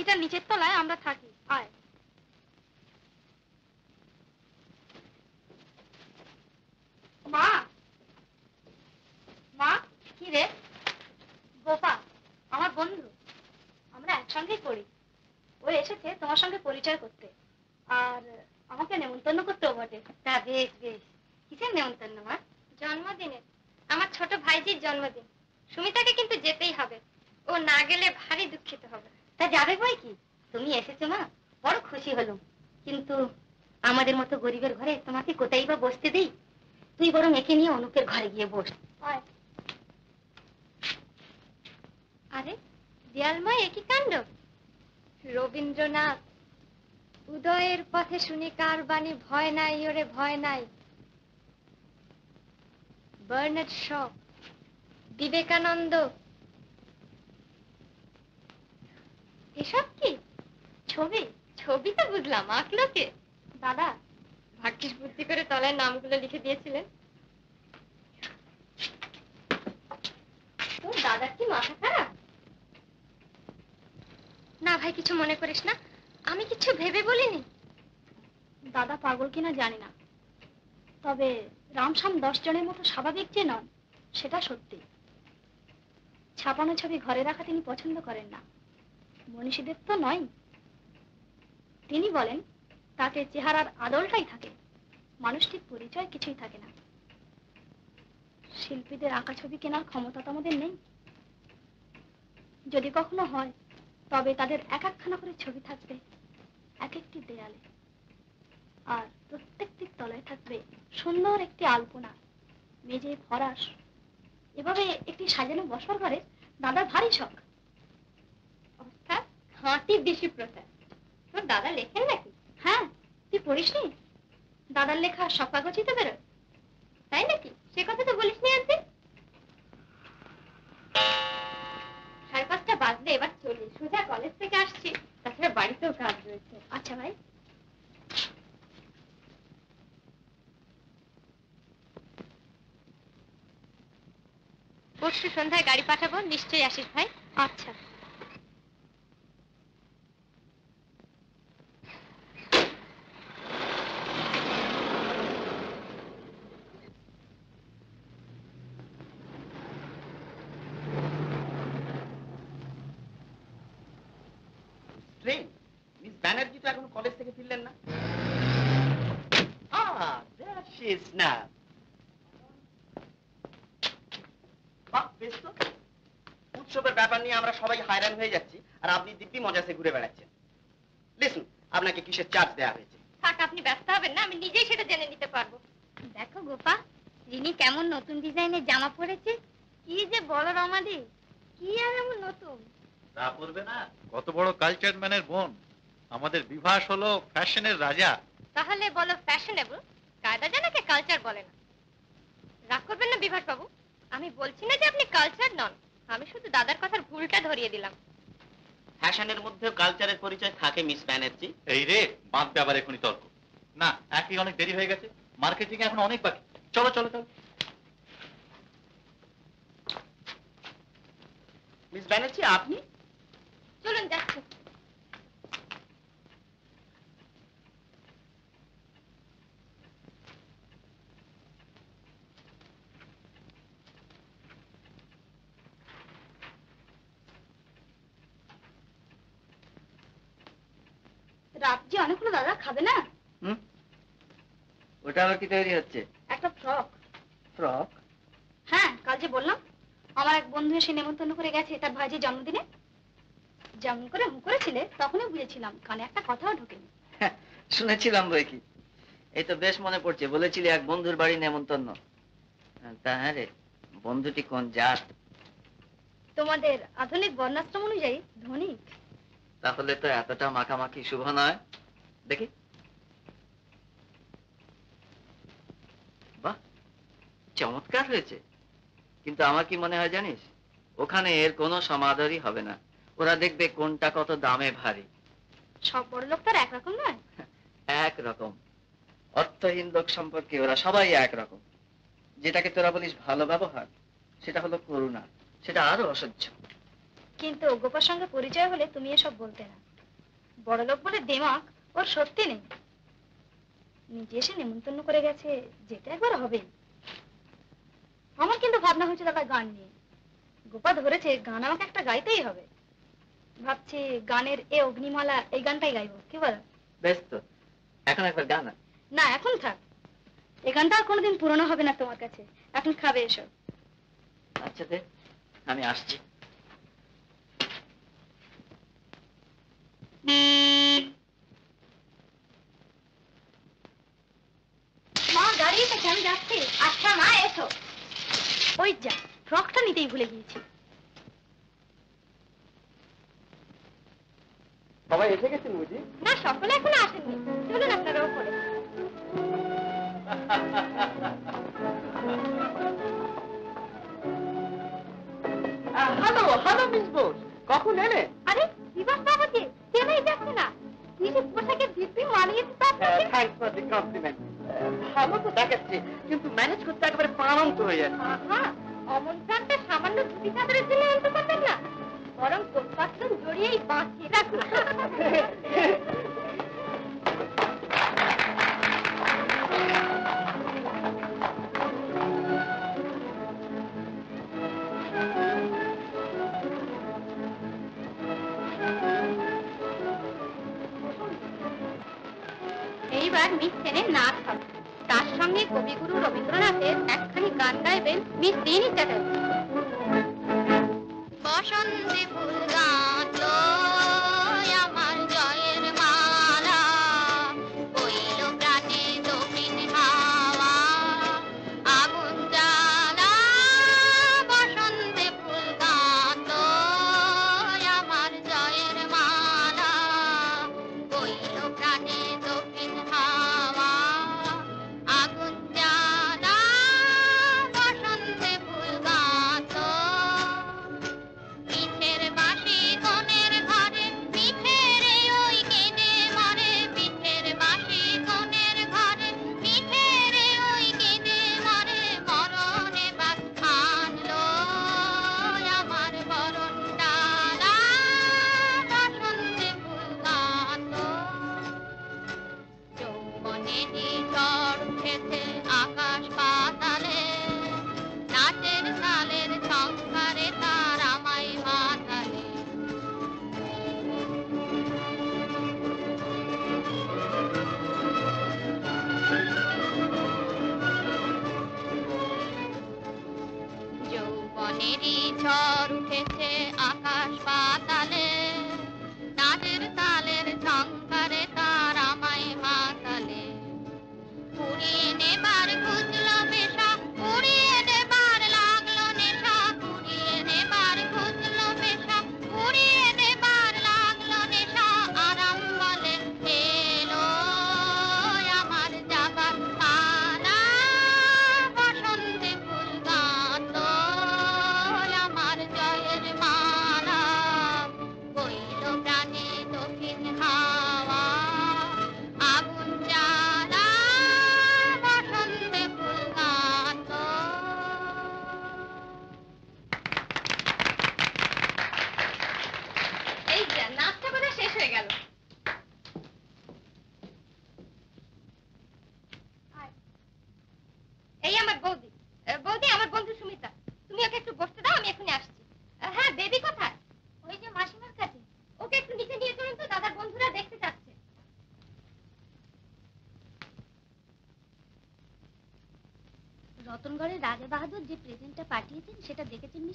বাড়িটার নিচের তলায় আমরা থাকি আয় মা মা কি রে গোপা আমার বন্ধু আমরা একসঙ্গেই পড়ি ও এসেছে তোমার সঙ্গে পরিচয় করতে আর আমাকে নেমন্তন্ন করতেও বটে তা বেশ বেশ কিসের নেমন্তন্ন মা জন্মদিনের আমার ছোট ভাইজির জন্মদিন সুমিতাকে কিন্তু যেতেই হবে ও না গেলে ভারী দুঃখিত হবে তা যাবে বই কি তুমি এসেছ মা বড় খুশি হলুম কিন্তু আমাদের মতো গরিবের ঘরে তোমাকে কোথায় বা বসতে দিই তুই বরং একে নিয়ে অনুপের ঘরে গিয়ে বস আরে দেয়ালময় একই কাণ্ড রবীন্দ্রনাথ উদয়ের পথে শুনি কার বাণী ভয় নাই ওরে ভয় নাই বার্নার্ড শ বিবেকানন্দ। এসব কি? ছবি? ছবি তো বুঝলাম আঁকলো কে দাদা ভাগ্যিস বুদ্ধি করে তলায় নামগুলো লিখে দিয়েছিলেন। তোর দাদার কি মাথা খারাপ? না ভাই কিছু মনে করিস না। আমি কিছু ভেবে বলিনি। দাদা পাগল কিনা জানি না। তবে রামসাম দশ জনের মতো স্বাভাবিক যে নন, সেটা সত্যি। ছাপানো ছবি ঘরে রাখা তিনি পছন্দ করেন না। মনীষীদের তো নয়। তিনি বলেন, তাকে চেহারার আদলটাই থাকে, মানুষটির পরিচয় কিছুই থাকে না। শিল্পীদের আঁকা ছবি কেনার ক্ষমতা তো আমাদের নেই। যদি কখনো হয়, তবে তাদের এক একখানা করে ছবি থাকবে, এক একটি দেয়ালে। আর প্রত্যেকটির তলায় থাকবে সুন্দর একটি আলপনা মেঝে ফরাস। এভাবে একটি সাজানো বসর ঘরে দাদার ভারী শখ। অর্থাৎ খাঁটি বেশি প্রথা তোর দাদা লেখেন নাকি? হ্যাঁ তুই পড়িসনি দাদার লেখা সব কাগজই তো বেরোয়। তাই নাকি? সে কথা তো বলিস নি আজকে সাড়ে পাঁচটা বাজলে এবার চলি। সোজা কলেজ থেকে আসছি। তাছাড়া বাড়িতেও কাজ রয়েছে। আচ্ছা ভাই। পরশু সন্ধ্যায় গাড়ি পাঠাবো নিশ্চয়ই আসিস ভাই। আচ্ছা ট্রেন মিস ব্যানার্জি তো এখনও কলেজ থেকে ফিরলেন না Ah, there she is now. বাহ, বেশ তো। উৎসবের ব্যাপার নিয়ে আমরা সবাই হয়রান হয়ে যাচ্ছি আর আপনি দিব্যি মজাসে ঘুরে বেড়াচ্ছেন। লিসুন আপনাকে কিসের চার্জ দেওয়া হয়েছে? থাক আপনি ব্যস্ত হবেন না আমি নিজেই সেটা জেনে নিতে পারব। দেখো গোপা রিনি কেমন নতুন ডিজাইনের জামা পরেছে কি যে বলো রমাদি কি আর এমন নতুন? তা পড়বে না কত বড় কালচার ম্যানের বোন। আমাদের বিভাস হলো ফ্যাশনের রাজা। তাহলে বলো ফ্যাশনেবল কায়দা জানাকে কালচার বলে না। রাগ করবেন না বিভাস বাবু আমি বলছি না যে আপনি কালচার নন। আমি শুধু দাদার কথার ভুলটা ধরিয়ে দিলাম। ফ্যাশনের মধ্যে কালচারের পরিচয় থাকে মিস ব্যানার্জি। এই রে বাঁধবে আবার এখনই তর্ক। না একই অনেক দেরি হয়ে গেছে। মার্কেটিং এখন অনেক বাকি। চলো চলো চলো। মিস ব্যানার্জি আপনি? চলুন যাচ্ছি। রাত যে অনেক হলো দাদা খাবে না? ওটা আবার কি তৈরি হচ্ছে? একটা ফ্রক। ফ্রক? হ্যাঁ কাল যে বললাম আমার এক বন্ধু এসে নেমন্তন্ন করে গেছে তার ভাইজির জন্মদিনে। যেমন করে হু করেছিলে তখনই বুঝেছিলাম কানে একটা কথাও ঢোকেনি। শুনেছিলাম বই কি। এই তো বেশ মনে পড়ছে বলেছিলি এক বন্ধুর বাড়ি নেমন্তন্ন। তা হ্যাঁ রে বন্ধুটি কোন জাত? তোমাদের আধুনিক বর্ণাশ্রম অনুযায়ী ধনিক তাহলে তো এতটা মাখামাখি শুভ নয়। দেখি। বাহ চমৎকার হয়েছে। কিন্তু আমার কি মনে হয় জানিস? ওখানে এর কোনো সমাদরই হবে না। ওরা দেখবে কোনটা কত দামে ভারী। সব বড় লোক তো একরকম নয়। একরকম। অর্থহীন লোক সম্পর্কে ওরা সবাই একরকম। যেটাকে তোরা বলিস ভালো ব্যবহার সেটা হলো করুণা। সেটা আরও অসহ্য। কিন্তু গোপার সঙ্গে পরিচয় হলে তুমি এসব বলতে না। বড়লোক বলে দেমাক ওর সত্যি নেই। নিজে এসে নেমন্তন্ন করে গেছে যেটা একবার হবেই আমার কিন্তু ভাবনা হয়েছে দাদা গান নিয়ে। গোপা ধরেছে গান আমাকে একটা গাইতেই হবে। ভাবছি গানের এ অগ্নিমালা এই গানটাই গাইবো কি বলো? বেশ তো এখন একবার গান না এখন থাক। এই গানটা আর কোনোদিন পুরনো হবে না তোমার কাছে। এখন খাবে এসো। আচ্ছা দে আমি আসছি। মা যাচ্ছি। আচ্ছা মা এসো। ওই যা ফ্রকটা নিতেই ভুলে গিয়েছি। সবাই এসে গেছেন বুঝি? না সকলে এখনও আসেননি। চলুন আপনারা ওপরে। Hello hello miss Bose. কখন এলে আরে বিবাস বাবুজি যাচ্ছে না। নিজের পোশাকে দিব্যি মানিয়ে দিতে থ্যাংকস ফর দি কমপ্লিমেন্ট ভালো তো দেখাচ্ছে কিন্তু ম্যানেজ করতে একেবারে প্রাণান্ত হয়ে যাচ্ছে। আহা অমন প্রাণটা সামান্য ধুতি চাদরের জন্য আনতে পারবেন না। বরং কোটপাতলুন জড়িয়েই বাঁচিয়ে রাখুন। একখানি গান গাইবেন মিস দিনী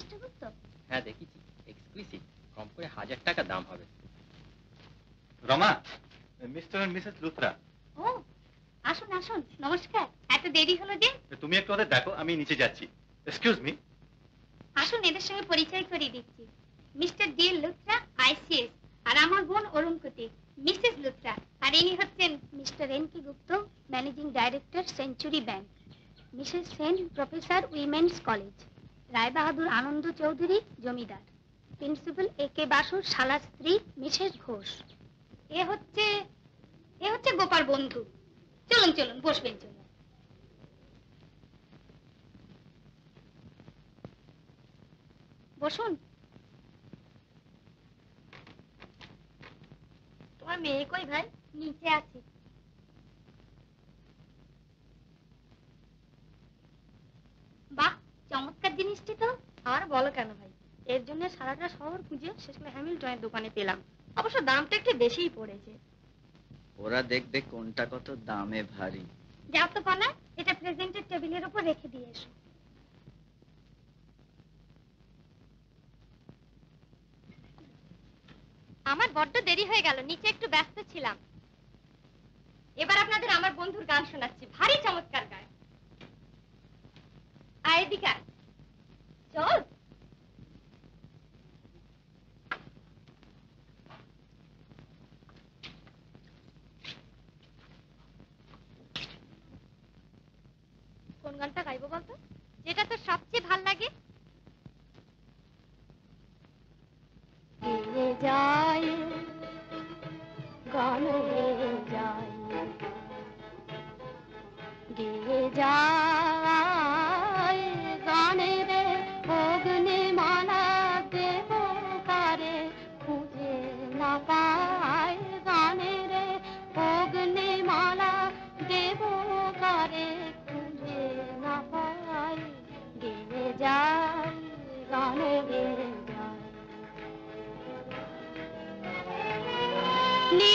মিস্টার গুপ্ত হ্যাঁ দেখেছি। এক্সক্লুসিভ কম করে হাজার টাকা দাম হবে। Rama! Mister and Mrs Luthra. ও আসুন আসুন। নমস্কার। এত দেরি হলো যে? তুমি একটু ওদের দেখো আমি নিচে যাচ্ছি। এক্সকিউজ মি আসুন এদের সঙ্গে পরিচয় করিয়ে দিচ্ছি। মিস্টার ডি লুথরা আইসিএস আর আমার বোন অরুণকুতি। মিসেস লুথরা আর ইনি হচ্ছেন mister N K Gupta managing director century bank. Mrs Sen professor women's college. Raibahadur Anand Chowdhury, zamindar. Principal A K বাসুর শালা স্ত্রী, মিসেস ঘোষ। এ হচ্ছে এ হচ্ছে গোপার বন্ধু। চলুন চলুন, বসবেন, চলুন। বসুন। তোমার মেয়ে কই ভাই? নিচে আছে। বাহ চমৎকার জিনিসটি তো? আর বলো কেন ভাই? এর জন্য সারাটা শহর খুঁজে শেষে হ্যামিল্টনের দোকানে পেলাম। অবশ্য দামটা একটু বেশিই পড়েছে। ওরা দেখবে কোনটা কত দামে ভারী। যাও তো পালা এটা প্রেজেন্টের টেবিলের উপর রেখে দিয়ে এসো। আমার বড্ড দেরি হয়ে গেল নিচে একটু ব্যস্ত ছিলাম। এবার আপনাদের আমার বন্ধুর গান শোনাচ্ছি ভারী চমৎকার গায় আয়। চল। কোন গানটা গাইবো বলতো? যেটা তোর সবচেয়ে ভালো লাগে? যায় গান যায়। গেয়ে যায়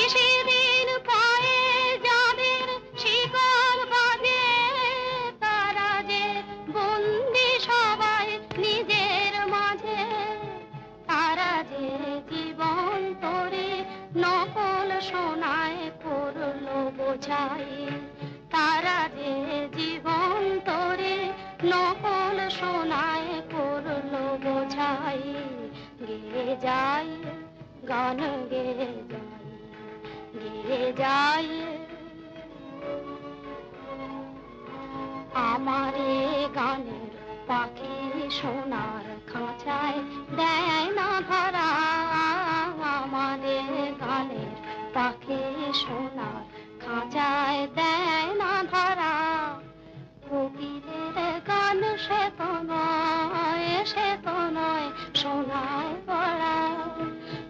নিশিদিন পায়ে যাদের শিকল তারা যে বন্দি সবাই নিজের মাঝে, তারা যে জীবন নকল সোনায় করল বোঝাই, তারা যে জীবন নকল সোনায় করল বোঝাই, গে যায় গান গে যায় গে যায়। আমারে গানের পাখি সোনার খাঁচায় দেয় না ধরা আমারে গানের পাখি সোনার খাঁচায় দেয় না ধরা কোকিলের গান সে তো নয়, সে তো নয়, সোনায় গড়া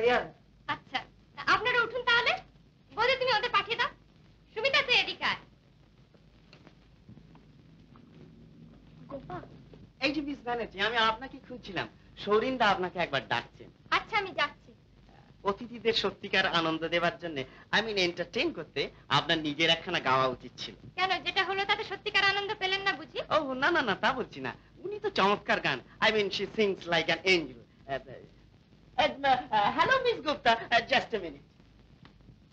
খানা আচ্ছা আপনারা উঠুন তাহলে। বলে তুমি ওদের পাঠিয়ে দাও। সুমিতা তো এদিকে আয়। গোপা এই যে মিস ব্যানার্জি আমি আপনাকে খুঁজছিলাম। সৌরিন্দা আপনাকে একবার ডাকছেন আচ্ছা আমি যাচ্ছি। অতিথিদের সত্যিকার আনন্দ দেওয়ার জন্য আই মিন এন্টারটেইন করতে আপনার নিজের একখানা গাওয়া উচিত ছিল। কেন যেটা হলো তাতে সত্যিকার আনন্দ পেলেন না বুঝি? ও না না না তা বলছি না। উনি তো চমৎকার গান। I mean she sings like an angel hello miss Gupta just minute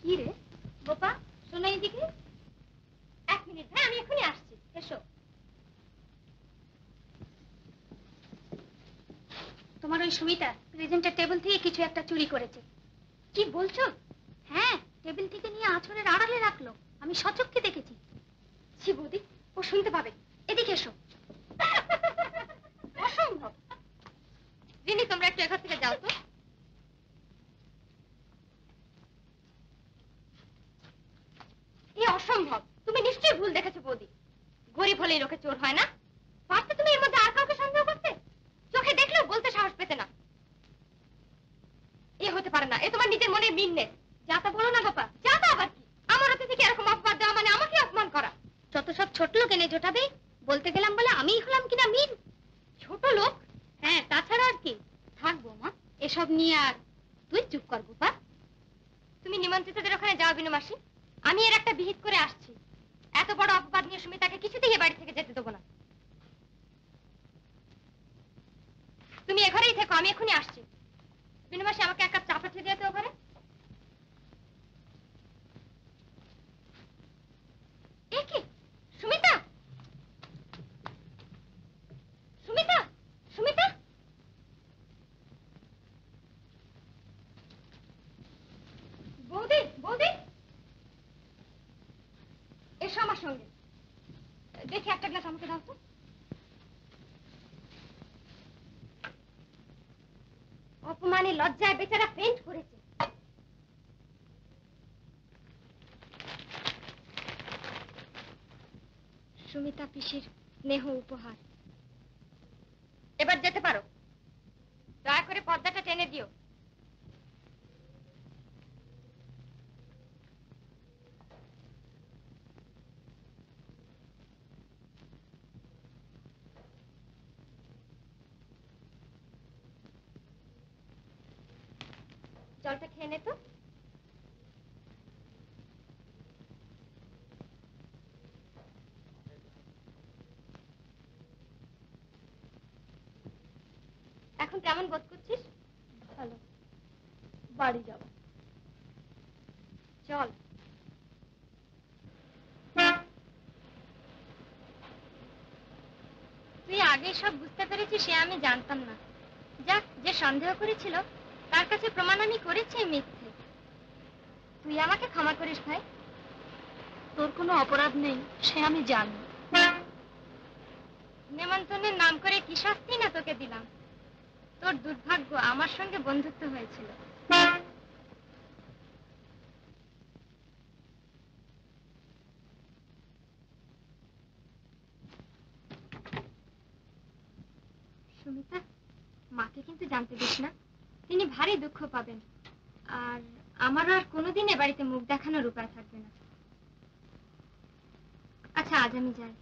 কি রে? গোপা শোনো এইদিকে এক মিনিট হ্যাঁ আমি এখনই আসছি। এসো। তোমার ওই সুমিতা প্রেজেন্টের টেবিল থেকে কিছু একটা চুরি করেছে। কি বলছো? হ্যাঁ টেবিল থেকে নিয়ে আছরের আড়ালে রাখল। আমি সচক্ষে দেখেছি। ছি বৌদি ও শুনতে পাবে। এদিকে এসো। অসম্ভব। রিনি তোমরা একটু এখান থেকে যাও তো। এ অসম্ভব। তুমি নিশ্চয়ই ভুল দেখেছ বৌদি। গরিব হলেই লোকে চোর হয় না? পারতে তুমি এর মধ্যে আর কাউকে সন্দেহ করতে? চোখে দেখলেও বলতে সাহস পেতে না। এ হতে পারে না। এ তোমার নিজের মনের মিন্নে যা তা বলো না গোপা যা তা আবার কি? আমার অতিথিকে এরকম অপবাদ দেওয়া মানে আমাকে অপমান করা। যত সব ছোট লোক এনে জোটাবে বলতে গেলাম বলে আমিই হলাম কিনা মিন ছোট লোক? হ্যাঁ তাছাড়া আর কি? থাকব মা এসব নিয়ে আর তুই চুপ কর গোপা তুমি নিমন্ত্রিতদের ওখানে যাও, বিনু মাসি। আমি এর একটা বিহিত করে আসছি। এত বড় অপবাদ নিয়ে সুমিতাকে কিছুতেই এ বাড়ি থেকে যেতে দেবো না। তুমি এঘরেই থেকো, আমি এখনই আসছি। বিনু মাসি আমাকে এক কাপ চা পাঠিয়ে দিয়ে তো ঘরে এ কি? সুমিতা? লজ্জায় বেচারা পেন্ট করেছে। সুমিতা পিসির স্নেহ উপহার এবার যেতে পারো দয়া করে পর্দাটা টেনে দিও জলটা খেয়ে নে তো এখন কেমন বোধ করছিস? ভালো। বাড়ি যাব। চল। তুই আগে সব বুঝতে পেরেছিস সে আমি জানতাম না। যাক যে সন্দেহ করেছিল তার কাছে প্রমাণ আমি করেছি মিথ্যে। তুই আমাকে ক্ষমা করিস ভাই। তোর কোনো অপরাধ নেই সে আমি জানি। নেমন্তন্নের নাম করে কি শাস্তি না তোর দুর্ভাগ্য আমার সঙ্গে বন্ধুত্ব হয়েছিল। সুমিতা, মাকে কিন্তু জানতে দিস না। তিনি ভারী দুঃখ পাবেন। আর আমারও আর কোনোদিন এ বাড়িতে মুখ দেখানোর উপায় থাকবে না। আচ্ছা আজ আমি যাই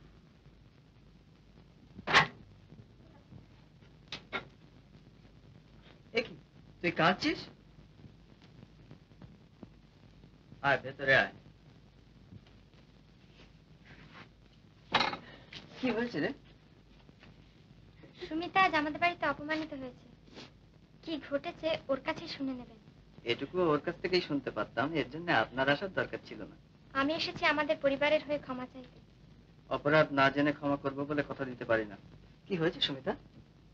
এ কি তুই কাঁদছিস? আয় ভেতরে আয়। কি হয়েছে রে? সুমিতা আজ আমাদের বাড়িতে অপমানিত হয়েছে। কি ঘটেছে ওর কাছে শুনে নেবেন। এটুকু ওর কাছ থেকেই শুনতে পারতাম এর জন্য আপনার আসার দরকার ছিল না। আমি এসেছি আমাদের পরিবারের হয়ে ক্ষমা চাইতে। অপরাধ না জেনে ক্ষমা করব বলে কথা দিতে পারি না। কি হয়েছে সুমিতা?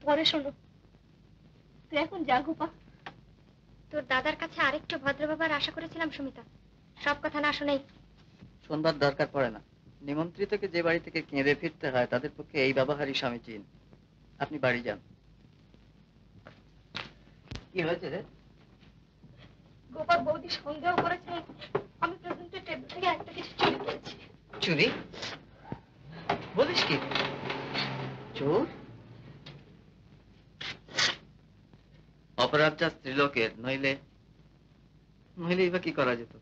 পরে শোনো। তুই এখন যা গোপা। তোর দাদার কাছে আরেকটু ভদ্র বাবার আশা করেছিলাম সুমিতা। সব কথা না শুনেই। শোনবার দরকার পড়ে না। নিমন্ত্রিতকে যে বাড়ি থেকে কেঁদে ফিরতে হয় তাদের পক্ষে এই ব্যবহারই সমীচীন। আপনি বাড়ি যান। কি হয়েছে রে? গোপাল বৌদি সন্দেহ করেছে আমি প্রেজেন্টের টেবিল থেকে একটা কিছু চুরি করেছি। চুরি? বলিস কি? চোর? অপরাধটা স্ত্রীলোকের নইলে নইলে বা কি করা যেত?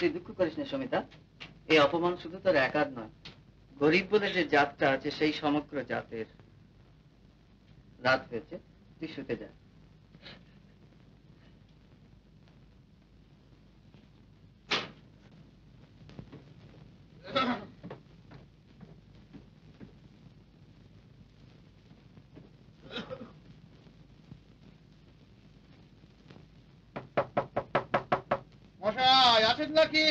তুই দুঃখ করিস না সমিতা। এই অপমান শুধু তোর একার নয়। গরিব বলে যে জাতটা আছে সেই সমগ্র জাতের। রাত হয়েছে তুই শুতে যা। মশাই আছেন নাকি?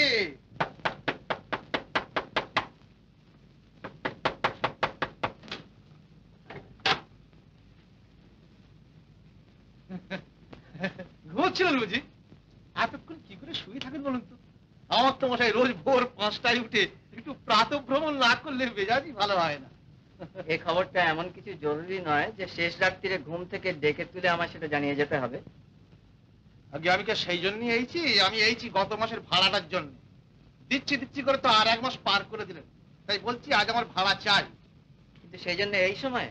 ঘুমোচ্ছিলেন বুঝি? এতক্ষণ কি করে শুয়ে থাকেন বলুন তো? আমার তো মশাই রোজ ভোর পাঁচটায় উঠে একটু প্রাতঃভ্রমণ না করলে মেজাজই ভালো হয় না। এই খবরটা এমন কিছু জরুরি নয় যে শেষ রাত্রিরে ঘুম থেকে ডেকে তুলে আমার সেটা জানিয়ে যেতে হবে। আগে আমি কে সেই জন্যই এইছি? আমি এইছি গত মাসের ভাড়াটার জন্য। দিচ্ছি দিচ্ছি করে তো আর এক মাস পার করে দিলেন। তাই বলছি আজ আমার ভাড়া চাই। কিন্তু সেই জন্য এই সময়?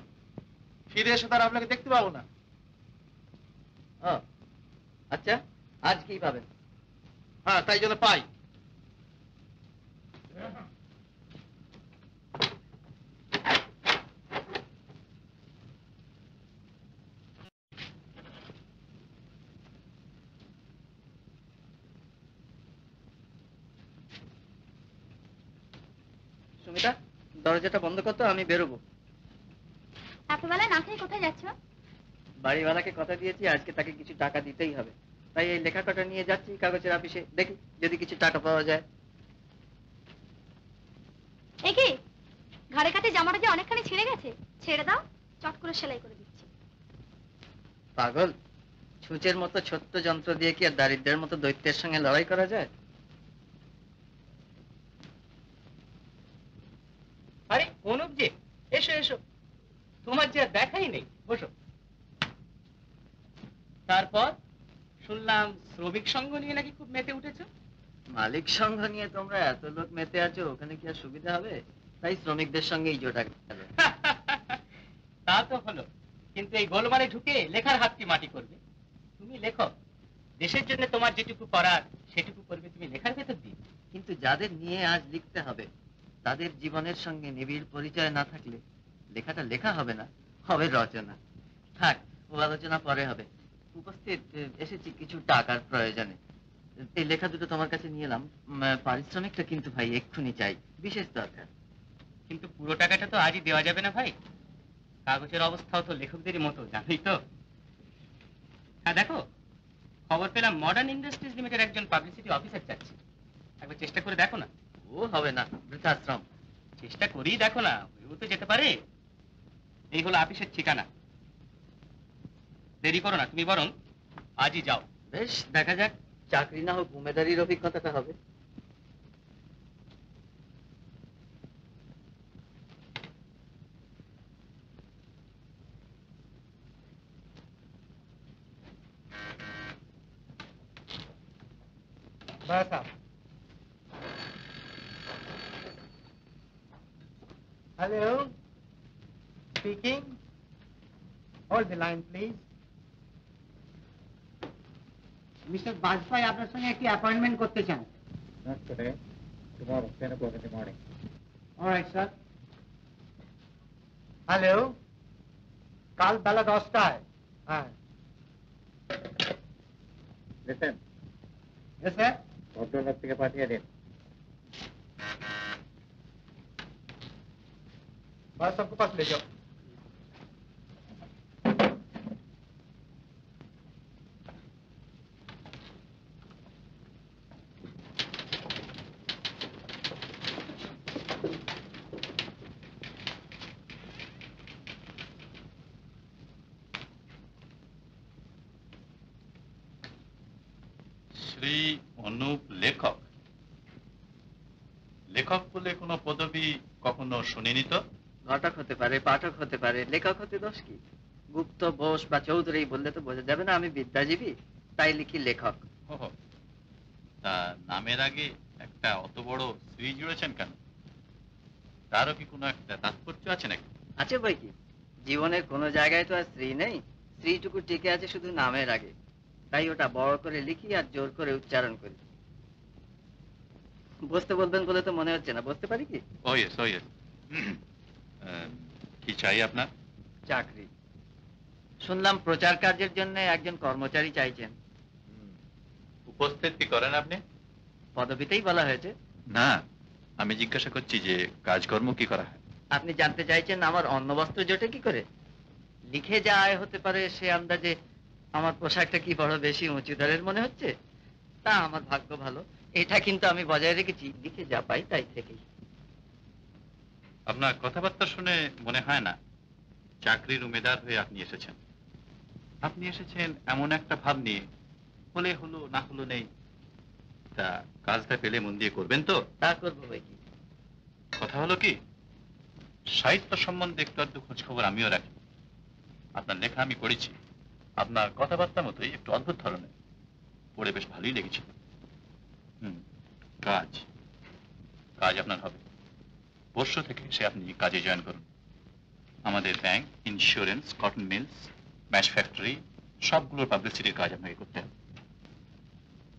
ফিরে এসে তার আপনাকে দেখতে পাবো না। আচ্ছা আজ কি পাবেন? হ্যাঁ তাই জন্য পাই সুমিতা দরজাটা বন্ধ করতো আমি বেরোবো। এতবেলা না খেয়ে কোথায় যাচ্ছ? বাড়িওয়ালাকে কথা দিয়েছি আজকে তাকে কিছু টাকা দিতেই হবে। তাই এই লেখাটা নিয়ে যাচ্ছি কাগজের অফিসে। দেখি যদি কিছু টাকা পাওয়া যায়। এ ঘরে কাছে জামাটা যে অনেকখানি ছিঁড়ে গেছে ছেড়ে দাও চট করে সেলাই করে দিচ্ছি। পাগল ছুঁচের মতো ছোট্ট যন্ত্র দিয়ে কি আর দারিদ্রের মতো দৈত্যের সঙ্গে লড়াই করা যায়? যে এসো এসো। তোমার আর দেখাই নেই বসো। তারপর শুনলাম শ্রমিক সংঘ নিয়ে নাকি খুব মেতে উঠেছো? মালিক সংঘ নিয়ে তোমরা এত লোক মেতে আছো ওখানে কি আর সুবিধা হবে? তাই শ্রমিকদের সঙ্গেই জোটা তা তো হলো। কিন্তু এই গোলমালে ঢুকে লেখার হাত কি মাটি করবে? তুমি লেখো দেশের জন্য তোমার যেটুকু করার সেটুকু করবে তুমি লেখার ভেতর দিয়ে। কিন্তু যাদের নিয়ে আজ লিখতে হবে তাদের জীবনের সঙ্গে নিবিড় পরিচয় না থাকলে লেখাটা লেখা হবে না, হবে রচনা। থাক, ও আলোচনা পরে হবে। উপস্থিত এসেছি কিছু টাকার প্রয়োজনে। এই লেখা দুটো তোমার কাছে নিয়ে এলাম। পারিশ্রমিকটা কিন্তু ভাই এক্ষুনি চাই, বিশেষ দরকার। কিন্তু পুরো টাকাটা তো আজই দেওয়া যাবে না ভাই। কাগজের অবস্থাও তো লেখকদেরই মতো, জানোই তো। হ্যাঁ দেখো, খবর পেলাম মডার্ন ইন্ডাস্ট্রিজ লিমিটেড একজন পাবলিসিটি অফিসার চাচ্ছি। একবার চেষ্টা করে দেখো না। ও হবে না বৃদ্ধাশ্রম। চেষ্টা করেই দেখো না হয়েও তো যেতে পারে। এই হলো অফিসের ঠিকানা। দেরি করো না তুমি বরং আজই যাও। বেশ দেখা যাক চাকরি না হোক উমেদারির অভিজ্ঞতাটা হবে। बस Hello? Speaking? Hold the line, please. Mr. Bajpai, you have to appointment করতে চান। Not today. Tomorrow, 10 o'clock in the morning. All right, sir. Hello? কাল বেলা দশটায় হ্যাঁ লিসেন ভদ্রলোক থেকে পাঠিয়ে দিন बस सबको पास ले जाओ শ্রী অনুপ লেখক লেখক বলে কোনো পদবি কখনো শুনিনি তো ঘটক হতে পারে পাঠক হতে পারে লেখক হতে দোষ কি? গুপ্ত বোস বা চৌধুরী বললে তো বোঝা যাবে না আমি বিদ্যাজীবী তাই লিখি লেখক। তা নামের আগে একটা অত বড় শ্রী জুড়েছেন কেন? তারও কি কোনো একটা তাৎপর্য আছে নাকি? আছে বই কি? জীবনের কোনো জায়গায় তো আর স্ত্রী নেই স্ত্রীটুকু টিকে আছে শুধু নামের আগে। তাই ওটা বড় করে লিখি আর জোর করে উচ্চারণ করি। বসতে বলবেন বলে তো মনে হচ্ছে না বসতে পারি কি? ও ইয়েস ও ইয়েস কি চাই আপনার? চাকরি। শুনলাম প্রচার কার্যের জন্য একজন কর্মচারী চাইছেন। উপস্থিত কি করেন আপনি? পদবিতেই বলা হয়েছে। না আমি জিজ্ঞাসা করছি যে কাজকর্ম কি করা হয়? আপনি জানতে চাইছেন আমার অন্ন বস্ত্র জোটে কি করে? লিখে যা আয় হতে পারে সে আন্দাজে আমার পোশাকটা কি বড় বেশি উঁচু দরের মনে হচ্ছে? তা আমার ভাগ্য ভালো। এটা কিন্তু আমি বজায় রেখেছি। লিখে যা পাই তাই থেকেই। আপনার কথাবার্তা শুনে মনে হয় না চাকরির উমেদার হয়ে আপনি এসেছেন। আপনি এসেছেন এমন একটা ভাব নিয়ে হলে হলো না হলো নেই। তা কাজটা পেলে মন দিয়ে করবেন তো? তা করব কি কথা হলো কি সাহিত্য সম্বন্ধে একটু আধটু খোঁজ খবর আমিও রাখি। আপনার লেখা আমি পড়েছি। আপনার কথাবার্তা মতোই একটু অদ্ভুত ধরনের। পড়ে বেশ ভালোই লেগেছিল। হুম কাজ। কাজ আপনার হবে। পরশু থেকে সে আপনি কাজে জয়েন করুন। আমাদের bank insurance cotton mills match factory সবগুলোর পাবলিসিটির কাজ আপনাকে করতে হবে।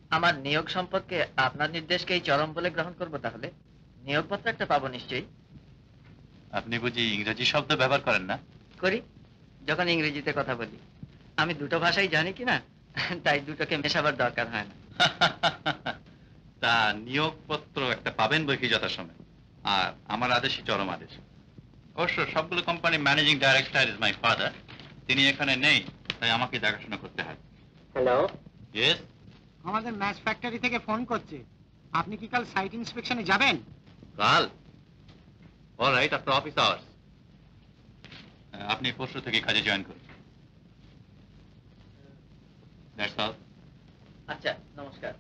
আমার নিয়োগ সম্পর্কে আপনার নির্দেশকেই চরম বলে গ্রহণ করব তাহলে? নিয়োগপত্র একটা পাবো নিশ্চয়ই? আপনি বুঝি ইংরেজি শব্দ ব্যবহার করেন না? করি। যখন ইংরেজিতে কথা বলি। আমি দুটো ভাষাই জানি কিনা তাই দুটোকে মেশাবার দরকার হয় না। তা নিয়োগপত্র একটা পাবেন বই কি যথাসময়? আর আমার আদেশই চরম আদেশ। অবশ্য সবগুলো company managing director is my father. তিনি এখানে নেই তাই আমাকে দেখাশোনা করতে হয়। হ্যালো ইয়েস আমাদের ম্যাচ ফ্যাক্টরি থেকে ফোন করছে। আপনি কি কাল সাইট ইন্সপেকশনে যাবেন? কাল? All right after office hours আপনি পরশু থেকে কাজে জয়েন করুন। দ্যাটস অল আচ্ছা নমস্কার।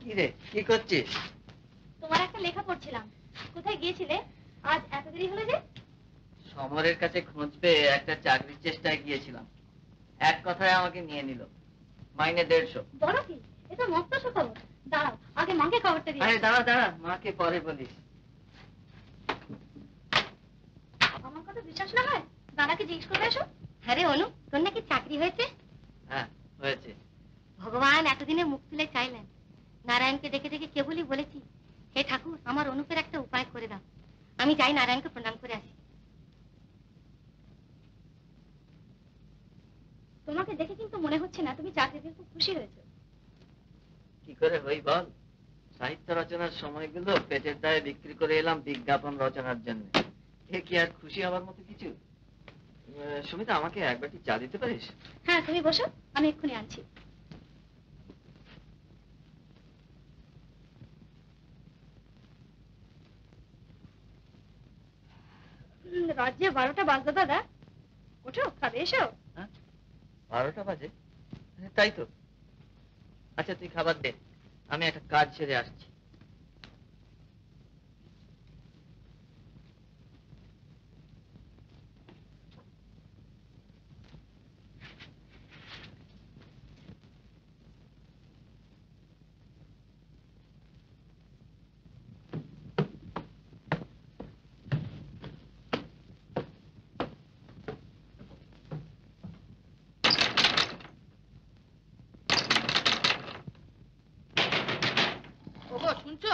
কি রে কি করছিস? তোমার একটা লেখা পড়ছিলাম। কোথায় গিয়েছিলে? আজ এত দেরি হলো যে? সমরের কাছে খোঁজ পেয়ে একটা চাকরির চেষ্টায় গিয়েছিলাম। এক কথায় আমাকে নিয়ে নিল। মাইনে দেড়শো। বড় কি? এটা মস্ত খবর দাঁড়াও আগে মাকে খবরটা আরে দাঁড়া দাঁড়া মাকে পরে বলিস। আমার কথা বিশ্বাস না হয়? দাদাকে জিজ্ঞেস করে এসো। হ্যাঁ রে অনু তোর নাকি চাকরি হয়েছে? হ্যাঁ হয়েছে। ভগবান এতদিনে মুখ তুলে চাইলেন। নারায়ণকে দেখে দেখে কেবলই বলেছি হে ঠাকুর আমার অনুপের একটা উপায় করে দাও। আমি যাই নারায়ণকে প্রণাম করে আসি। তোমাকে দেখে কিন্তু মনে হচ্ছে না তুমি চাকরিতে খুব খুশি হয়েছো। কি করে হই বল? সাহিত্য রচনার সময়গুলো পেটের দায়ে বিক্রি করে এলাম বিজ্ঞাপন রচনার জন্য। এ কি আর খুশি হওয়ার মতো কিছু? সুমিতা আমাকে এক বাটি চা দিতে পারিস? হ্যাঁ তুমি বসো আমি এক্ষুনি আনছি। রাজ্যে বারোটা বাজলো দাদা। ওঠো, খাবে, এসো। বারোটা বাজে? তাই তো। আচ্ছা তুই খাবার দে। আমি একটা কাজ ছেড়ে আসছি ওগো শুনছো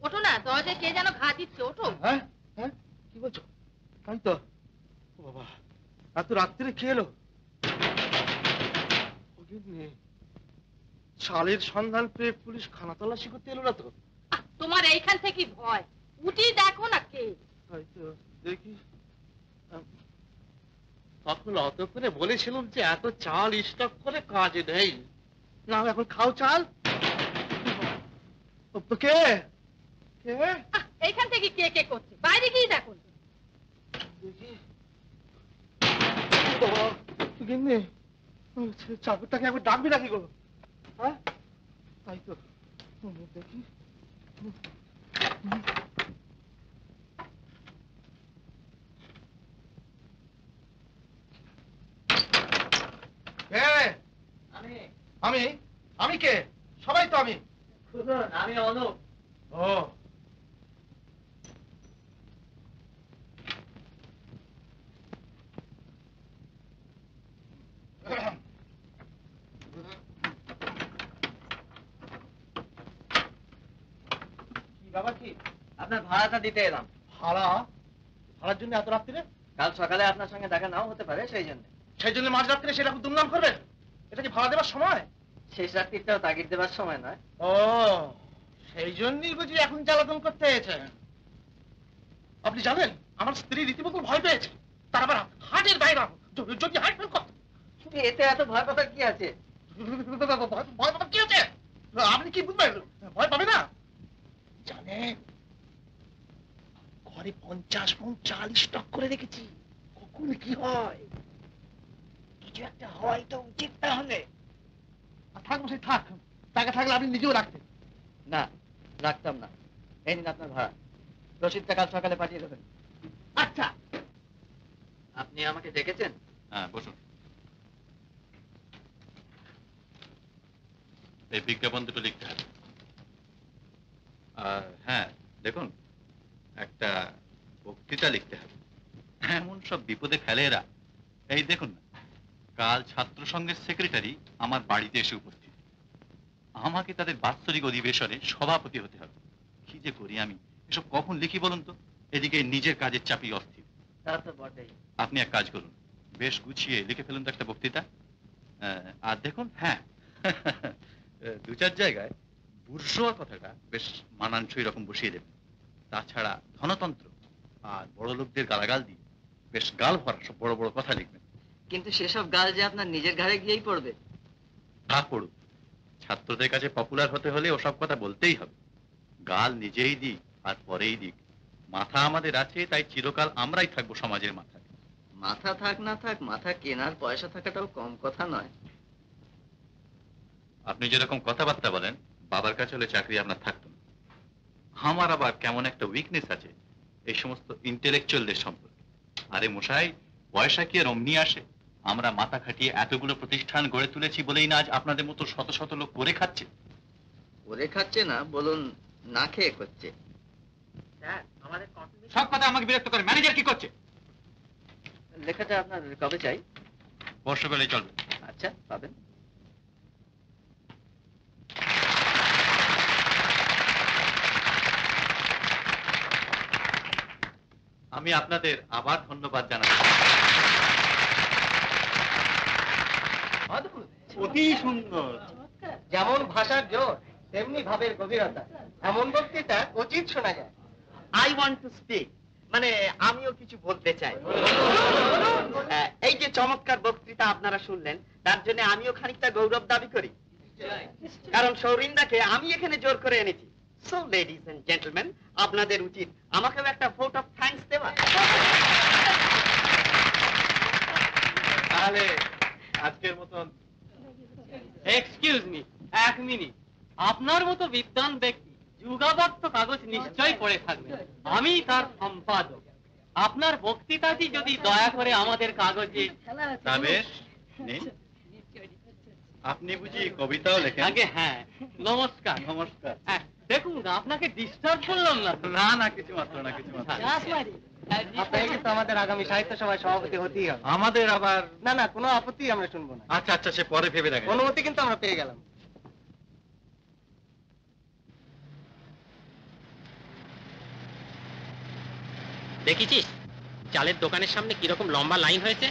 ওঠো না দরজায় কে যেন ঘা দিচ্ছে ওঠো হ্যাঁ হ্যাঁ কি বলছো তাই তো ও বাবা এত রাত্রে কে এলো? ও সন্ধান পেয়ে পুলিশ খানা তল্লাশি করতে এলো না তো? তোমার এইখান থেকে ভয়। উঠি দেখো না কে। দেখি। তখন অত করে বলেছিলাম যে এত চাল স্টক করে কাজে নেই। না এখন খাও চাল। ও, কে? কে? এইখান থেকে কে কে করছে? বাইরে গিয়ে দেখো। দেখি। গিন্নি চাকরটাকে একবার ডাকবি নাকি গো? হ্যাঁ? তাই তো। দেখি। আমি। আমি? আমি কে? সবাই তো আমি। আমি অনুপ। ও। ভাড়াটা দিতে এলাম। ভাড়া? ভাড়ার জন্য এত রাত্রিরে? কাল সকালে আপনার সঙ্গে দেখা নাও হতে পারে সেই জন্য। সেই জন্য মাঝ রাত্রে সেরকম দুর্নাম করবেন? এটা কি ভাড়া দেওয়ার সময়? শেষ রাত্রিটাও তাগিদ দেবার সময় নয়। ও সেই জন্যই বুঝি এখন জ্বালাতন করতে হয়েছে আপনি জানেন আমার স্ত্রী রীতিমতো ভয় পেয়েছে। তার আবার হার্টের বাইরে যদি হার্ট ফেল এতে এত ভয় পাবার কি আছে? ভয়- ভয় পাবার কি আছে? আপনি কি বুঝবেন? ভয় পাবে না? জানেন ঘরে পঞ্চাশ মন চাল স্টক করে রেখেছি। কখন কি হয়? কিছু একটা হয় তো উচিত তাহলে। থাক বসে থাক। টাকা থাকলে আপনি নিজেও রাখতেন। না রাখতাম না। এই নিন আপনার ভাড়া। রসিদটা কাল সকালে পাঠিয়ে দেবেন। আচ্ছা। আপনি আমাকে ডেকেছেন? হ্যাঁ বসুন। এই বিজ্ঞাপন দুটো লিখতে হবে। আর হ্যাঁ দেখুন একটা বক্তৃতা লিখতে হবে। এমন সব বিপদে ফেলে এরা। এই দেখুন না কাল ছাত্র সংঘের সেক্রেটারি আমার বাড়িতে এসে উপস্থিত। আমাকে তাদের বাৎসরিক অধিবেশনে সভাপতি হতে হবে। কি যে করি আমি? এসব কখন লিখি বলুন তো? এদিকে নিজের কাজের চাপি অস্থির। আপনি এক কাজ করুন বেশ গুছিয়ে লিখে ফেলুন তো একটা বক্তৃতা। আর দেখুন হ্যাঁ দু চার জায়গায় বুর্জোয়া কথাটা বেশ মানানসই রকম বসিয়ে দেবেন। তাছাড়া ধনতন্ত্র আর বড় লোকদের গালাগাল দিয়ে বেশ গাল ভরা সব বড় বড় কথা লিখবেন। কিন্তু সেসব গাল যে আপনার নিজের ঘাড়ে গিয়েই পড়বে। তা পড়ুক ছাত্রদের কাছে পপুলার হতে হলে ওসব কথা বলতেই হবে। গাল নিজেই দিক আর পরেই দিক। মাথা আমাদের আছে তাই চিরকাল আমরাই থাকব সমাজের মাথায়। মাথা থাক না থাক মাথা কেনার পয়সা থাকাটাও কম কথা নয়। আপনি যেরকম কথাবার্তা বলেন বাবার কাছে হলে চাকরি আপনার থাকতো না। আমার আবার কেমন একটা উইকনেস আছে এই সমস্ত ইন্টেলেকচুয়ালদের সম্পর্কে। আরে মশাই পয়সা কি আর অমনি আসে? আমরা মাথা খাটিয়ে এতগুলো প্রতিষ্ঠান গড়ে তুলেছি বলেই না আজ আপনাদের মতো শত শত লোক করে খাচ্ছে? ওরে খাচ্ছে না বলুন না খেয়ে করছে। সব কথা আমাকে বিরক্ত করে ম্যানেজার কি করছে? লেখাটা আপনার কবে চাই? বেলায় চলবে। আচ্ছা পাবেন। আমি আপনাদের আবার ধন্যবাদ জানাচ্ছি অতি সুন্দর। যেমন ভাষার জোর তেমনি ভাবের গভীরতা। এমন বক্তৃতা উচিত শোনা যায়। আই ওয়ান্ট টু স্পিক মানে আমিও কিছু বলতে চাই। এই যে চমৎকার বক্তৃতা আপনারা শুনলেন তার জন্য আমিও খানিকটা গৌরব দাবি করি। কারণ সৌরিন্দাকে আমি এখানে জোর করে এনেছি। সো লেডিস এন্ড জেন্টলম্যান আপনাদের উচিত আমাকেও একটা ভোট অফ থ্যাঙ্কস দেওয়া। তাহলে আজকের মতন এক্সকিউজ মি এক মিনিট আপনার মতো বিদ্বান ব্যক্তি যুগাবর্ত কাগজ নিশ্চয়ই পড়ে থাকবে। আমি তার সম্পাদক। আপনার বক্তৃতাটি যদি দয়া করে আমাদের কাগজে। আপনি বুঝি কবিতাও লেখেন? আগে হ্যাঁ নমস্কার। নমস্কার। হ্যাঁ, দেখুন আপনাকে ডিস্টার্ব করলাম না। না না কিছু মাত্র না কিছু মাত্র। আপনাকে কিন্তু আমাদের আগামী সাহিত্য সভায় সভাপতি হতেই হবে। আমাদের আবার? না না কোনো আপত্তি আমরা শুনব না। আচ্ছা আচ্ছা সে পরে ভেবে দেখেন। অনুমতি কিন্তু আমরা পেয়ে গেলাম। দেখেছিস? চালের দোকানের সামনে কীরকম লম্বা লাইন হয়েছে?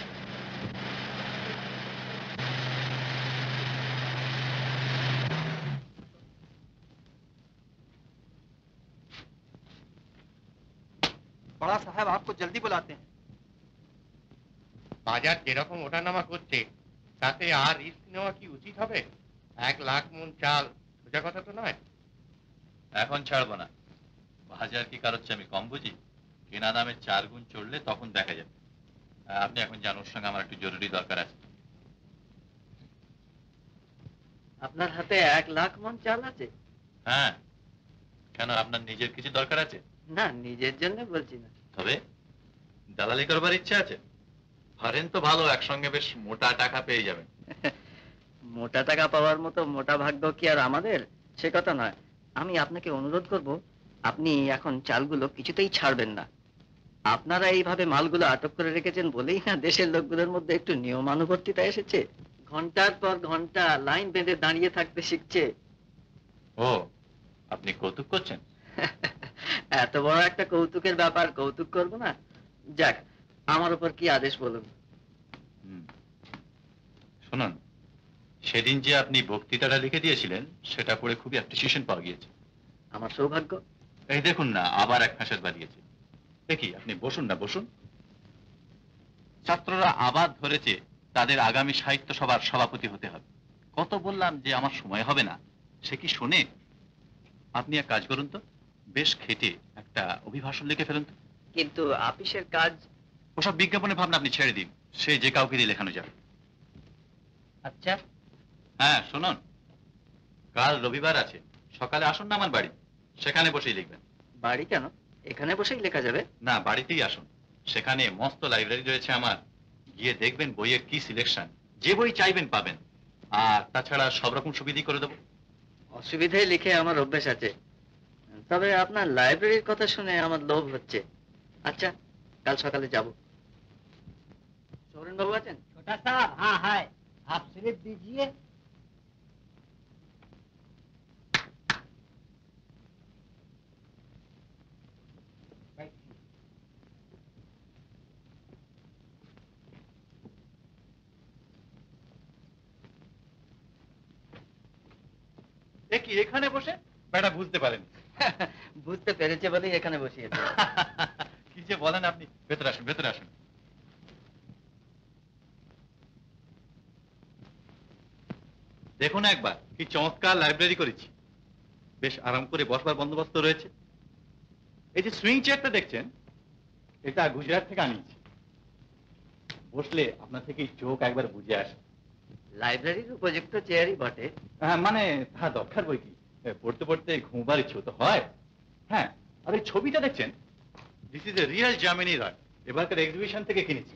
বড়া সাহেব আপকো জলদি বুলাতে বাজার যেরকম ওঠানামা করছে তাতে আর রিস্ক নেওয়া কি উচিত হবে এক লাখ মন চাল সোজা কথা তো নয় এখন ছাড়বো না। বাজার কি কারোর আমি কম বুঝি? কেনা দামে চার গুণ চড়লে তখন দেখা যাবে। আপনি এখন যান ওর সঙ্গে আমার একটু জরুরি দরকার আছে। আপনার হাতে এক লাখ মন চাল আছে? হ্যাঁ। কেন আপনার নিজের কিছু দরকার আছে? না নিজের জন্য বলছি না। তবে দালালি করবার ইচ্ছা আছে? ধরেন তো ভালো একসঙ্গে বেশ মোটা টাকা পেয়ে যাবেন। মোটা টাকা পাওয়ার মতো মোটা ভাগ্য কি আর আমাদের? সে কথা নয়। আমি আপনাকে অনুরোধ করব আপনি এখন চালগুলো কিছুতেই ছাড়বেন না। আপনারা এইভাবে মালগুলো আটক করে রেখেছেন বলেই না দেশের লোকগুলোর মধ্যে একটু নিয়মানুবর্তিতা এসেছে? ঘণ্টার পর ঘণ্টা লাইন বেঁধে দাঁড়িয়ে থাকতে শিখছে। ও আপনি কৌতুক করছেন? এত বড় একটা কৌতুকের ব্যাপার কৌতুক করব না। যাক আমার উপর কি আদেশ বলুন? শুনুন সেদিন যে আপনি বক্তৃতাটা লিখে দিয়েছিলেন সেটা পড়ে খুবই অ্যাপ্রিসিয়েশন পাওয়া গিয়েছে। আমার সৌভাগ্য? এই দেখুন না আবার এক ফাঁসের বাড়িয়েছে দেখি আপনি বসুন না বসুন। ছাত্ররা আবার ধরেছে তাদের আগামী সাহিত্য সভার সভাপতি হতে হবে। কত বললাম যে আমার সময় হবে না সে কি শোনে? আপনি এক কাজ করুন তো। বেশ খেটে একটা অভিভাষণ লিখে ফেলুন কিন্তু আপিসের কাজ ওসব বিজ্ঞাপনের ভাবনা আপনি ছেড়ে দিন। সে যে কাউকে দিয়ে লেখানো যাবে। আচ্ছা। হ্যাঁ শুনুন। কাল রবিবার আছে। সকালে আসুন না আমার বাড়ি। সেখানে বসেই লিখবেন। বাড়ি কেন? এখানে বসেই লেখা যাবে? না বাড়িতেই আসুন। সেখানে মস্ত লাইব্রেরি রয়েছে আমার। গিয়ে দেখবেন বইয়ের কি সিলেকশন যে বই চাইবেন পাবেন। আর তাছাড়া সব রকম সুবিধি করে দেবো। অসুবিধায় লিখে আমার অভ্যেস আছে। তবে আপনার লাইব্রেরির কথা শুনে আমার লোভ হচ্ছে আচ্ছা কাল সকালে যাব সৌরেন বাবু আছেন छोटा साहब हाँ है आप स्लिप दीजिए এ কি এখানে বসে বেটা বুঝতে পারেন বুঝতে পেরেছে বলেই এখানে বসিয়েছে। কি যে বলেন আপনি। ভেতরে আসুন ভেতরে আসুন। দেখুন একবার কি চমৎকার লাইব্রেরি করেছি। বেশ আরাম করে বসবার বন্দোবস্ত রয়েছে। এই যে সুইং চেয়ারটা দেখছেন এটা গুজরাট থেকে আনিয়েছি। বসলে আপনার থেকে চোখ একবার বুঝে আসে। লাইব্রেরির উপযুক্ত চেয়ারই বটে। হ্যাঁ, মানে তা দরকার বই কি? পড়তে পড়তে ঘুমবার ইচ্ছে তো হয়। হ্যাঁ আর এই ছবিটা দেখছেন? This is a real Jamini Roy এবারকার এক্সিবিশন থেকে কিনেছি।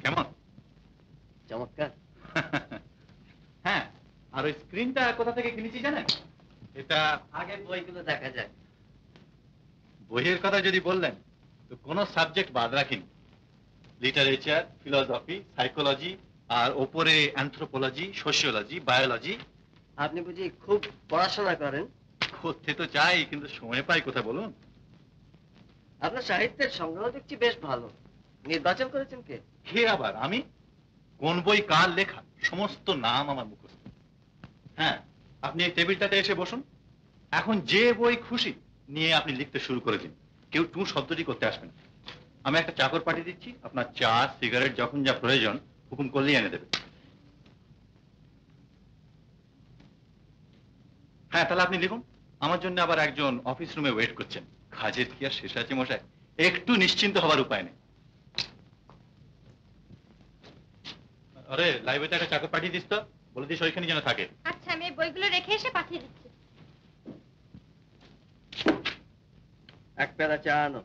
কেমন? চমৎকার। হ্যাঁ আর ওই স্ক্রিনটা কোথা থেকে কিনেছি জানেন? এটা আগে বইগুলো দেখা যায়। বইয়ের কথা যদি বললেন তো কোনো সাবজেক্ট বাদ রাখিনি। লিটারেচার ফিলোসফি সাইকোলজি আর ওপরে অ্যান্থ্রোপোলজি সোশিওলজি বায়োলজি আপনি বুঝি খুব পড়াশোনা করেন? করতে তো চাই কিন্তু সময় পাই কোথায় বলুন? আপনার সাহিত্যের সংগ্রহ দেখছি বেশ ভালো। নির্বাচন করেছেন কে? কে আবার? আমি? কোন বই কার লেখা? সমস্ত নাম আমার মুখস্থ। হ্যাঁ আপনি এই টেবিলটাতে এসে বসুন। এখন যে বই খুশি নিয়ে আপনি লিখতে শুরু করে দিন। কেউ টু শব্দটি করতে আসবে না। আমি একটা চাকর পাঠিয়ে দিচ্ছি। আপনার চা সিগারেট যখন যা প্রয়োজন হুকুম করলেই এনে দেবে। হ্যাঁ তাহলে আপনি লিখুন। আমার জন্য আবার একজন অফিস রুমে ওয়েট করছেন। কাজের কি আর শেষ আছে মশাই? একটু নিশ্চিন্ত হবার উপায় নেই। আরে লাইব্রেরিতে একটা চাকর পাঠিয়ে দিস তো। বলে দিস ওইখানে যেন থাকে। আচ্ছা আমি বইগুলো রেখে এসে পাঠিয়ে দিচ্ছি। এক পেলা চা আনো।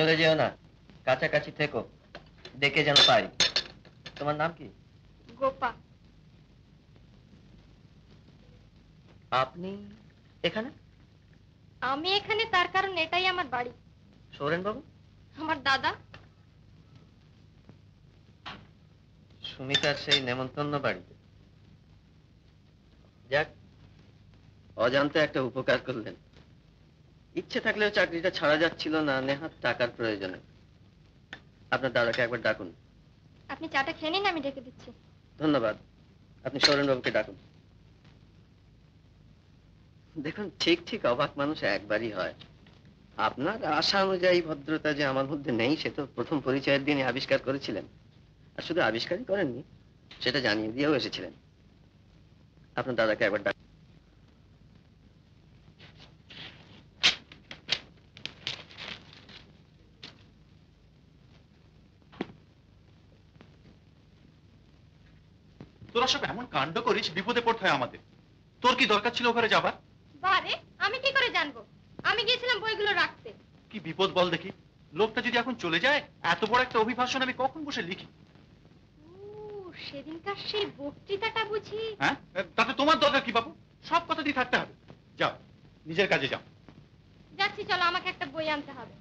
চলে যেও না। কাছাকাছি থেকো। দেখে যেন পাই। তোমার নাম কি? গোপা। আপনি এখানে? আমি এখানে তার কারণ এটাই আমার বাড়ি। সৌরেন বাবু? আমার দাদা। সুমিতার সেই নেমন্তন্ন বাড়িতে যাক অজান্তে একটা উপকার করলেন। ইচ্ছে থাকলেও চাকরিটা ছাড়া যাচ্ছিল না নেহাত টাকার প্রয়োজনে। আপনার দাদাকে একবার ডাকুন। আপনি চাটা খেয়ে নিন আমি ডেকে দিচ্ছি। ধন্যবাদ। আপনি সৌরেন বাবুকে ডাকুন। দেখুন ঠিক ঠিক অবাক মানুষ একবারই হয়। আপনার আশা অনুযায়ী ভদ্রতা যে আমার মধ্যে নেই সে তো প্রথম পরিচয়ের দিনে আবিষ্কার করেছিলেন। আর শুধু আবিষ্কারই করেননি সেটা জানিয়ে দিয়েও এসেছিলেন। আপনার দাদাকে একবার সব এমন কাণ্ড করিস বিপদে পড়তে হয় আমাদের। তোর কি দরকার ছিল ওখানে যাবার? বারে আমি কি করে জানব? আমি গিয়েছিলাম বইগুলো রাখতে। কি বিপদ বল দেখি? লোকটা যদি এখন চলে যায় এত বড় একটা অভিভাষণ আমি কখন বসে লিখি? সেদিনকার সেই বক্তৃতাটা বুঝি। হ্যাঁ? তাতে তোমার দরকার কি বাবু সব কথা দিয়ে থাকতে হবে। যাও নিজের কাজে যাও। যাচ্ছি চলো আমাকে একটা বই আনতে হবে।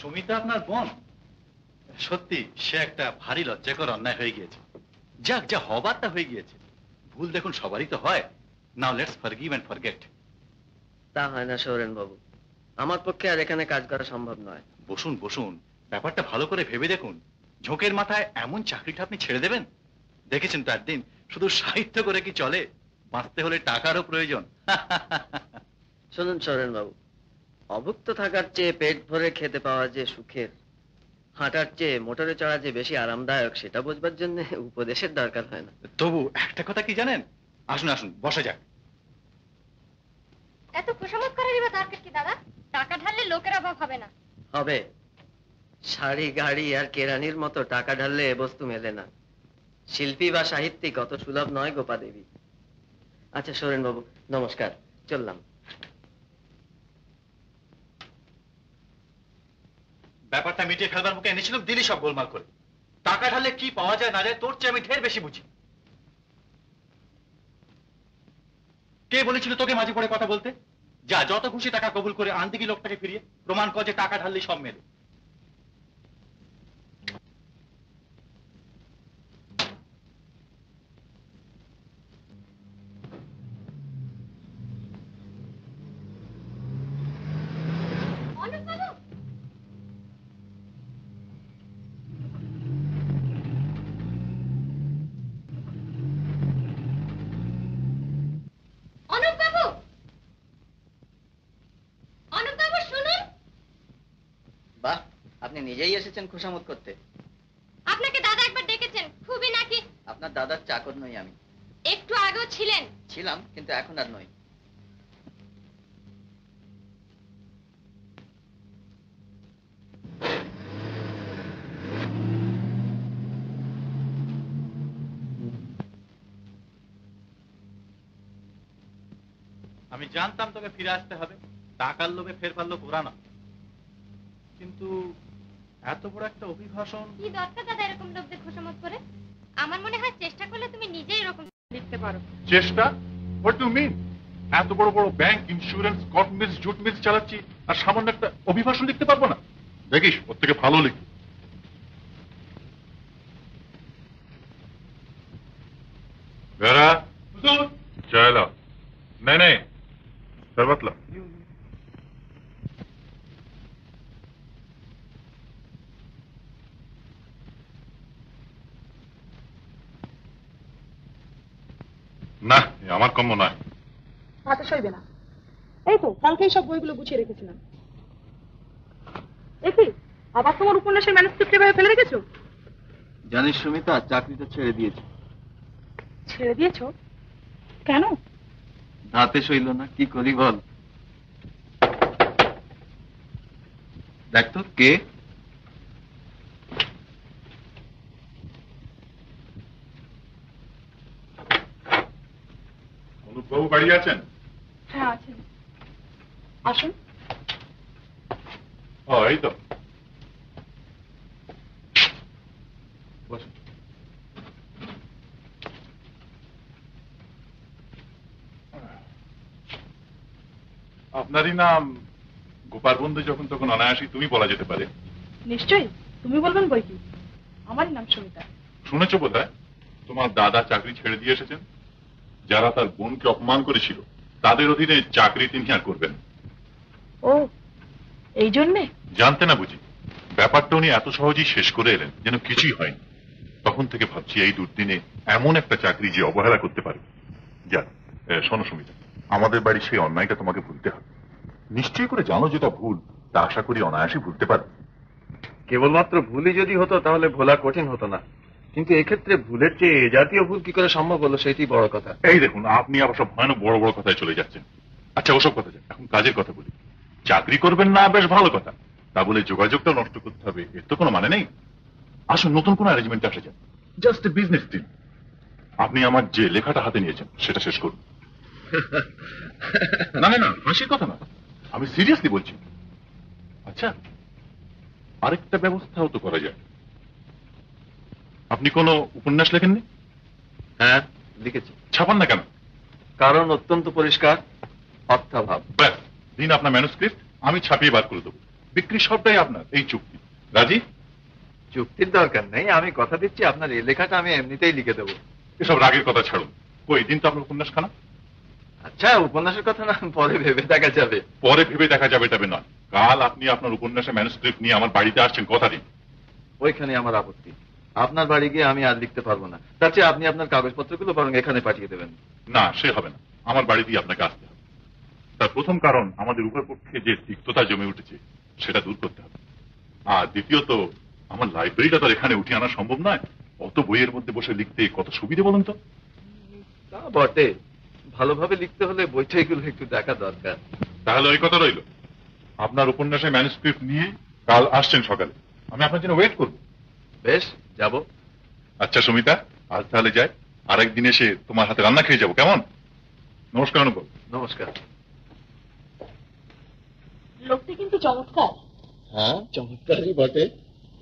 সুমিতা আপনার বোন? সত্যি সে একটা ভারী লজ্জাকর অন্যায় হয়ে গিয়েছে। যাক যা হবার তা হয়ে গিয়েছে। ভুল দেখুন সবারই তো হয়। Now let's forgive and forget তা হয় না সৌরেন বাবু আমার পক্ষে আর এখানে কাজ করা সম্ভব নয়। বসুন বসুন। ব্যাপারটা ভালো করে ভেবে দেখুন। ঝোঁকের মাথায় এমন চাকরিটা আপনি ছেড়ে দেবেন? দেখেছেন তো একদিন শুধু সাহিত্য করে কি চলে? বাঁচতে হলে টাকারও প্রয়োজন। শুনুন সৌরেন বাবু অভুক্ত থাকার চেয়ে পেট ভরে খেতে পাওয়া যে সুখের হাঁটার চেয়ে মোটরে চড়া যে বেশি আরামদায়ক সেটা বোঝবার জন্য উপদেশের দরকার হয় না। তবু একটা কথা কি জানেন? আসুন আসুন বসা যাক। এত খুশামত করারই বা দরকার কি দাদা? টাকা ঢাললে লোকের অভাব হবে না। হবে। শাড়ি গাড়ি আর কেরানির মতো টাকা ঢাললে এ বস্তু মেলে না। শিল্পী বা সাহিত্যিক অত সুলভ নয় গোপা দেবী আচ্ছা সোরেন বাবু নমস্কার চললাম। ব্যাপারটা মিটিয়ে ফেলবার মুখে এনেছিলাম, দিলি সব গোলমাল করে। টাকা ঢালে কি পাওয়া যায় না যায়, তোর চেয়ে আমি ঢের বেশি বুঝি। কে বলেছিল তোকে মাঝে পড়ে কথা বলতে? যা, যত খুশি টাকা কবুল করে আনতে কি লোকটাকে ফিরিয়ে। প্রমাণ কর যে টাকা ঢাললেই সব মেলে আপনি নিজেই এসেছেন খোসামত করতে। আপনাকে দাদা একবার ডেকেছেন খুবই নাকি? আপনার দাদার চাকর নই আমি। একটু আগেও ছিলেন। ছিলাম কিন্তু এখন আর নই। আমি জানতাম তোকে ফিরে আসতে হবে। টাকার লোভে ফের পারল পুরানো কিন্তু এত বড় একটা অভিভাষণ। কি দরকার দাদা এরকম লোকদের খোসামত করে? আমার মনে হয় চেষ্টা করলে তুমি নিজেই এরকম লিখতে পারো। চেষ্টা? হোয়াট ডু মিন এত বড় বড় ব্যাংক ইন্স্যুরেন্স কট মিলস জুট মিলস চালাচ্ছি আর সামান্য একটা অভিভাষণ লিখতে পারব না? দেখিস ওর থেকে ভালো লিখ বেরা কম্য নয়। হাতে সইবে না। এই তো কালকেই সব বইগুলো গুছিয়ে রেখেছিলাম। দেখি আবার তোমার উপন্যাসের ম্যানুস্ক্রিপ্ট এভাবে ফেলে রেখেছো? জানিস সুমিতা চাকরিটা ছেড়ে দিয়েছে। ছেড়ে দিয়েছ? কেন? ধাতে সইল না কি করি বল? দেখ তো কে অনুপবাবু বাড়ি আছেন? হ্যাঁ আছে। আসুন। ও এই তো। বসুন। আপনারই নাম গোপাল বন্ধু যখন তখন অনায়াসই তুমি বলা যেতে পারে। নিশ্চয়ই তুমি বলবেন বই কি আমারই নাম সমিতা। শুনেছো বোধ তোমার দাদা চাকরি ছেড়ে দিয়ে এসেছেন? যারা তার বোনকে অপমান করেছিল তাদের অধীনে চাকরি তিনি আর করবেন ও এই জন্যে? জানতে না বুঝি ব্যাপারটা উনি এত সহজেই শেষ করে এলেন যেন কিছুই হয়নি। তখন থেকে ভাবছি এই দুর্দিনে এমন একটা চাকরি যে অবহেলা করতে পারে। যাক এ, শোনো সুমিতা আমাদের বাড়ির সেই অন্যায়টা তোমাকে ভুলতে হবে। নিশ্চয়ই করে জানো যেটা ভুল তা আশা করি অনায়াসে ভুলতে পারবে। কেবলমাত্র ভুলই যদি হতো তাহলে ভোলা কঠিন হতো না। কিন্তু এক্ষেত্রে ভুলের চেয়ে জাতীয় ভুল কি করে সম্ভব হলো সেটি বড় কথা। এই দেখুন আপনি আবার সব ভয়ানক বড় বড় কথায় চলে যাচ্ছেন। আচ্ছা ওসব কথা যাক এখন কাজের কথা বলি। চাকরি করবেন না বেশ ভালো কথা। তা বলে যোগাযোগটা নষ্ট করতে হবে এর তো কোনো মানে নেই। আসুন নতুন কোনো অ্যারেঞ্জমেন্ট আসা যাক। জাস্ট এ বিজনেস ডিল আপনি আমার যে লেখাটা হাতে নিয়েছেন সেটা শেষ করুন। না না না হাসির কথা না আমি সিরিয়াসলি বলছি। আচ্ছা আরেকটা ব্যবস্থাও তো করা যায়। আপনি কোনো উপন্যাস লেখেননি? হ্যাঁ লিখেছি। ছাপান না কেন? কারণ অত্যন্ত পরিষ্কার অর্থাভাব। ব্যাস দিন আপনার ম্যানুস্ক্রিপ্ট আমি ছাপিয়ে বার করে দেবো। বিক্রি সবটাই আপনার এই চুক্তি। রাজি? চুক্তির দরকার নেই আমি কথা দিচ্ছি আপনার এই লেখাটা আমি এমনিতেই লিখে দেবো। এসব রাগের কথা ছাড়ুন। কই দিন তো আপনার উপন্যাস খানা আচ্ছা উপন্যাসের কথা না পরে ভেবে দেখা যাবে। পরে ভেবে দেখা যাবে তবে নয়। কাল আপনি আপনার উপন্যাসের ম্যানুস্ক্রিপ্ট নিয়ে আমার বাড়িতে আসছেন কথা দিন। ওইখানে আমার আপত্তি। আপনার বাড়ি গিয়ে আমি আর লিখতে পারব না। তার চেয়ে আপনি আপনার কাগজপত্রগুলো বরং এখানে পাঠিয়ে দেবেন। না সে হবে না। আমার বাড়ি দিয়ে আপনাকে আসতে হবে। তার প্রথম কারণ আমাদের উপর পক্ষে যে তিক্ততা জমে উঠেছে সেটা দূর করতে হবে। আর দ্বিতীয়ত আমার লাইব্রেরিটা তো এখানে উঠে আনা সম্ভব নয়। অত বইয়ের মধ্যে বসে লিখতে কত সুবিধে বলুন তো? তা বটে। ভালোভাবে লিখতে হলে বইটাইগুলো একটু দেখা দরকার। তাহলে ওই কথা রইল। আপনার উপন্যাসের ম্যানুস্ক্রিপ্ট নিয়ে কাল আসছেন সকালে। আমি আপনার জন্য ওয়েট করব। বেশ। যাব। আচ্ছা সুমিতা আজ তাহলে যাই। আরেকদিন এসে তোমার হাতে রান্না খেয়ে যাব কেমন? নমস্কার অনুভব নমস্কার। লোকটি কিন্তু চমৎকার। হ্যাঁ চমৎকারই বটে।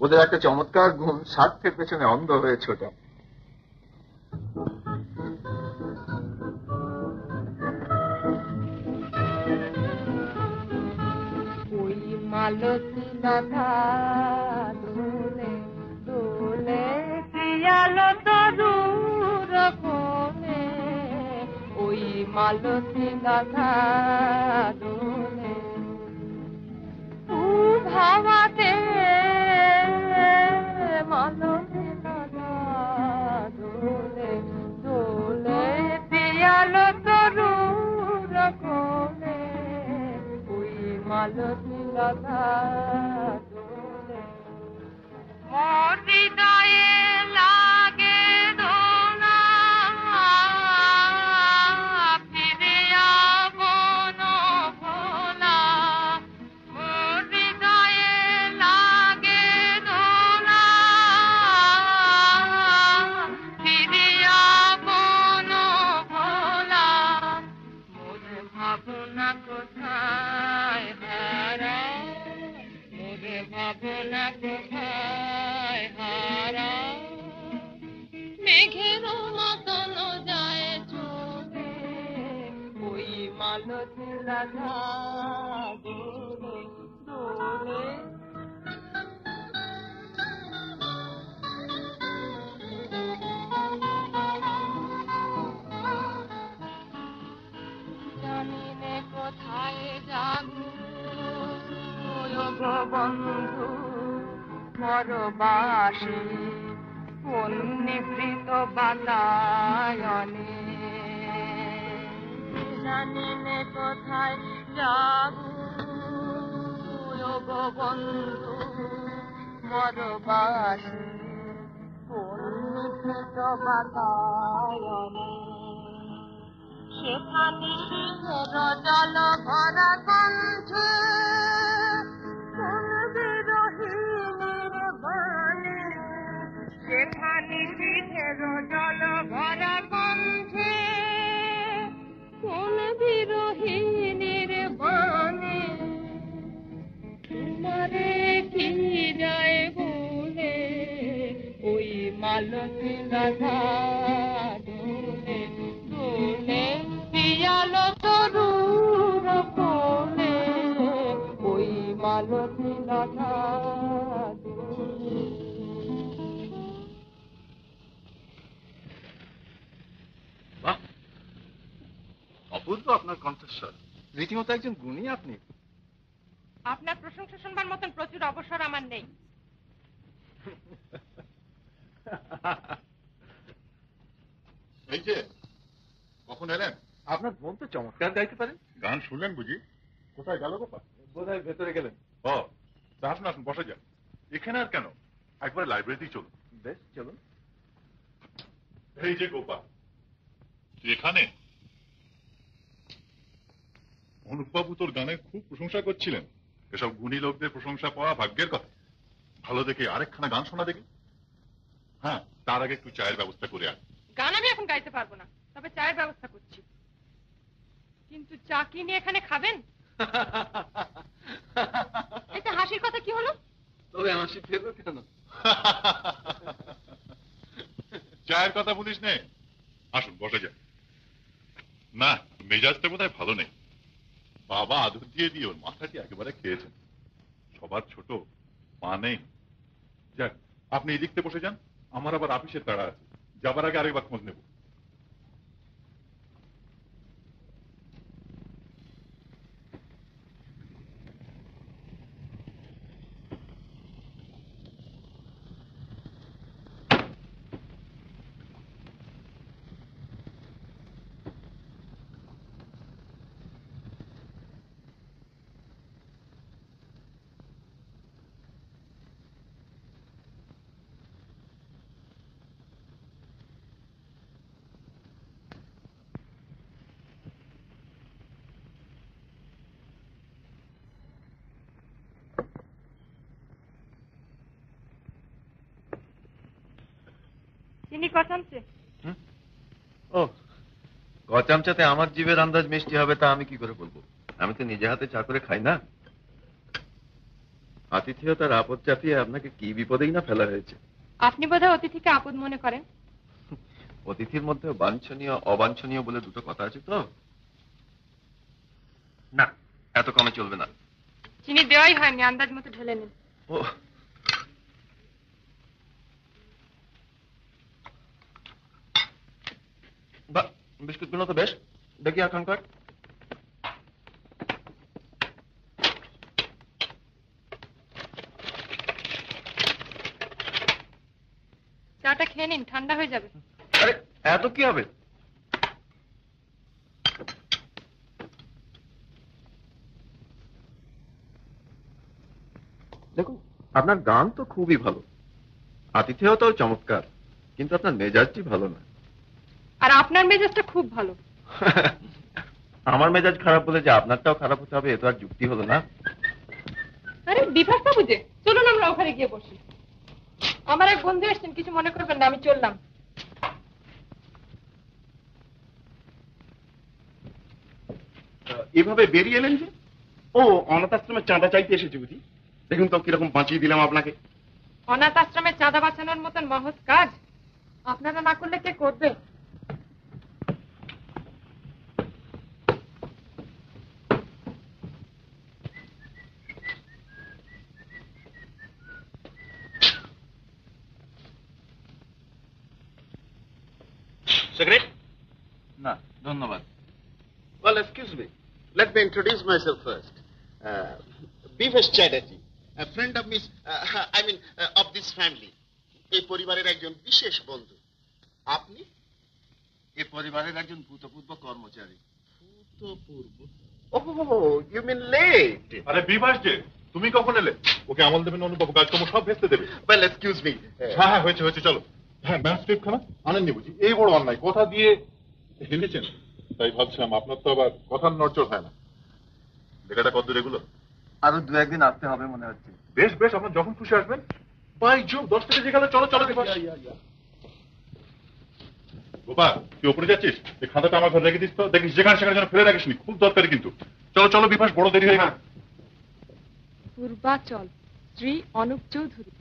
ওদের একটা চমৎকার গুণ স্বার্থের পেছনে অন্ধ হয়ে ছোট। মালতী দোলে পিয়ালো তরুর কোণে, ওই মালতী লতা দোলে তু ভাবাতে মালতী লতা দোলে দোলে পিয়ালো তরুর কোণে, ওই মালতী লতা Mor vidaje রাধা দোলে দোলে। জানিনে কোথায় যাব বন্ধু পরবাসী কোন নিভৃত বাতায়নে। জানিনে কোথায় যাব বন্ধু নিভৃত বাতায়নে সেখানে জল ভরা কণ্ঠে ওই মালতী রাধা পিয়াল তরুর কোলে ওই অপূর্ব আপনার কণ্ঠস্বর। রীতিমতো একজন গুণী আপনি। আপনার প্রশংসা শুনবার মতন প্রচুর অবসর আমার নেই। এই যে কখন এলেন? আপনার বোন তো চমৎকার গাইতে পারেন গান শুনলেন বুঝি? কোথায় গেল গোপাল? বোধহয় ভেতরে গেলেন। ও তা আসুন আসুন বসে যান। এখানে আর কেন? একবার লাইব্রেরিতেই চলুন। বেশ চলুন। এই যে গোপাল তুই এখানে? অনুপবাবু তোর গানের খুব প্রশংসা করছিলেন। এসব গুণী লোকদের প্রশংসা পাওয়া ভাগ্যের কথা। ভালো দেখে আরেকখানা গান শোনা দেখি। হ্যাঁ তার আগে একটু চায়ের ব্যবস্থা করে আন। গান আমি এখন গাইতে পারব না তবে চায়ের ব্যবস্থা করছি। কিন্তু চা কি নিয়ে এখানে খাবেন? এটা হাসির কথা কি হলো? তবে হাসি ফেলল কেন? চায়ের কথা বলিস নে। আসুন বসে যান না মেজাজটা বোধ ভালো নেই। বাবা আদর দিয়ে দিয়ে ওর মাথাটি একেবারে খেয়েছেন সবার ছোট মা নেই। যাক, আপনি এই দিকতে বসে যান। আমার আবার অফিসের তাড়া আছে। যাবার আগে আরেকবার খোঁজ নেব। চিনি চামচে ও ক চামচাতে আমার জীবের আন্দাজ মিষ্টি হবে তা আমি কি করে বলব? আমি তো নিজে হাতে চা করে খাই না। আতিথেয়তার আপদ চাপিয়ে আপনাকে কি বিপদেই না ফেলা হয়েছে? আপনি বোধহয় অতিথিকে আপদ মনে করেন? অতিথির মধ্যে বাঞ্ছনীয় অবাঞ্ছনীয় বলে দুটো কথা আছে তো? না এত কমে চলবে না। চিনি দেওয়াই হয়নি আন্দাজ মতো ঢেলে নিন। ও বিস্কুটগুলো তো বেশ। দেখি এখনকার চাটা খেয়ে নিন ঠান্ডা হয়ে যাবে। আরে এত কি হবে? দেখুন আপনার গান তো খুবই ভালো। আতিথেয়তাও চমৎকার কিন্তু আপনার মেজাজটি ভালো না আর আপনার মেজাজটা খুব ভালো। আমার মেজাজ খারাপ বলে যে আপনারটাও খারাপ হতে হবে এ তো আর যুক্তি হলো না। আরে বিভাস বাবু যে চলুন আমরা ওখানে গিয়ে বসি। আমার এক বন্ধু এসছেন কিছু মনে করবেন না আমি চললাম। এভাবে বেরিয়ে এলেন যে? ও অনাথ আশ্রমে চাঁদা চাইতে এসেছে বুঝি। দেখুন তো কীরকম বাঁচিয়ে দিলাম আপনাকে। অনাথ আশ্রমে চাঁদা বাঁচানোর মতন মহৎ কাজ আপনারা না করলে কে করবে সিগারেট না ধন্যবাদ। Well, excuse me. Let me introduce myself first. Uh, Beavis Chatterjee, a friend of Miss, uh, I mean, uh, of this family. এই পরিবারের একজন বিশেষ বন্ধু। আপনি? এ পরিবারের একজন ভূতপূর্ব কর্মচারী। ভূতপূর্ব? ওহ ইউ মিন লেট আরে বিভাস যে তুমি কখন এলে? ওকে আমল দেবেন অনুবাবু কাজকর্ম সব ভেস্তে দেবে। ওয়েল এক্সকিউজ মি হ্যাঁ হ্যাঁ হয়েছে হয়েছে চলো। হ্যাঁ ম্যাম স্ট্রিপ খানা। আনেননি বুঝি? এই বড় অন্যায়। কোথা দিয়ে হেলেছেন তাই ভাবছিলাম আপনার তো আবার কথার নড়চড় হয় না। লেখাটা কত দূর এগুলো আরও দু একদিন আসতে হবে মনে হচ্ছে। বেশ বেশ আপনার যখন খুশি আসবেন। বাই জোব দশটা বেজে গেল চলো চলো গোপাল তুই ওপরে যাচ্ছিস? এই খাতাটা আমার ঘরে রেখে দিস তো। দেখিস যেখানে সেখানে যেন ফেলে রাখিস নি খুব দরকারি কিন্তু। চলো চলো বিভাস বড় দেরি হয়ে গেল। পূর্বাচল শ্রী অনুপ চৌধুরী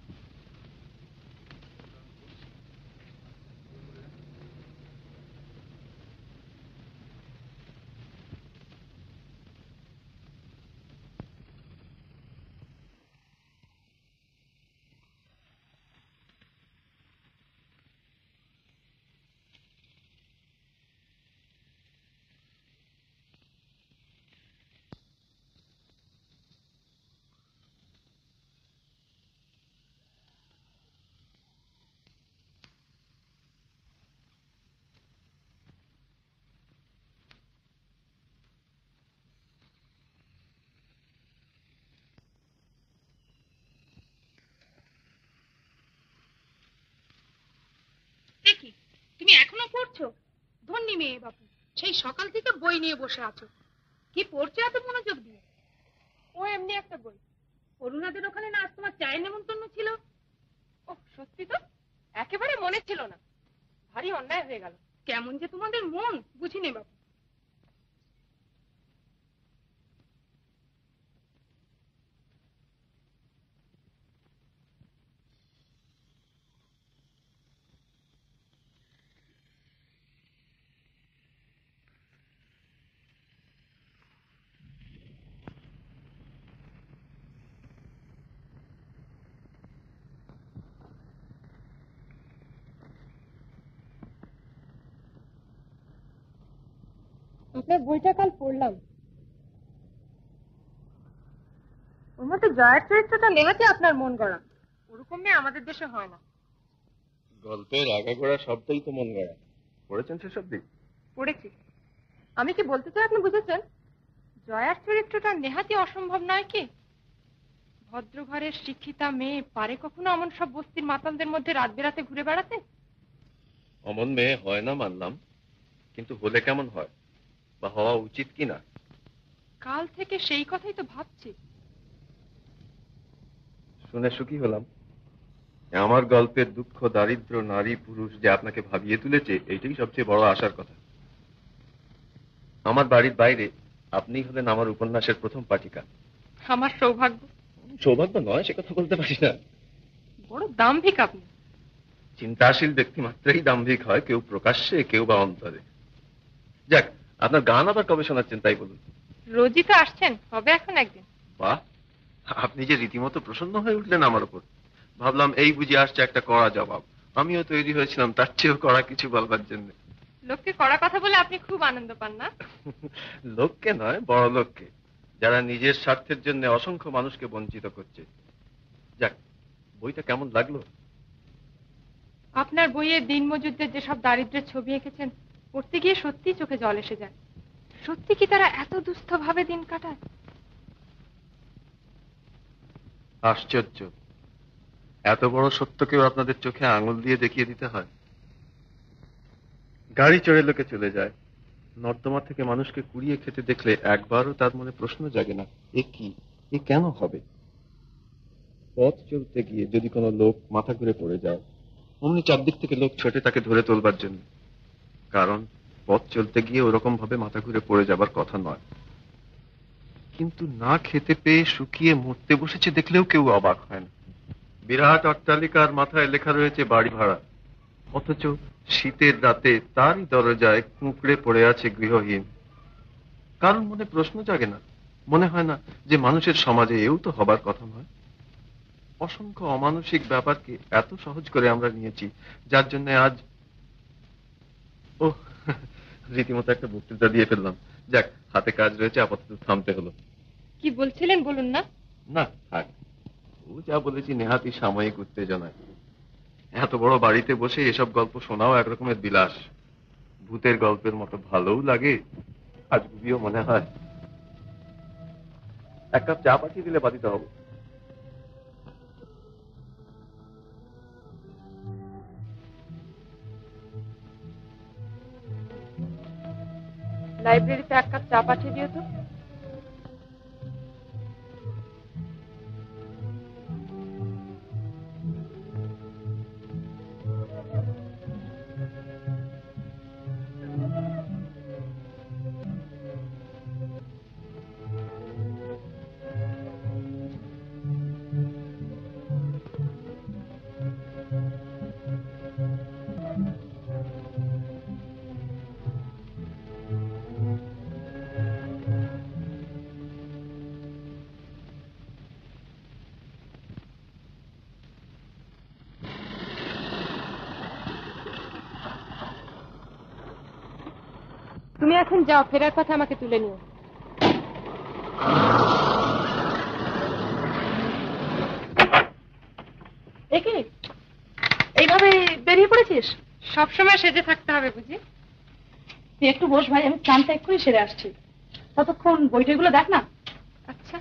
দেখি তুমি এখনও পড়ছো? ধন্যী মেয়ে বাপু, সেই সকাল থেকে বই নিয়ে বসে আছো। কি পড়ছো এত মনোযোগ দিয়ে? ও এমনি একটা বই। অরুণাদের ওখানে না আজ তোমার চায়ের নেমন্তন্ন ছিল? ও সত্যি তো? একেবারে মনে ছিল না। ভারী অন্যায় হয়ে গেল। কেমন যে তোমাদের মন, বুঝিনি বাপু। আপনার বইটা কাল পড়লাম। ওর মধ্যে জয়ার চরিত্রটা নেহাতে আপনার মন গড়া। ওরকম মেয়ে আমাদের দেশে হয় না। গল্পের আগাগোড়া সবটাই তো মন গড়া। পড়েছেন সেসব দিক পড়েছি। আমি কি বলতে চাই আপনি বুঝেছেন? জয়ার চরিত্রটা নেহাতি অসম্ভব নয় কি? ভদ্র ঘরের শিক্ষিতা মেয়ে পারে কখনো এমন সব বস্তির মাতালদের মধ্যে রাত বেরাতে ঘুরে বেড়াতে? অমন মেয়ে হয় না মানলাম কিন্তু হলে কেমন হয়? বা হওয়া উচিত কি না? কাল থেকে সেই কথাই তো ভাবছি। শুনে সুখী হলাম। আমার গল্পের দুঃখ দারিদ্র নারী পুরুষ যে আপনাকে ভাবিয়ে তুলেছে এইটাই সবচেয়ে বড় আশার কথা। আমার বাড়ির বাইরে আপনি হলেন আমার উপন্যাসের প্রথম পাঠিকা আমার সৌভাগ্য। সৌভাগ্য নয় সে কথা বলতে পারি না। বড় দাম্ভিক আপনি। চিন্তাশীল ব্যক্তি মাত্রই দাম্ভিক হয় কেউ প্রকাশ্যে কেউ বা অন্তরে। যাক আপনার গান আবার কবে শোনাচ্ছেন তাই বলুন। রোজই তো আসছেন হবে এখন একদিন। বাহ আপনি যে রীতিমতো প্রসন্ন হয়ে উঠলেন আমার উপর। ভাবলাম এই বুঝি আসছে একটা কড়া জবাব। আমিও তৈরি হয়েছিলাম তার চেয়েও কড়া কিছু বলবার জন্য। লোককে কড়া কথা বলে আপনি খুব আনন্দ পান না? লোককে নয় বড় লোককে। যারা নিজের স্বার্থের জন্য অসংখ্য মানুষকে বঞ্চিত করছে। যাক বইটা কেমন লাগল? আপনার বইয়ে দিনমজুরদের যেসব দারিদ্রের ছবি এঁকেছেন পড়তে গিয়ে সত্যি চোখে জল এসে যায়। সত্যি কি তারা এত দুস্থ ভাবে দিন কাটায়? আশ্চর্য। এত বড় সত্যকেও আপনাদের চোখে আঙুল দিয়ে দেখিয়ে দিতে হয়? গাড়ি চড়ে লোকে চলে যায়। নর্দমা থেকে মানুষকে কুড়িয়ে খেতে দেখলে একবারও তার মনে প্রশ্ন জাগে না এ কি? এ কেন হবে? পথ চলতে গিয়ে যদি কোনো লোক মাথা ঘুরে পড়ে যায় অমনি চারদিক থেকে লোক ছোটে তাকে ধরে তোলবার জন্য। কারণ পথ চলতে গিয়ে ওরকম ভাবে মাথা ঘুরে পড়ে যাবার কথা নয়। কিন্তু না খেতে পেয়ে শুকিয়ে মরতে বসেছে দেখলেও কেউ অবাক হয় না। বিরাট অট্টালিকার মাথায় লেখা রয়েছে বাড়ি ভাড়া। অথচ শীতের রাতে তারই দরজায় কুঁকড়ে পড়ে আছে গৃহহীন। কারণ মনে প্রশ্ন জাগে না। মনে হয় না যে মানুষের সমাজে এও তো হবার কথা নয়। অসংখ্য অমানসিক ব্যাপারকে এত সহজ করে আমরা নিয়েছি, যার জন্য আজ ও রীতিমতো একটা বক্তৃতা দিয়ে ফেললাম। যাক হাতে কাজ রয়েছে আপাতত থামতে হলো। কি বলছিলেন বলুন না। না থাক। ও যা বলেছি নেহাতি সাময়িক উত্তেজনায় এত বড় বাড়িতে বসে এসব গল্প শোনাও একরকমের বিলাস। ভূতের গল্পের মতো ভালোও লাগে আজ গুবিও মনে হয়। এক কাপ চা পাঠিয়ে দিলে বাদিতে হবে। লাইব্রেরিতে এক কাপ চা পাঠিয়ে দিও তো। তুমি এখন যাও, ফেরার কথা আমাকে তুলে নিও। এইভাবে বেরিয়ে পড়েছিস? সবসময় সেজে থাকতে হবে বুঝি। তুই একটু বস ভাই, আমি চানটা এক্ষুনি সেরে আসছি। ততক্ষণ বইটাগুলো দেখ না আচ্ছা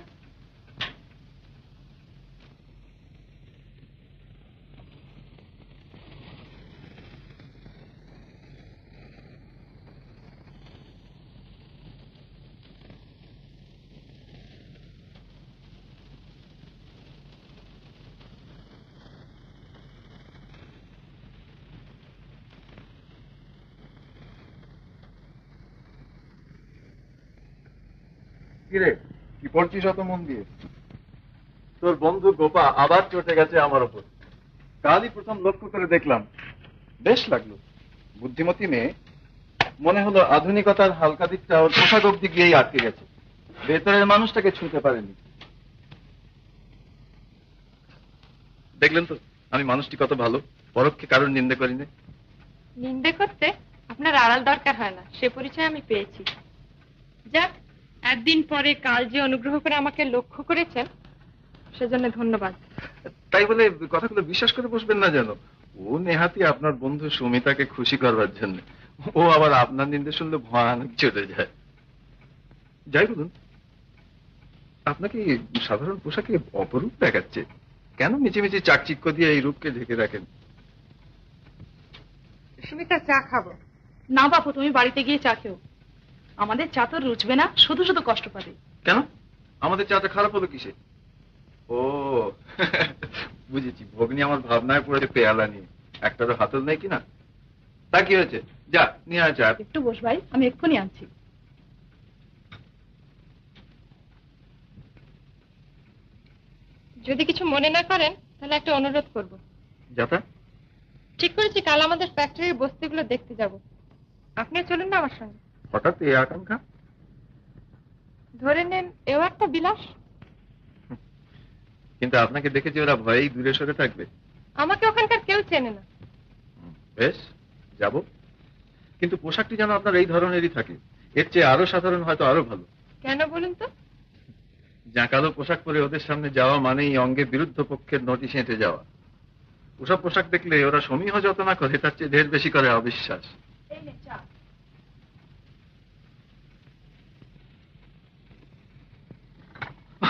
কিরে কি পড়ছিস অত মন দিয়ে। তোর বন্ধু গোপা আবার চটে গেছে আমার ওপর। কালই প্রথম লক্ষ্য করে দেখলাম, বেশ লাগল। বুদ্ধিমতী মেয়ে, মনে হলো আধুনিকতার হালকা দিকটা ওর পোশাক অব্দি গিয়েই আটকে গেছে। ভেতরের মানুষটাকে ছুঁতে পারেনি। দেখলেন তো, আমি মানুষটি কত ভালো, পরোক্ষে কারোর নিন্দে করি না নিন্দে করতে আপনার আড়াল দরকার হয় না, সে পরিচয় আমি পেয়েছি। যাক একদিন পরে কাল যে অনুগ্রহ করে আমাকে লক্ষ্য করেছেন সেজন্য ধন্যবাদ। তাই বলে কথাগুলো বিশ্বাস করে বসবেন না যেন। ও নেহাতি আপনার বন্ধু সুমিতাকে খুশি করবার জন্য। ও আবার আপনার নিন্দে শুনলে ভয়ানক চলে যায়। যাই বলুন আপনাকে সাধারণ পোশাকে অপরূপ দেখাচ্ছে। কেন মিছে চাকচিক্য দিয়ে এই রূপকে ঢেকে রাখেন? সুমিতা চা খাব। না বাপু তুমি বাড়িতে গিয়ে চা খেও। আমাদের চা তো রুচবে না শুধু শুধু কষ্ট পাবে। কেন? আমাদের চাটা খারাপ হলো কিসে? ও বুঝেছি ভগ্নি আমার ভাবনায় পড়েছে পেয়ালা নিয়ে। একটারও হাতল নেই কিনা? তা কি হয়েছে? যা নিয়ে আয় চা। একটু বস ভাই আমি এক্ষুনি আনছি। যদি কিছু মনে না করেন তাহলে একটা অনুরোধ করব। যাতা ঠিক করেছি কাল আমাদের ফ্যাক্টরির বস্তিগুলো দেখতে যাব। আপনি চলুন না আমার সঙ্গে। হঠাৎ এই আকাঙ্ক্ষা? ধরে নেন এও একটা বিলাস। কিন্তু আপনাকে দেখে যে ওরা ভয়েই দূরে সরে থাকবে। আমাকে ওখানকার কেউ চেনে না। বেশ যাব। কিন্তু পোশাকটি যেন আপনার এই ধরনেরই থাকে। এর চেয়ে আরও সাধারণ হয়তো আরও ভালো। কেন বলুন তো? জাঁকালো পোশাক পরে ওদের সামনে যাওয়া মানেই অঙ্গে বিরুদ্ধ পক্ষের নোটিশ এঁটে যাওয়া। ওসব পোশাক দেখলে ওরা সমীহ যত না করে তার চেয়ে ঢের বেশি করে অবিশ্বাস এই নে চা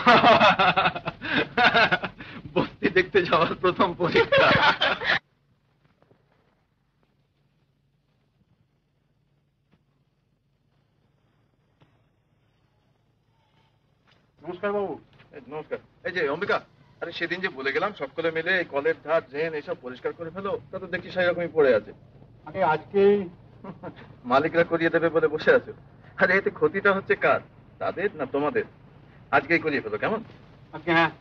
বস্তি দেখতে যাওয়ার প্রথম পরীক্ষা। নমস্কার বাবু। নমস্কার। এই যে অম্বিকা আরে সেদিন যে বলে গেলাম সকলে মিলে এই কলের ধার জেন এসব পরিষ্কার করে ফেলো তা তো দেখছি সেই রকমই পড়ে আছে। আরে আজকেই মালিকরা করিয়ে দেবে বলে বসে আছো। আরে এতে ক্ষতিটা হচ্ছে কার? তাদের না তোমাদের? আজকেই করিয়ে ফেলো কেমন? আজকে হ্যাঁ।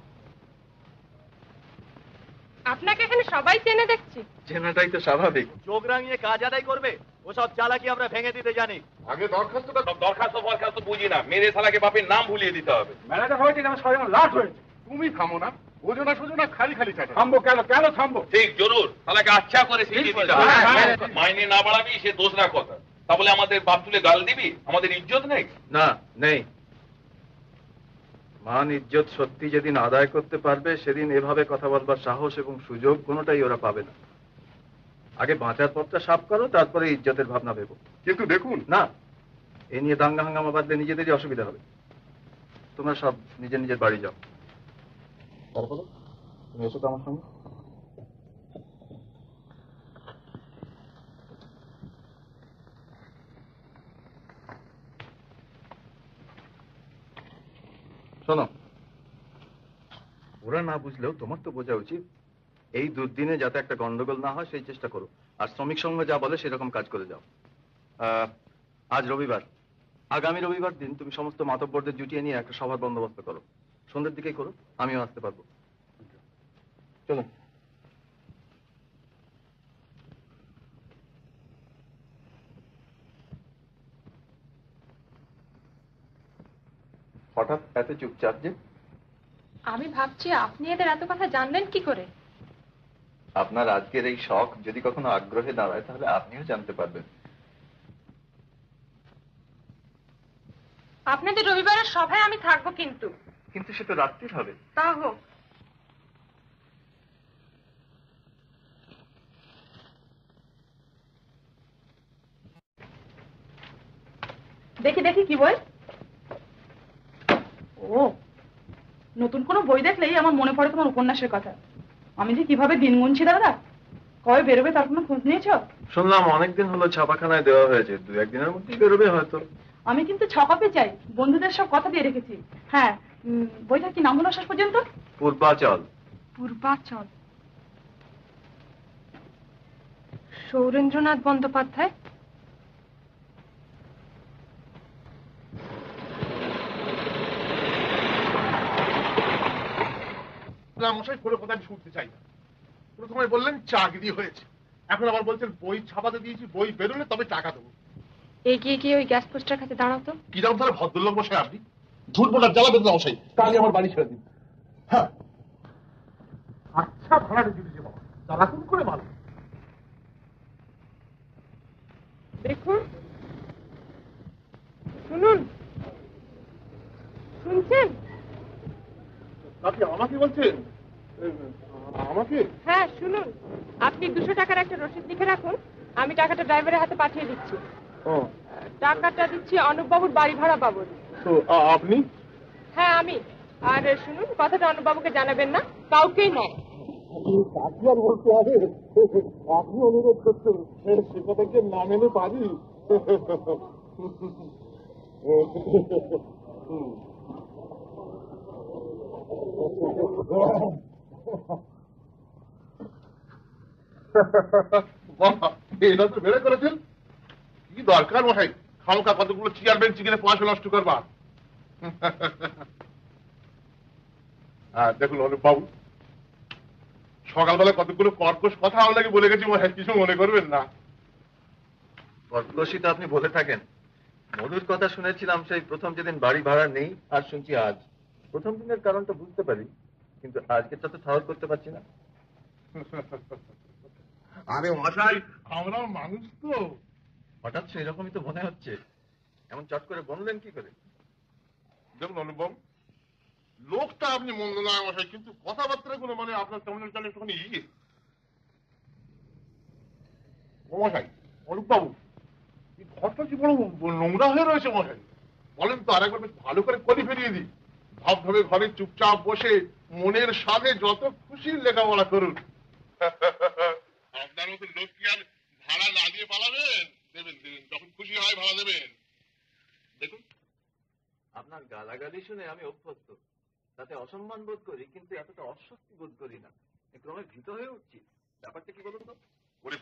আপনাকে এখানে সবাই চেনে দেখছি। চেনাটাই তো স্বাভাবিক। চোখ রাঙিয়ে কাজ আদায় করবে ওসব চালাকি আমরা ভেঙে দিতে জানি। আগে দরখাস্তটা দরখাস্ত ফরখাস্ত বুঝি না। মেরে সালাকে বাপের নাম ভুলিয়ে দিতে হবে। ম্যানেজার হয়েছে আমার ছয়জন লাট হয়েছে। তুমি থামো না ওজনা সোজনা খালি খালি চাটা। থামবো কেন? কেন থামবো? ঠিক জরুর। সালাকে আচ্ছা করে শিখিয়ে দিতে হবে। হ্যাঁ, হ্যাঁ। মাইনে না বাড়াবি সে দোসরা কথা তা বলে আমাদের বাপ তুলে গাল দিবি? আমাদের ইজ্জত নেই? না নেই। মান ইজ্জত সত্যি যেদিন আদায় করতে পারবে সেদিন এভাবে কথা বলবার সাহস এবং সুযোগ কোনোটাই ওরা পাবে না। আগে বাঁচার পথটা সাফ করো তারপরে ইজ্জতের ভাবনা ভেবো। কিন্তু দেখুন। না এ নিয়ে দাঙ্গা হাঙ্গামা বাদলে নিজেদেরই অসুবিধা হবে। তোমরা সব নিজের নিজের বাড়ি যাও। তারপরে? তুমি এসো তো আমার সঙ্গে। শোনো। ওরা না বুঝলেও তোমার তো বোঝা উচিত। এই দুর্দিনে যাতে একটা গন্ডগোল না হয়, সেই চেষ্টা করো। আর শ্রমিক সংঘ যা বলে, সেরকম কাজ করে যাও। আজ রবিবার। আগামী রবিবার দিন তুমি সমস্ত মাতব্বরদের জুটিয়ে নিয়ে একটা সভার বন্দোবস্ত করো। সন্ধ্যের দিকেই করো, আমিও আসতে পারব। চলো। হঠাৎ এত চুপচাপ যে? আমি ভাবছি আপনি এদের এত কথা জানলেন কি করে? আপনার আজকের এই শখ যদি কখনো আগ্রহে দাঁড়ায় তাহলে আপনিও জানতে পারবেন। আপনাদের রবিবারের সভায় আমি থাকব কিন্তু। কিন্তু সে তো রাত্রির হবে। তা হোক। দেখি দেখি কি বই ও নতুন কোনো বই দেখলেই আমার মনে পড়ে তোমার উপন্যাসের কথা। আমি যে কীভাবে দিন গুনছি দাদা? কবে বেরোবে তার কোনো খোঁজ নিয়েছো? শুনলাম অনেকদিন হলো ছাপাখানায় দেওয়া হয়েছে দু একদিনের মধ্যেই বেরোবে হয়তো। আমি কিন্তু ছাপাতে চাই বন্ধুদের সব কথা দিয়ে রেখেছি। হ্যাঁ উম, বইটার কি নাম হলো শেষ পর্যন্ত? পূর্বাচল। পূর্বাচল। সৌরেন্দ্রনাথ বন্দ্যোপাধ্যায়? মশাই কোনো কথা আমি শুনতে চাই না। প্রথমে বললেন চাকরি হয়েছে। এখন আবার বলছেন বই ছাপাতে দিয়েছি বই বেরোলে তবে টাকা দেবো। এগিয়ে গিয়ে ওই গ্যাস পোস্টার কাছে দাঁড়াও তো। কি রকম তাহলে ভদ্রলোক মশাই আপনি? ধুর বোটার জ্বালাবেন না মশাই। কালই আমার বাড়ি ছেড়ে দিন। হ্যাঁ। আচ্ছা ভাড়াটা দিতে বাবা। জ্বালাকুন করে ভালো। দেখুন। শুনুন। শুনছেন? আপনি আমাকে বলছেন? আমাকে? হ্যাঁ শুনুন। আপনি দুশো টাকার একটা রসিদ লিখে রাখুন। আমি টাকাটা ড্রাইভারের হাতে পাঠিয়ে দিচ্ছি। ও। টাকাটা দিচ্ছি অনুপবাবুর বাড়ি ভাড়া বাবুর। তো আপনি? হ্যাঁ আমি। আর শুনুন কথাটা অনুপবাবুকে জানাবেন না। কাউকেই নয়। কাকি আর বলতে হবে আপনি অনুরোধ করছেন। সে কথা কি না মেনে পারি? বাবা, এটা বেড়ে করেছেন কি দরকার মশাই খামকা কতগুলো চেয়ার বেঞ্চ কিনে পয়সা নষ্ট করবা দেখুন অনুপ বাবু সকালবেলা কতগুলো কর্কশ কথা আপনাকে বলে গেছি মশাই কিছু মনে করবেন না কর্কশী তো আপনি বলে থাকেন মধুর কথা শুনেছিলাম সেই প্রথম যেদিন বাড়ি ভাড়া নেই আর শুনছি আজ প্রথম দিনের কারণটা বুঝতে পারি কিন্তু আজকেরটা তো ঠাওর করতে পারছি না। আরে মশাই আমরা মানুষ তো। হঠাৎ সেরকমই তো মনে হচ্ছে। এমন চট করে বললেন কি করে? দেখুন অনুপম লোকটা আপনি মন্দ নয় মশাই কিন্তু কথাবার্তা গুলো মানে আপনার কেমন চলে একটুখানি ইয়ে। মশাই অনুপ বাবু এই ঘরটা কি বড় নোংরা হয়ে রয়েছে মশাই? বলেন তো আরেকবার বেশ ভালো করে কলি ফেরিয়ে দিই। ভাব ভাবে ঘরে চুপচাপ বসে মনের সাথে যত খুশি লেখাপড়া করুন। আপনার মতো লোক কি আর ভাড়া না দিয়ে পালাবেন? দেবেন দেবেন যখন খুশি হয় ভাড়া দেবেন। দেখুন। আপনার গালাগালি শুনে আমি অভ্যস্ত। তাতে অসম্মান বোধ করি কিন্তু এতটা অস্বস্তি বোধ করি না। ক্রমে ভীত হয়ে উঠছি। ব্যাপারটা কি বলুন তো? ওরে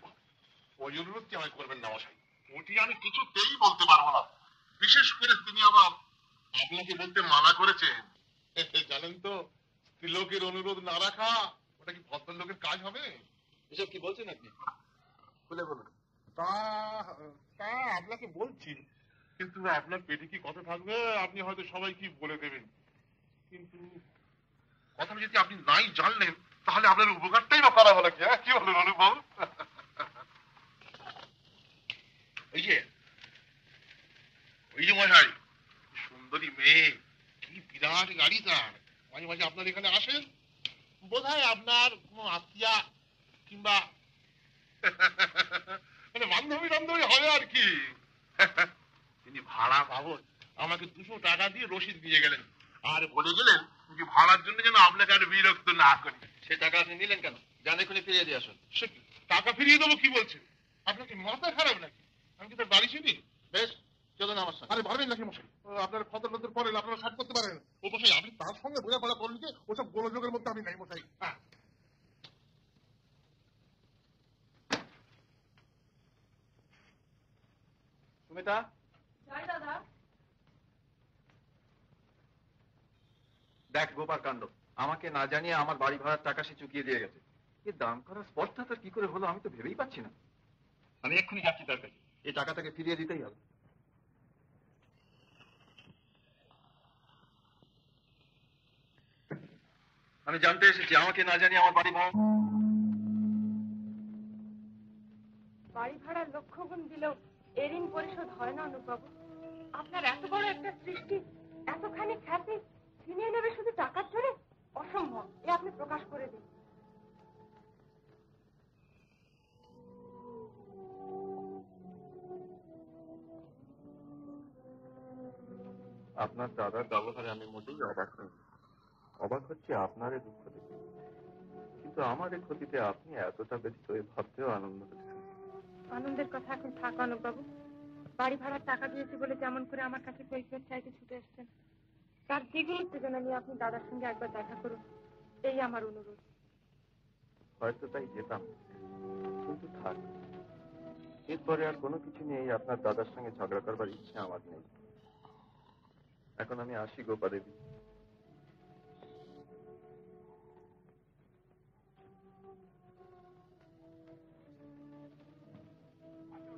আমায় করবেন না মশাই। ওটি আমি কিছুতেই বলতে পারব না। বিশেষ করে তিনি আবার আপনাকে বলতে মানা করেছেন? বলেন তো স্ত্রীলোকের অনুরোধ না রাখা ওটা কি ভদ্রলোকের কাজ হবে? এসব কি বলছেন আপনি? খুলে বলুন। তা তা আপনাকে বলছি কিন্তু আপনার পেটে কি কথা থাকবে? আপনি হয়তো সবাই কি বলে দেবেন? কিন্তু কথাটা যদি আপনি নাই জানলেন তাহলে আপনার উপকারটাই বা করা হলো কি হ্যাঁ? কি বলেন অনুভব এই যে ওই যে মশাই সুন্দরী মেয়ে। কি বিরাট গাড়ি তার। মাঝে মাঝে আপনার এখানে আসেন। বোধ আপনার কোনো আত্মীয়া কিংবা মানে বান্ধবী বান্ধবী হবে আর কি। তিনি ভাড়া বাবদ আমাকে দুশো টাকা দিয়ে রসিদ দিয়ে গেলেন। আর বলে গেলেন যে ভাড়ার জন্য যেন আপনাকে আর বিরক্ত না করি। সে টাকা আপনি নিলেন কেন? জানে খুনি ফিরিয়ে দিয়ে আসুন। টাকা ফিরিয়ে দেবো কি বলছেন? আপনাকে মাথা খারাপ নাকি? আমি কি তার বাড়ি চিনি? বেশ চলুন আমার সঙ্গে। আরে পারবেন নাকি মশাই? আপনার খতর খতর পড়েন আপনারা সাট করতে পারেন। ও মশাই আপনি তার সঙ্গে বোঝাপড়া করুন যে ওসব গোলযোগের মধ্যে আমি নাই মশাই। হ্যাঁ। সুমিতা? দেখ গোপার কাণ্ড আমাকে না জানিয়ে আমার বাড়ি ভাড়ার টাকা সে চুকিয়ে দিয়ে গেছে। এ দাম করার স্পর্ধা তার কি করে হলো আমি তো ভেবেই পাচ্ছি না। আমি এক্ষুনি যাচ্ছি তার কাছে। এই টাকা তাকে ফিরিয়ে দিতেই হবে। আমি জানতে এসেছি আমাকে না জানি আমার বাড়ি ভাড়া বাড়ি ভাড়ার লক্ষ্য গুণ দিলেও এ ঋণ পরিশোধ হয় না অনুবাবু আপনার এত বড় একটা সৃষ্টি এতখানি খ্যাতি ছিনিয়ে নেবে শুধু টাকার জন্য অসম্ভব এ আপনি প্রকাশ করে দিন। আপনার দাদার ব্যবহারে আমি মোটেই অবাক নই। অবাক হচ্ছে আপনার দুঃখ দেখে। কিন্তু আমার এই ক্ষতিতে আপনি এতটা ব্যতীত হয়ে ভাবতেও আনন্দ হচ্ছে আনন্দের কথা এখন থাক অনুবাবু বাড়ি ভাড়ার টাকা দিয়েছি বলে যেমন করে আমার কাছে কৈফিয়ত চাইতে ছুটে এসছেন তার দ্বিগুণ উত্তেজনা নিয়ে আপনি দাদার সঙ্গে একবার দেখা করুন। এই আমার অনুরোধ। হয়তো তাই যেতাম কিন্তু থাক। এরপরে আর কোনো কিছু নিয়েই আপনার দাদার সঙ্গে ঝগড়া করবার ইচ্ছে আমার নেই। এখন আমি আসি গোপা দেবী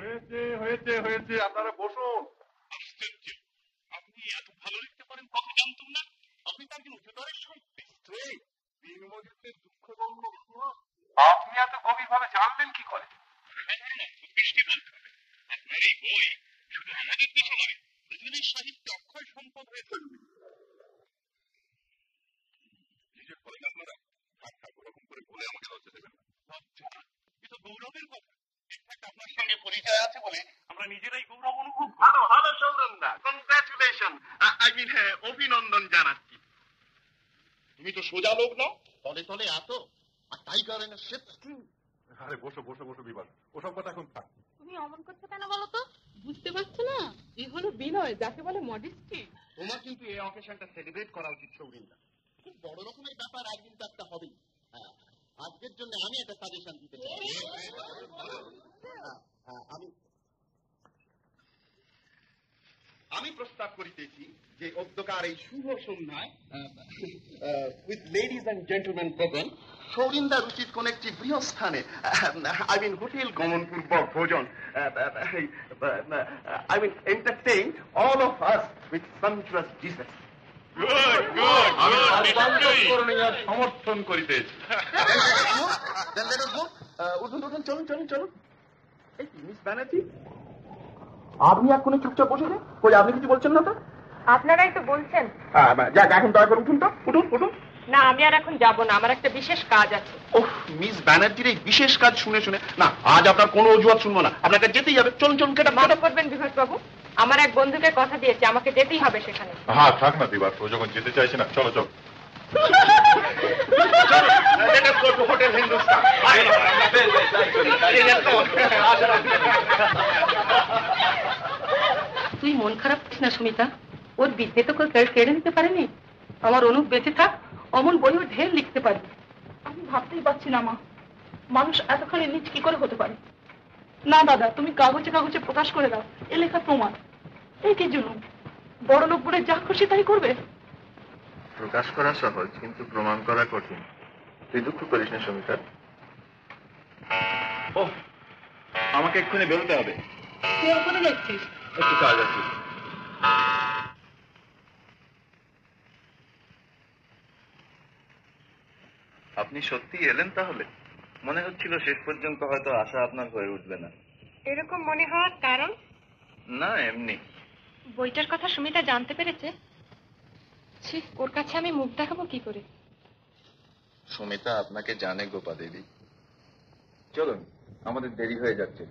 হয়েছে হয়েছে হয়েছে আপনারা বসুন আশ্চর্য আপনি এত ভালো লিখতে পারেন কথা জানতাম না আপনি তার কি উচ্চতরের স্ত্রী দিনমজুরদের দুঃখ গল্প আপনি এত গভীর ভাবে জানলেন কি করে বৃষ্টি বলতে হবে আপনার এই বই শুধু আমাদের দেশে নয় পৃথিবীর সাহিত্যে অক্ষয় সম্পদ হয়ে থাকবে নিজের করেন আপনারা ঠাট্টা ওরকম করে বলে আমাকে লজ্জা দেবেন না লজ্জা এ তো গৌরবের কথা ইনফ্যাক্ট আপনার সঙ্গে পরিচয় আছে বলে আমরা নিজেরাই গৌরব অনুভব ভালো ভালো সৌরন্দা কনগ্রাচুলেশন আই মিন অভিনন্দন জানাচ্ছি তুমি তো সোজা লোক নাও তলে তলে এত আর টাইগার এনে শেপ আরে বসো বসো বসো বিবার ওসব কথা এখন থাক তুমি অমন করছ কেন বলো তো বুঝতে পারছ না এ হলো বিনয় যাকে বলে মডেস্টি তোমার কিন্তু এই অকেশনটা সেলিব্রেট করা উচিত সৌরিন্দা খুব বড় রকমের ব্যাপার একদিন তো একটা হবেই হ্যাঁ, আজকের জন্য আমি একটা সাজেশন দিতে চাই হ্যাঁ, হ্যাঁ, আমি আমি প্রস্তাব করিতেছি যে অধ্যকার এই শুভ সন্ধ্যায় with ladies and gentleman present সৌরিন্দার উচিত কোন একটি বৃহস্থানে আই মিন হোটেল গমন পূর্বক ভোজন I mean entertain all of us with sumptuous dishes সমর্থন করিতেছি। Then let us go. Uh, উঠুন উঠুন চলুন চলুন চলুন। এই মিস ব্যানার্জি আপনি এক্ষুনি চুপচাপ বসে কই আপনি কিছু বলছেন না তো? আপনারাই তো বলছেন হ্যাঁ, যাক এখন দয়া করে উঠুন তো উঠুন উঠুন না আমি আর এখন যাব না আমার একটা বিশেষ কাজ আছে ওহ মিস ব্যানার্জির এই বিশেষ কাজ শুনে শুনে না আজ আপনার কোনো অজুহাত শুনব না আপনাকে যেতেই হবে চলুন চলুন কেটে মাফ করবেন বিভাস বাবু আমার এক বন্ধুকে কথা দিয়েছে আমাকে যেতেই হবে সেখানে হ্যাঁ থাক না দিবার ও যখন যেতে চাইছে না চলো চলো. তুই মন খারাপ করিস না সুমিতা ওর বিদ্যে তো কেউ কেড়ে নিতে পারেনি। আমার অনুপ বেঁচে থাক অমন বইও ঢের লিখতে পারবে আমি ভাবতেই পারছি না মা। মানুষ এতখানি নিচ কি করে হতে পারে? না দাদা তুমি কাগজে কাগজে প্রকাশ করে দাও। এ লেখা প্রমাণ। এই কি জুলুম? বড় লোক বলে যা খুশি তাই করবে? প্রকাশ করা সহজ কিন্তু প্রমাণ করা কঠিন। তুই দুঃখ করিস না সমিতা। ও আমাকে এক্ষুনি বেরোতে হবে। তুই ওখানে দেখছিস একটু কাজ আছে। আপনি সত্যি এলেন তাহলে? মনে হচ্ছিল শেষ পর্যন্ত হয়তো আশা আপনার হয়ে উঠবে না। এরকম মনে হওয়ার কারণ? না এমনি। বইটার কথা সুমিতা জানতে পেরেছে? ছি ওর কাছে আমি মুখ দেখাবো কি করে? সুমিতা আপনাকে জানে গোপা দেবী। চলুন আমাদের দেরি হয়ে যাচ্ছে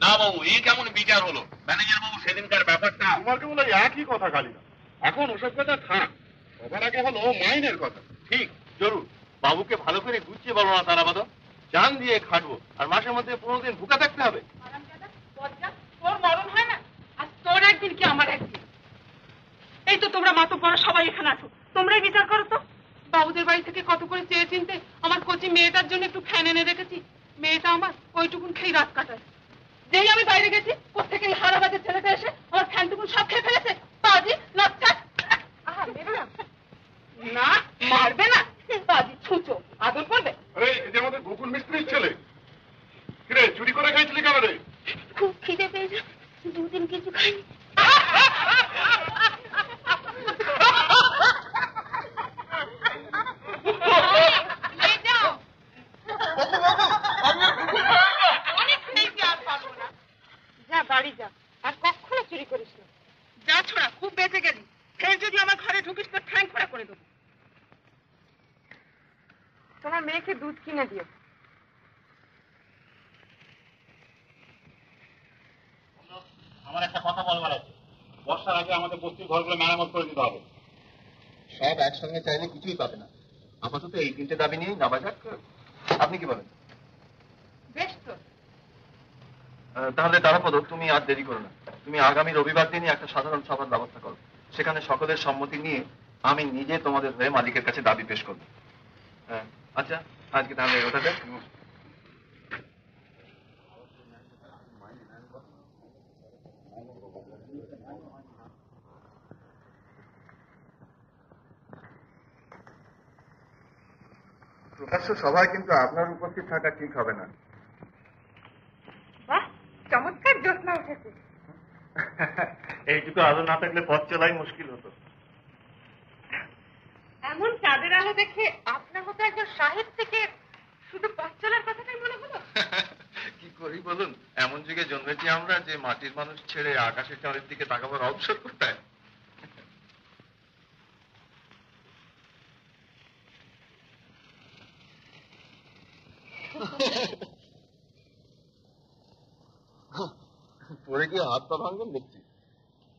না বাবু এই কেমন বিচার হলো ম্যানেজার বাবু সেদিনকার ব্যাপারটা। তোমাকে বলে একই কথা খালি এখন ওসব কথা থাক। সবার আগে হলো মাইনের কথা। ঠিক জরুর। বাবুকে ভালো করে গুছিয়ে বলো না তারা বাদা জান দিয়ে খাটবো আর মাসের মধ্যে পনেরো দিন ভুকা থাকতে হবে। তোর মরণ হয় না? আর তোর একদিন কি আমার একদিন? এই তো তোমরা মাতো পড়া সবাই এখানে আছো। তোমরাই বিচার করো তো। বাবুদের বাড়ি থেকে কত করে চেয়ে চিনতে আমার কচি মেয়েটার জন্য একটু ফ্যান এনে রেখেছি। মেয়েটা আমার ওইটুকুন খেয়ে রাত কাটায়। যেই আমি বাইরে গেছি কোথেকে হারাবাদের ছেলেটা এসে আমার ফ্যানটুকুন সব খেয়ে ফেলেছে। বাজি লজ্জা। না। না মারবে না। বাজি ছুঁচো আদর করবে। আরে এই যে আমাদের গোকুল মিস্ত্রির ছেলে। কিরে চুরি করে খাইছিলি কেন রে? খুব খিদে পেয়েছে দুদিন কিছু খাইনি নিয়ে যাও। অনেক খেয়েছি, আর পারব না। যা বাড়ি যা আর কখনো চুরি করিস না যা ছোড়া খুব বেঁচে গেলি ফের যদি আমার ঘরে ঢুকিস তো ঠ্যাং খোড়া করে দেবো তোমার মেয়েকে দুধ কিনে দিও আমার একটা কথা বলবার আছে বর্ষার আগে আমাদের বস্তির ঘরগুলো মেরামত করে দিতে হবে সব একসঙ্গে চাইলে কিছুই পাবে না। আপাতত এই তিনটে দাবি নিয়েই নামা যাক আপনি কি বলেন? বেশ তো। তাহলে তারাপদ তুমি আর দেরি করো না। তুমি আগামী রবিবার দিনই একটা সাধারণ সভার ব্যবস্থা করো। সেখানে সকলের সম্মতি নিয়ে আমি নিজে তোমাদের হয়ে মালিকের কাছে দাবি পেশ করব। হ্যাঁ আচ্ছা আজকে তাহলে ওটা দেখ। প্রকাশ্য সভায় কিন্তু আপনার উপস্থিত থাকা ঠিক হবে না। বাহ চমৎকার জ্যোৎস্না উঠেছে। এইটুকু আলো না থাকলে পথ চলাই মুশকিল হতো। এমন চাঁদের আলো দেখে আপনার মতো একজন সাহেব থেকে শুধু পথ চলার কথাটাই মনে হলো? কি করি বলুন? এমন যুগে জন্মেছি আমরা যে মাটির মানুষ ছেড়ে আকাশের চাঁদের দিকে তাকাবার অবসর কোথায়? পা ভাঙবেন দেখছি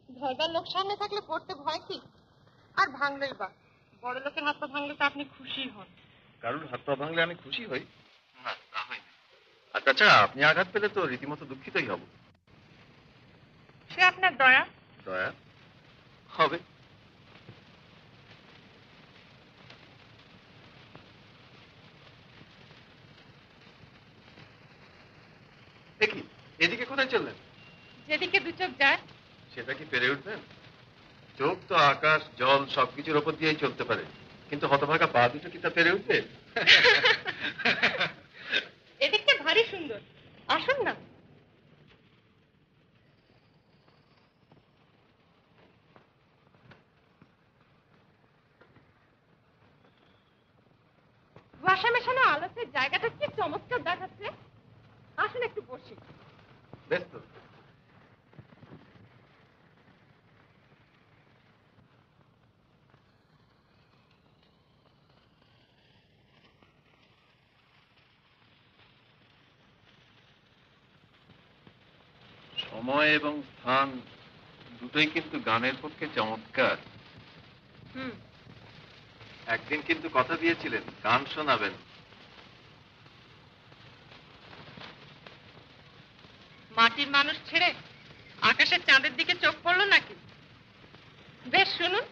ধরবার লোক সামনে থাকলে পড়তে ভয় কি? আর ভাঙলেই বা। বড় লোকের হাত পা ভাঙলে তো আপনি খুশি হন। কারোর হাত পা ভাঙলে আমি খুশি হই? না তা হয় না। আর তাছাড়া আপনি আঘাত পেলে তো রীতিমতো দুঃখিতই হব। সে আপনার দয়া। দয়া? হবে। দেখি এদিকে কোথায় চললেন? যেদিকে দু চোখ যায়। সেটা কি পেরে উঠবেন চোখ তো আকাশ জল সবকিছুর ওপর দিয়েই চলতে পারে। কিন্তু হতভাগা পা দুটো কি তা পেরে উঠবে? এদিকটা ভারী সুন্দর। আসুন না কুয়াশা মেশানো আলোতে জায়গাটা কি চমৎকার দেখাচ্ছে আসুন একটু বসি বেশ তো দুটোই কিন্তু গানের পক্ষে চমৎকার। হুম। একদিন কিন্তু কথা দিয়েছিলেন গান শোনাবেন। মাটির মানুষ ছেড়ে আকাশের চাঁদের দিকে চোখ পড়ল নাকি? বেশ শুনুন।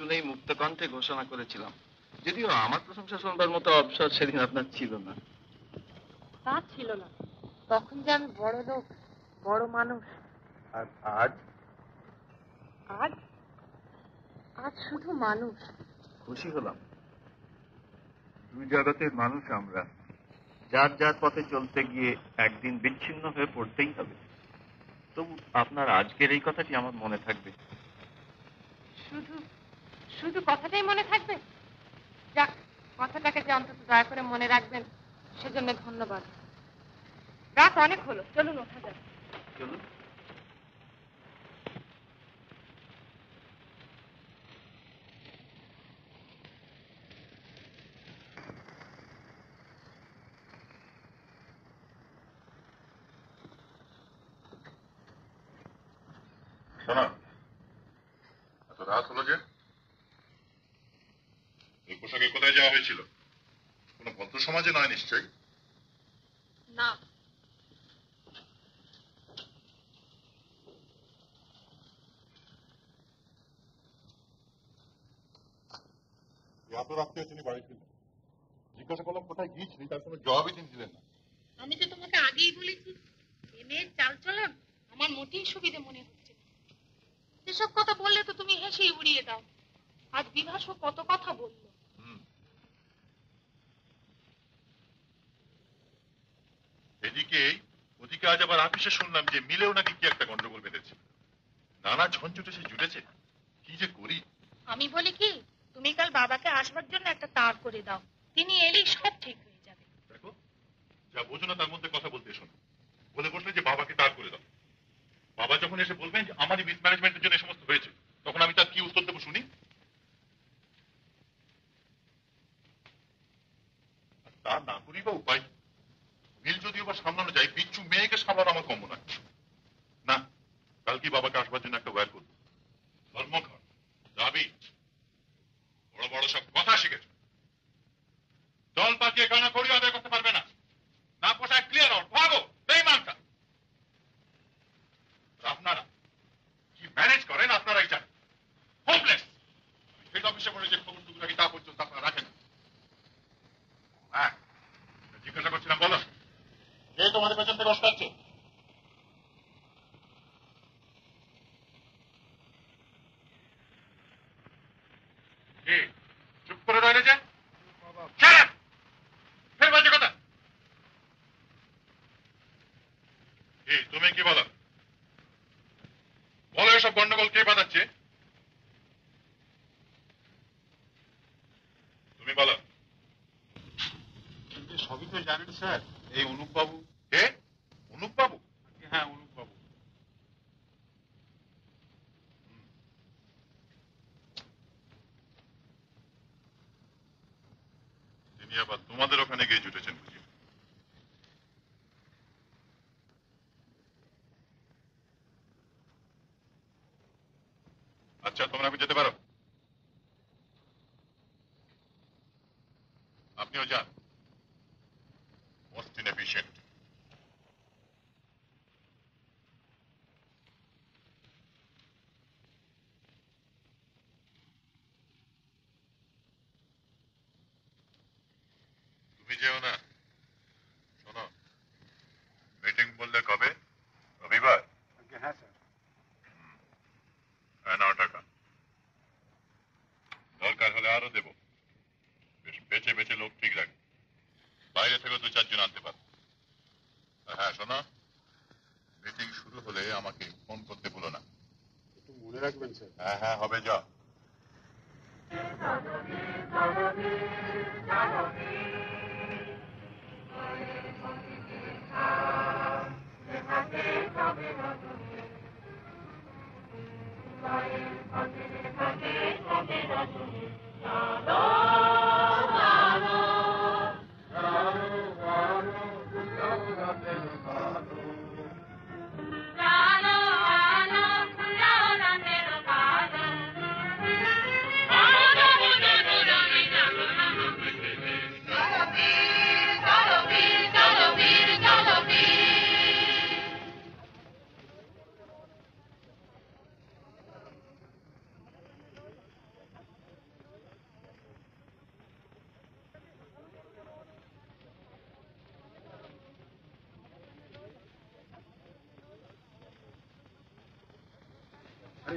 শুনেই মুক্ত কণ্ঠে ঘোষণা করেছিলাম। যদিও আমার প্রশংসা শুনবার মতো অবসর সেদিন আপনার ছিল না। তা ছিল না। তখন যে আমি বড় লোক বড় মানুষ। আর আজ? আজ? আজ শুধু মানুষ। খুশি হলাম। দুই জগতের মানুষ আমরা। যার যার পথে চলতে গিয়ে একদিন বিচ্ছিন্ন হয়ে পড়তেই হবে। তবু আপনার আজকের এই কথাটি আমার মনে থাকবে। শুধু শুধু কথাটাই মনে থাকবে? যাক, কথাটাকে যে অন্তত দয়া করে মনে রাখবেন, সেজন্য ধন্যবাদ। রাত অনেক হলো, চলুন, ওঠা যাক। চলুন। শোনা এত রাত হলো যে এই পোশাকে কোথায় যাওয়া হয়েছিল? কোনো ভদ্র সমাজে নয় নিশ্চয়ই? না। এত রাত্রে তিনি বাড়ি ছিলেন জিজ্ঞাসা করলাম কোথায় গিয়েছিলি? তার কোনো জবাবই তিনি দিলেন না। আমি তো তোমাকে আগেই বলেছি এ মেয়ের চাল চলন আমার মোটেই সুবিধে মনে হচ্ছে এসব কথা বললে তো তুমি হেসেই উড়িয়ে দাও। আজ বিভাস কত কথা বলল। এদিকে ওদিকে আজ আবার আপিসে শুনলাম যে মিলেও নাকি কি একটা গন্ডগোল বেঁধেছে। নানা ঝঞ্ঝুটে সে জুটেছে কি যে করি? আমি বলি কি তুমি কাল বাবাকে আসবার জন্য একটা তার করে দাও। তিনি এলেই সব ঠিক হয়ে যাবে। দেখো যা বোঝো না তার মধ্যে কথা বলতে শোনো। বলে বসলে যে বাবাকে তার করে দাও। বাবা যখন এসে বলবেন যে আমারই মিস ম্যানেজমেন্টের জন্য সমস্ত হয়েছে তখন আমি তার কি উত্তর দেবো শুনি? তা না করি বা উপায় বিল যদিও বা সামলানো যায়, বিচ্ছু মেয়েকে সামলানো আমার কম্য নয়। না, কালকে বাবাকে আসবার জন্য একটা ওয়ার করব। ধর্মঘট, দাবি, বড় বড় সব কথা শিখেছ। জল পাকিয়ে কানা করিয়া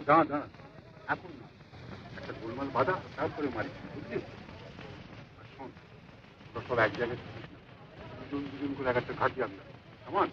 দাঁড়া দাঁড়া। এখন না। একটা গোলমাল বাধা, তারপরে মারি। বুঝলি? শোন সব এক জায়গায় দুজন দুজন করে এক একটা ঘাটি আনলাম। কেমন?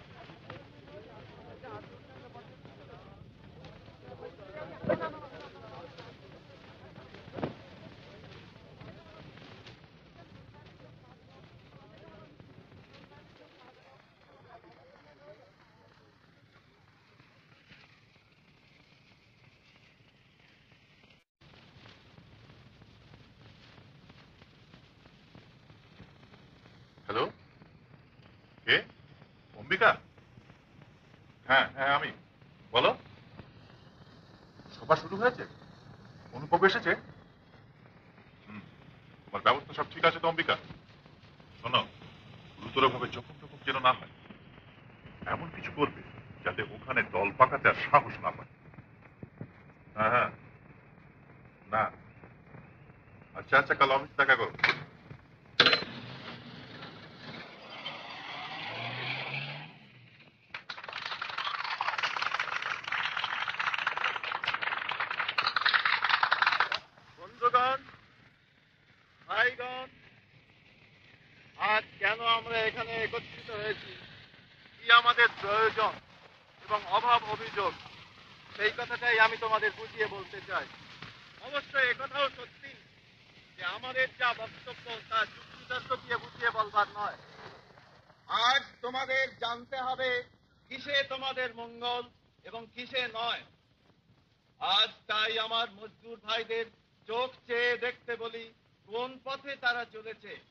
আজ তোমাদের জানতে হবে কিসে তোমাদের মঙ্গল এবং কিসে নয়। আজ তাই আমার মজদুর ভাইদের চোখ চেয়ে দেখতে বলি, কোন পথে তারা চলেছে।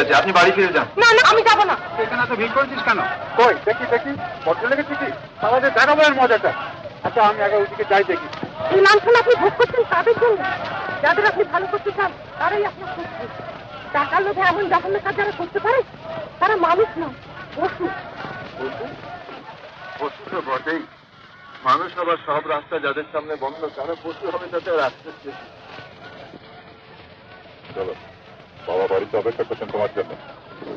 হয়েছে আপনি বাড়ি ফিরে যান। না না আমি যাব না। এখানে তো ভিড় করেছিস কেন? কই দেখি দেখি পত্র লেগেছে কি আমাদের দেখাবো এর মজাটা। আচ্ছা আমি আগে ওইদিকে যাই দেখি। এই লাঞ্ছন আপনি ভোগ করছেন তাদের জন্য? যাদের আপনি ভালো করতে চান তারাই আপনার শত্রু টাকার লোভে এমন জঘন্য কাজ যারা করতে পারে তারা মানুষ না পশু পশু তো বটেই। মানুষ আবার সব রাস্তা যাদের সামনে বন্ধ তারা পশু হবে তাতে রাস্তা চলো। বাবা বাড়িতে অপেক্ষা করছেন তোমার জন্য।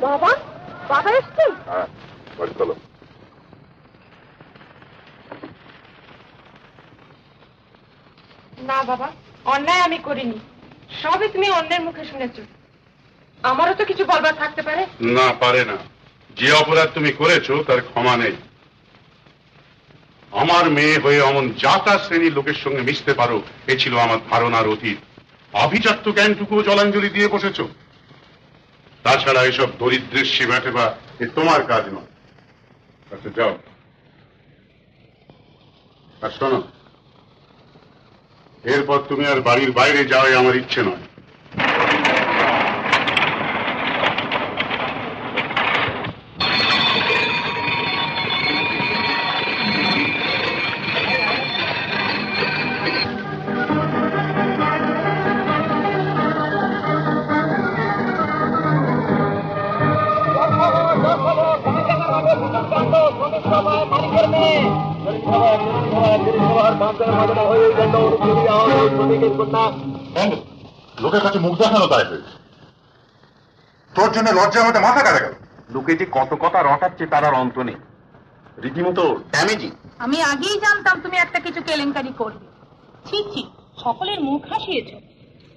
বাবা? বাবা এসছেন হ্যাঁ বাড়ি চলো। না বাবা অন্যায় আমি করিনি। সবই তুমি অন্যের মুখে শুনেছ। আমারও তো কিছু বলবার থাকতে পারে। না পারে না। যে অপরাধ তুমি করেছ তার ক্ষমা নেই। আমার মেয়ে হয়ে অমন যাতা শ্রেণির লোকের সঙ্গে মিশতে পারো এ ছিল আমার ধারণার অতীত। অভিজাত্য জ্ঞানটুকুও জলাঞ্জলি দিয়ে বসেছ। তাছাড়া এসব দরিদ্রের সীমাটে বা এ তোমার কাজ নয়। আচ্ছা যাও। আর শোনো, এরপর তুমি আর বাড়ির বাইরে যাওয়াই আমার ইচ্ছে নয়। কাছে মুখ দেখানো তাই হয়েছে তোর জন্য লজ্জা আমাদের মাথা কাটা গেল। লোকে যে কত কথা রটাচ্ছে তার আর অন্ত নেই। রীতিমতো ড্যামেজিং আমি আগেই জানতাম তুমি একটা কিছু কেলেঙ্কারি করবে। ছি ছি সকলের মুখ হাসিয়েছ।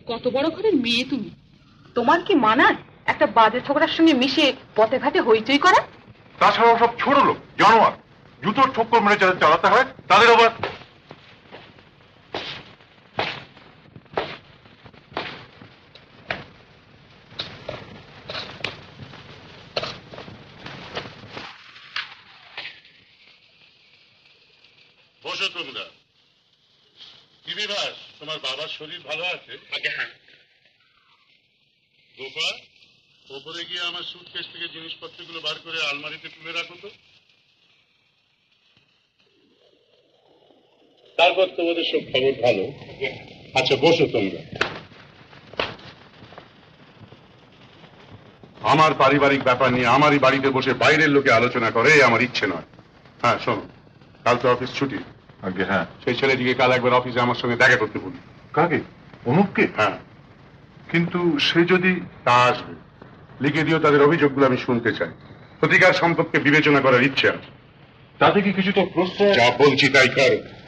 কত বড় ঘরের মেয়ে তুমি। তোমার কি মানায় একটা বাজে ছোকরার সঙ্গে মিশে পথে ঘাটে হইচই করা? তাছাড়াও সব ছোট লোক জানোয়ার। জুতোর ঠক্কর মেরে যাদের চালাতে হয় তাদের আবার বসো তোমরা কি বিভাস তোমার বাবার শরীর ভালো আছে? হ্যাঁ। গোপা ওপরে গিয়ে আমার সুটকেস থেকে জিনিসপত্রগুলো বার করে আলমারিতে তুলে রাখো তো। তারপর তোমাদের সব খবর ভালো। আচ্ছা বসো তোমরা। আমার পারিবারিক ব্যাপার নিয়ে আমারই বাড়িতে বসে বাইরের লোকে আলোচনা করে আমার ইচ্ছে নয়। হ্যাঁ শোনো কাল তো অফিস ছুটি। আগে হ্যাঁ। সেই ছেলেটিকে কাল একবার অফিসে আমার সঙ্গে দেখা করতে বলি। কাকে? অনুপকে? হ্যাঁ। কিন্তু সে যদি তা আসবে। লিখে দিও তাদের অভিযোগগুলো আমি শুনতে চাই। প্রতিকার সম্পর্কে বিবেচনা করার ইচ্ছে আছে। তাতে কি কিছু তো প্রশ্ন যা বলছি তাই করো।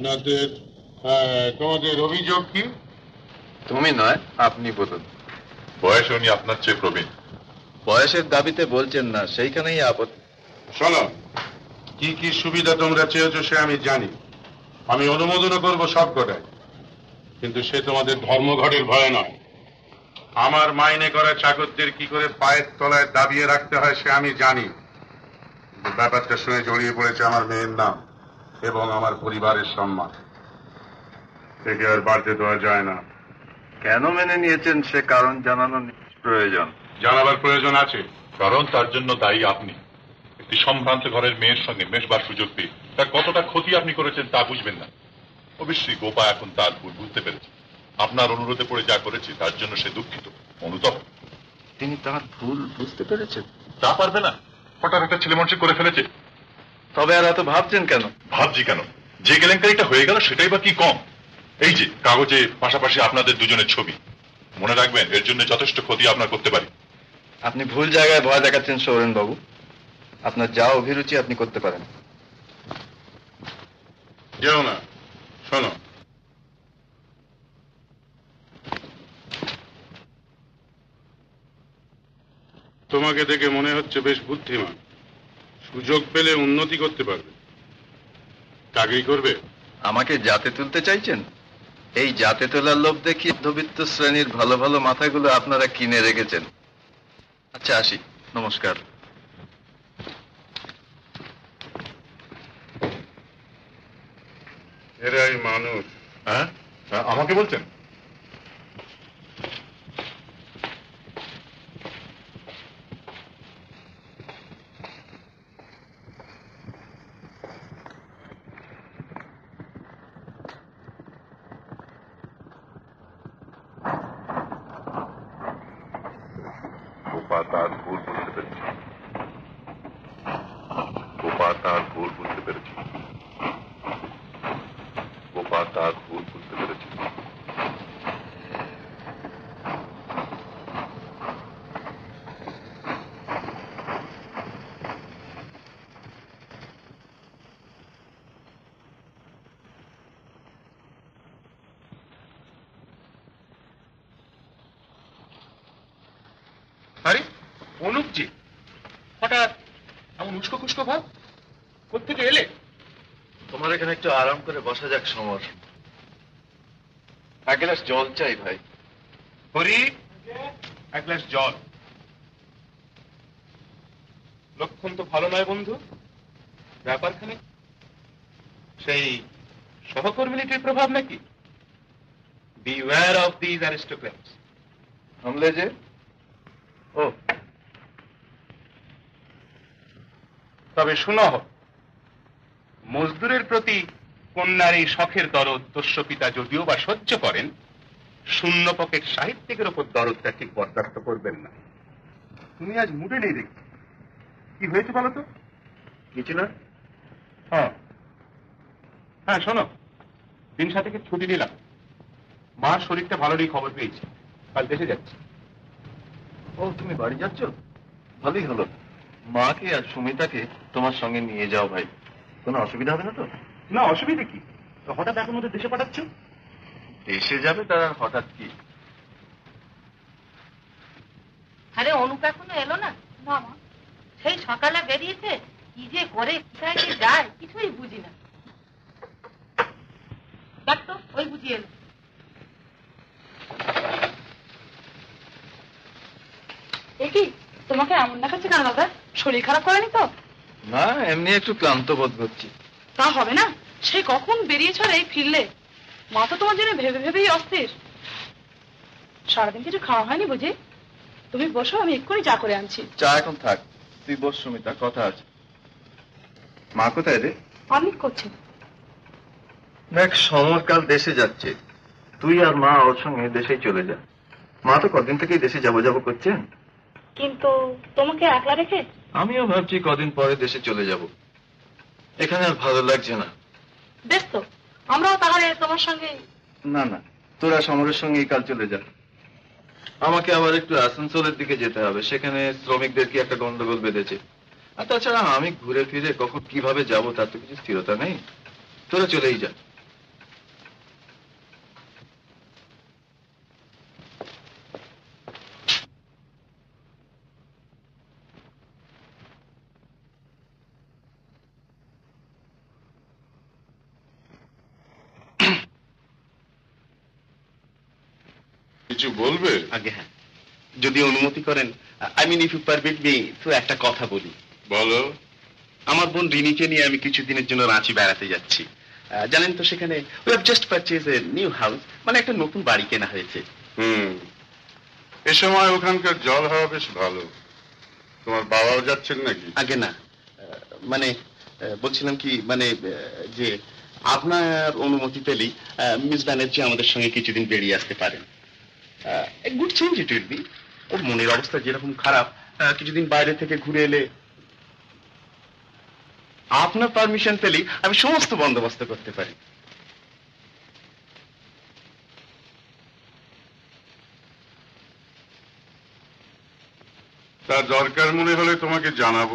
আপনাদের তোমাদের অভিযোগ কি? তুমি নয় আপনি বলুন। বয়স উনি আপনার চেয়ে প্রবীণ। বয়সের দাবিতে বলছেন না সেইখানেই আপত্তি। শোনো কি কি সুবিধা তোমরা চেয়েছো সে আমি জানি। আমি অনুমোদনও করব সব কটাই কিন্তু সে তোমাদের ধর্মঘটের ভয় নয়। আমার মাইনে করা চাকরদের কি করে পায়ের তলায় দাবিয়ে রাখতে হয় সে আমি জানি। ব্যাপারটার সঙ্গে জড়িয়ে পড়েছে আমার মেয়ের নাম। এবং আমার পরিবারের সম্মান। থেকে আর বাড়তে দেওয়া যায় না। কেন মেনে নিয়েছেন সে কারণ জানানো প্রয়োজন? জানাবার প্রয়োজন আছে। কারণ তার জন্য দায়ী আপনি। একটি সম্ভ্রান্ত ঘরের মেয়ের সঙ্গে মেশবার সুযোগ পেয়ে তার কতটা ক্ষতি আপনি করেছেন তা বুঝবেন না। অবশ্যই গোপা এখন তার ভুল বুঝতে পেরেছে। আপনার অনুরোধে পড়ে যা করেছে তার জন্য সে দুঃখিত অনুতপ তিনি তার ভুল বুঝতে পেরেছেন? তা পারবে না। হঠাৎ একটা ছেলে মানুষ করে ফেলেছে। তবে আর এত ভাবছেন কেন? ভাবছি কেন? যে কেলেঙ্কারিটা হয়ে গেল সেটাই বা কি কম? এই যে কাগজে পাশাপাশি আপনাদের দুজনের ছবি। মনে রাখবেন এর জন্য যথেষ্ট ক্ষতি আপনার করতে পারি। আপনি ভুল জায়গায় ভয় দেখাচ্ছেন সৌরেন বাবু। আপনার যা অভিরুচি আপনি করতে পারেন। যেও না শোনো। তোমাকে দেখে মনে হচ্ছে বেশ বুদ্ধিমান। সুযোগ পেলে উন্নতি করতে পারবে। চাকরি করবে? আমাকে জাতে তুলতে চাইছেন? এই জাতে তোলার লোভ দেখি মধ্যবিত্ত শ্রেণির ভালো ভালো মাথাগুলো আপনারা কিনে রেখেছেন। আচ্ছা আসি। নমস্কার। এরাই মানুষ। হ্যাঁ? হ্যাঁ, আমাকে বলছেন গোপা তার ভুল বুঝতে পেরেছে গোপা তার ভুল বুঝতে পেরেছে গোপা তার ভুল বুঝতে পেরেছে আরে অনুপ জি হঠাৎ এমন উস্কো খুস্কো ভাব কোথেকে এলে তোমার এখানে একটু আরাম করে বসা যাক সমর। এক গ্লাস জল চাই ভাই। হরি এক গ্লাস জল। লক্ষণ তো ভালো নয় বন্ধু। ব্যাপারখানে সেই সহকর্মিনীটির প্রভাব নাকি? বিওয়্যার অফ দিজ অ্যারিস্টোক্র্যাটস হামলে যে? ও। তবে শুনো মজদুরের প্রতি কন্যার এই শখের দরদ দস্য পিতা যদিও বা সহ্য করেন শূন্য পকেট সাহিত্যিকের ওপর দরদটা ঠিক বরদাস্ত করবেন না। তুমি আজ মুডে নেই দেখি। কি হয়েছে বলো তো? কিছু না। হ্যাঁ। হ্যাঁ শোনো। দিন সাথে ছুটি নিলাম। মার শরীরটা ভালো নেই খবর পেয়েছি। কাল দেশে যাচ্ছি। ও তুমি বাড়ি যাচ্ছ? ভালোই হলো। মাকে আর সুমিতাকে তোমার সঙ্গে নিয়ে যাও ভাই। কোনো অসুবিধা হবে না তো? না অসুবিধা কি? হঠাৎ এখন ওদের দেশে পাঠাচ্ছ? দেশে যাবে তার হঠাৎ কি? আরে অনুপ এখনও এলো না? না মা সেই সকালে বেরিয়েছে কি যে করে কোথায় যে যায় কিছুই বুঝি না। দেখ তো ওই বুঝি এলো। কি তোমাকে এমন দেখাচ্ছে কেন দাদা? শরীর খারাপ করেনি তো? না এমনি একটু ক্লান্ত বোধ করছি। তা হবে না। সেই কখন বেরিয়েছো এই ফিরলে? মা তো তোমার জন্য ভেবে ভেবেই অস্থির। সারাদিন কিছু খাওয়া হয়নি বুঝি? তুমি বসো আমি এক্ষুনি চা করে আনছি। চা এখন থাক। তুই বস সুমিতা কথা আছে। মা কোথায় রে? অনেক করছে। দেখ সমর কাল দেশে যাচ্ছে। তুই আর মা ওর সঙ্গে দেশেই চলে যা। মা তো কদিন থেকেই দেশে যাব যাব করছেন। কিন্তু তোমাকে একলা রেখে আমিও ভাবছি কদিন পরে দেশে চলে যাব। এখানে আর ভালো লাগছে না। বেশ তো আমরাও তাহলে তোমার সঙ্গে না না তোরা সমরের সঙ্গেই কাল চলে যা। আমাকে আবার একটু আসানসোলের দিকে যেতে হবে সেখানে শ্রমিকদের কি একটা গন্ডগোল বেঁধেছে? আর তাছাড়া আমি ঘুরে ফিরে কখন কীভাবে যাব তার তো কিছু স্থিরতা নেই। তোরা চলেই যা। বলবে আগে হ্যাঁ। যদি অনুমতি করেন I mean if you permit me তো একটা কথা বলি। বলো। আমার বোন রিনিকে নিয়ে আমি কিছুদিনের জন্য রাঁচি বেড়াতে যাচ্ছি। জানেন তো সেখানে we have just purchase a new house মানে একটা নতুন বাড়ি কেনা হয়েছে। হুম। এ সময় ওখানকার জল হাওয়া বেশ ভালো। তোমার বাবাও যাচ্ছেন নাকি? আগে না। মানে বলছিলাম কি মানে যে আপনার অনুমতি পেলেই মিস ব্যানার্জি আমাদের সঙ্গে কিছুদিন বেরিয়ে আসতে পারেন। Good change it will be ওর মনের অবস্থা যেরকম খারাপ কিছুদিন বাইরে থেকে ঘুরে এলে। আপনার পারমিশন পেলেই আমি সমস্ত বন্দোবস্ত করতে পারি। তা দরকার মনে হলে তোমাকে জানাব।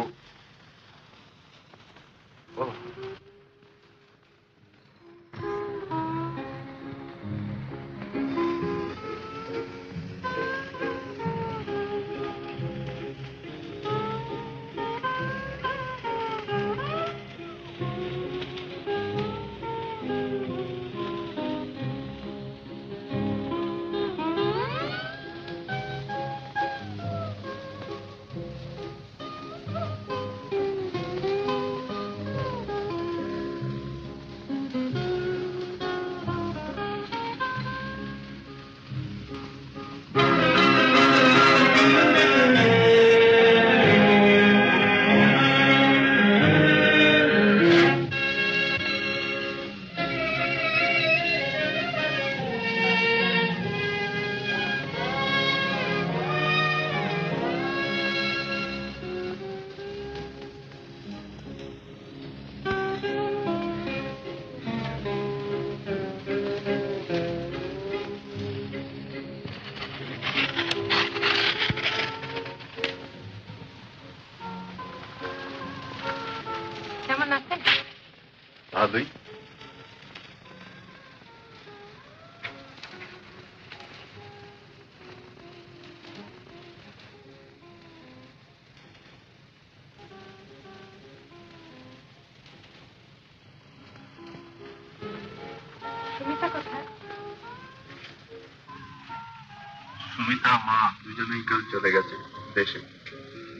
সুমিতা মা দুজনেই কাল চলে গেছে দেশে।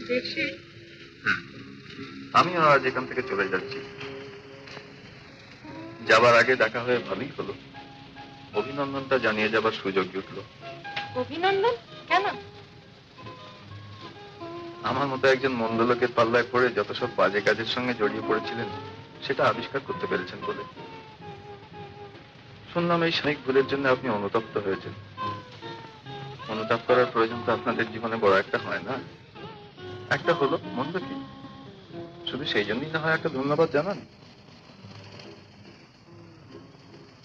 দেশে? আমিও আজ এখান থেকে চলে যাচ্ছি। যাবার আগে দেখা হয়ে ভালোই হলো। অভিনন্দনটা জানিয়ে যাবার সুযোগ জুটলো অভিনন্দন? কেন? আমার মতো একজন মন্দ লোকের পাল্লায় পড়ে যত সব বাজে কাজের সঙ্গে জড়িয়ে পড়েছিলেন সেটা আবিষ্কার করতে পেরেছেন বলে। শুনলাম এই সাময়িক ভুলের জন্য আপনি অনুতপ্ত হয়েছেন। অনুতাপ করার প্রয়োজন তো আপনাদের জীবনে বড় একটা হয় না? একটা হলো মন্দ কি? শুধু সেই জন্যই না হয় একটা ধন্যবাদ জানান?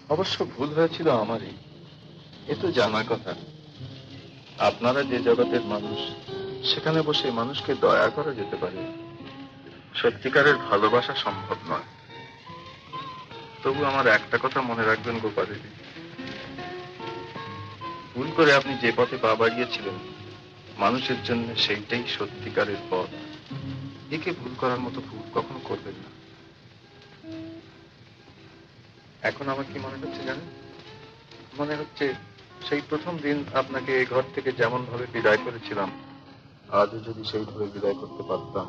অবশ্য ভুল হয়েছিল আমারই। এ তো জানা কথা। আপনারা যে জগতের মানুষ, সেখানে বসে মানুষকে দয়া করা যেতে পারে। সত্যিকারের ভালোবাসা সম্ভব নয়। তবু আমার একটা কথা মনে রাখবেন গোপালের ভুল করে আপনি যে পথে পা বাড়িয়েছিলেন, মানুষের জন্য সেইটাই সত্যিকারের পথ। একে ভুল করার মতো ভুল কখনো করবেন না। এখন আমার কি মনে হচ্ছে জানেন? মনে হচ্ছে সেই প্রথম দিন আপনাকে এই ঘর থেকে যেমন ভাবে বিদায় করেছিলাম, আজও যদি সেইভাবে বিদায় করতে পারতাম।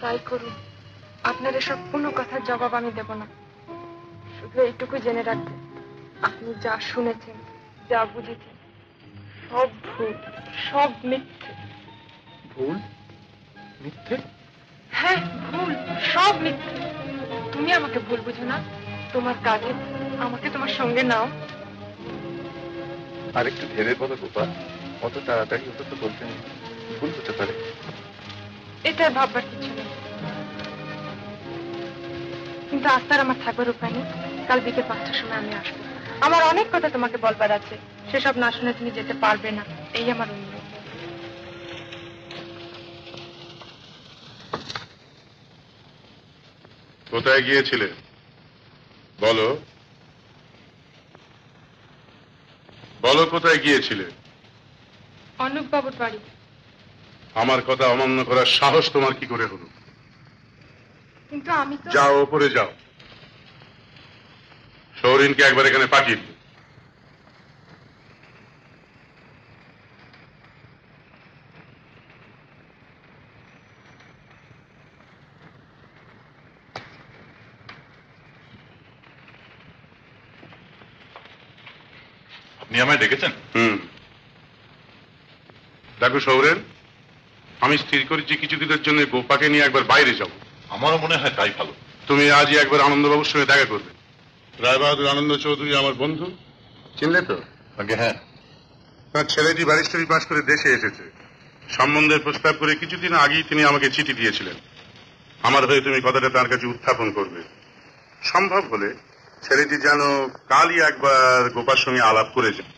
তাই করুন। আপনার এসব কোনো কথার জবাব আমি দেব না। শুধু এইটুকু জেনে রাখবেন। আপনি যা শুনেছেন যা বুঝেছেন সব ভুল সব মিথ্যে। ভুল? মিথ্যে? হ্যাঁ ভুল সব মিথ্যে। তুমি আমাকে ভুল বুঝো না তোমার কাজে আমাকে তোমার সঙ্গে নাও। আর একটু ভেবে বলো গোপাল অত তাড়াতাড়ি ওটা তো বলতে নেই। ভুল হতে পারে। এটা ভাববার কিছু নেই। কিন্তু আজ তার আমার থাকবার উপায় নেই। কাল বিকেল পাঁচটার সময় আমি আসব। আমার অনেক কথা তোমাকে বলবার আছে। সেসব না শুনে তুমি যেতে পারবে না। এই আমার অনুরোধ। কোথায় গিয়েছিলে? বলো। বলো কোথায় গিয়েছিলে? অনুপ বাবুর বাড়ি। আমার কথা অমান্য করার সাহস তোমার কি করে হলো? কিন্তু আমি যাও ওপরে যাও। শৌরিনকে একবার এখানে পাঠিয়ে দিন আপনি আমায় ডেকেছেন হম। দেখো সৌরেন আমি স্থির করেছি কিছুদিনের জন্য গোপাকে নিয়ে একবার বাইরে যাব আমারও মনে হয় তাই ভালো। তুমি আজই একবার আনন্দবাবুর সঙ্গে দেখা করবে। রায়বাহাদুর আনন্দ চৌধুরী আমার বন্ধু। চিনলে তো? আগে হ্যাঁ। তার ছেলেটি ব্যারিস্টারি পাশ করে দেশে এসেছে। সম্বন্ধের প্রস্তাব করে কিছুদিন আগেই তিনি আমাকে চিঠি দিয়েছিলেন। আমার হয়ে তুমি কথাটা তার কাছে উত্থাপন করবে। সম্ভব হলে ছেলেটি যেন কালই একবার গোপার সঙ্গে আলাপ করে আর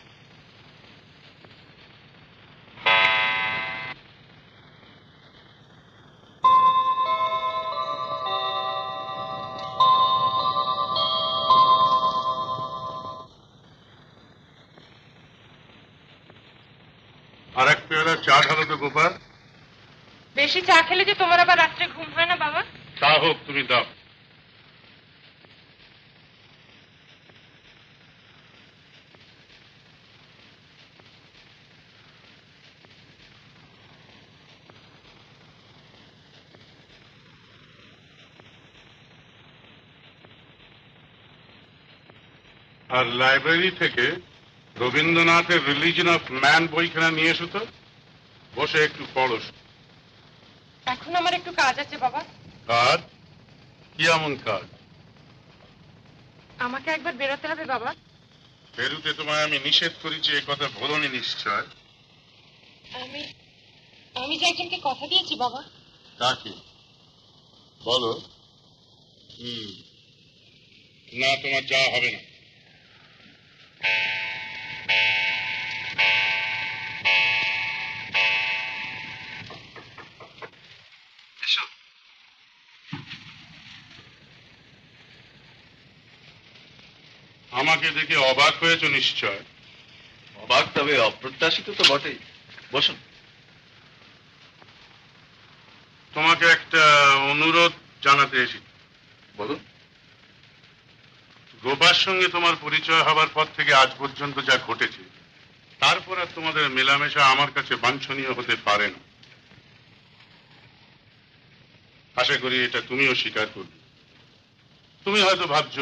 বেশি চা খেলে যে তোমার আবার রাত্রে ঘুম হয় না, বাবা? চা হোক, তুমি দাও। আর লাইব্রেরি থেকে রবীন্দ্রনাথের রিলিজন অফ ম্যান বইখানা নিয়ে এসো তো। বসে একটু পড়ো। এখন আমার একটু কাজ আছে বাবা। কাজ? কি এমন কাজ? আমাকে একবার বেরোতে হবে বাবা। পেরুতে তোমায় আমি নিষেধ করেছি এই কথা বলনি নিশ্চয়। আমি আমি যে একজনকে কথা দিয়েছি বাবা। কাকে? বলো। হুম। না তোমার যা হবে না। আমাকে দেখে অবাক হয়েছ নিশ্চয়। অবাক তবে অপ্রত্যাশিত তো বটেই। বসুন। তোমাকে একটা অনুরোধ জানাতে এসেছি। বলুন। গোপার সঙ্গে তোমার পরিচয় হবার পর থেকে আজ পর্যন্ত যা ঘটেছে তারপর আর তোমাদের মেলামেশা আমার কাছে বাঞ্ছনীয় হতে পারে না। আশা করি এটা তুমিও স্বীকার করবে। তুমি হয়তো ভাবছ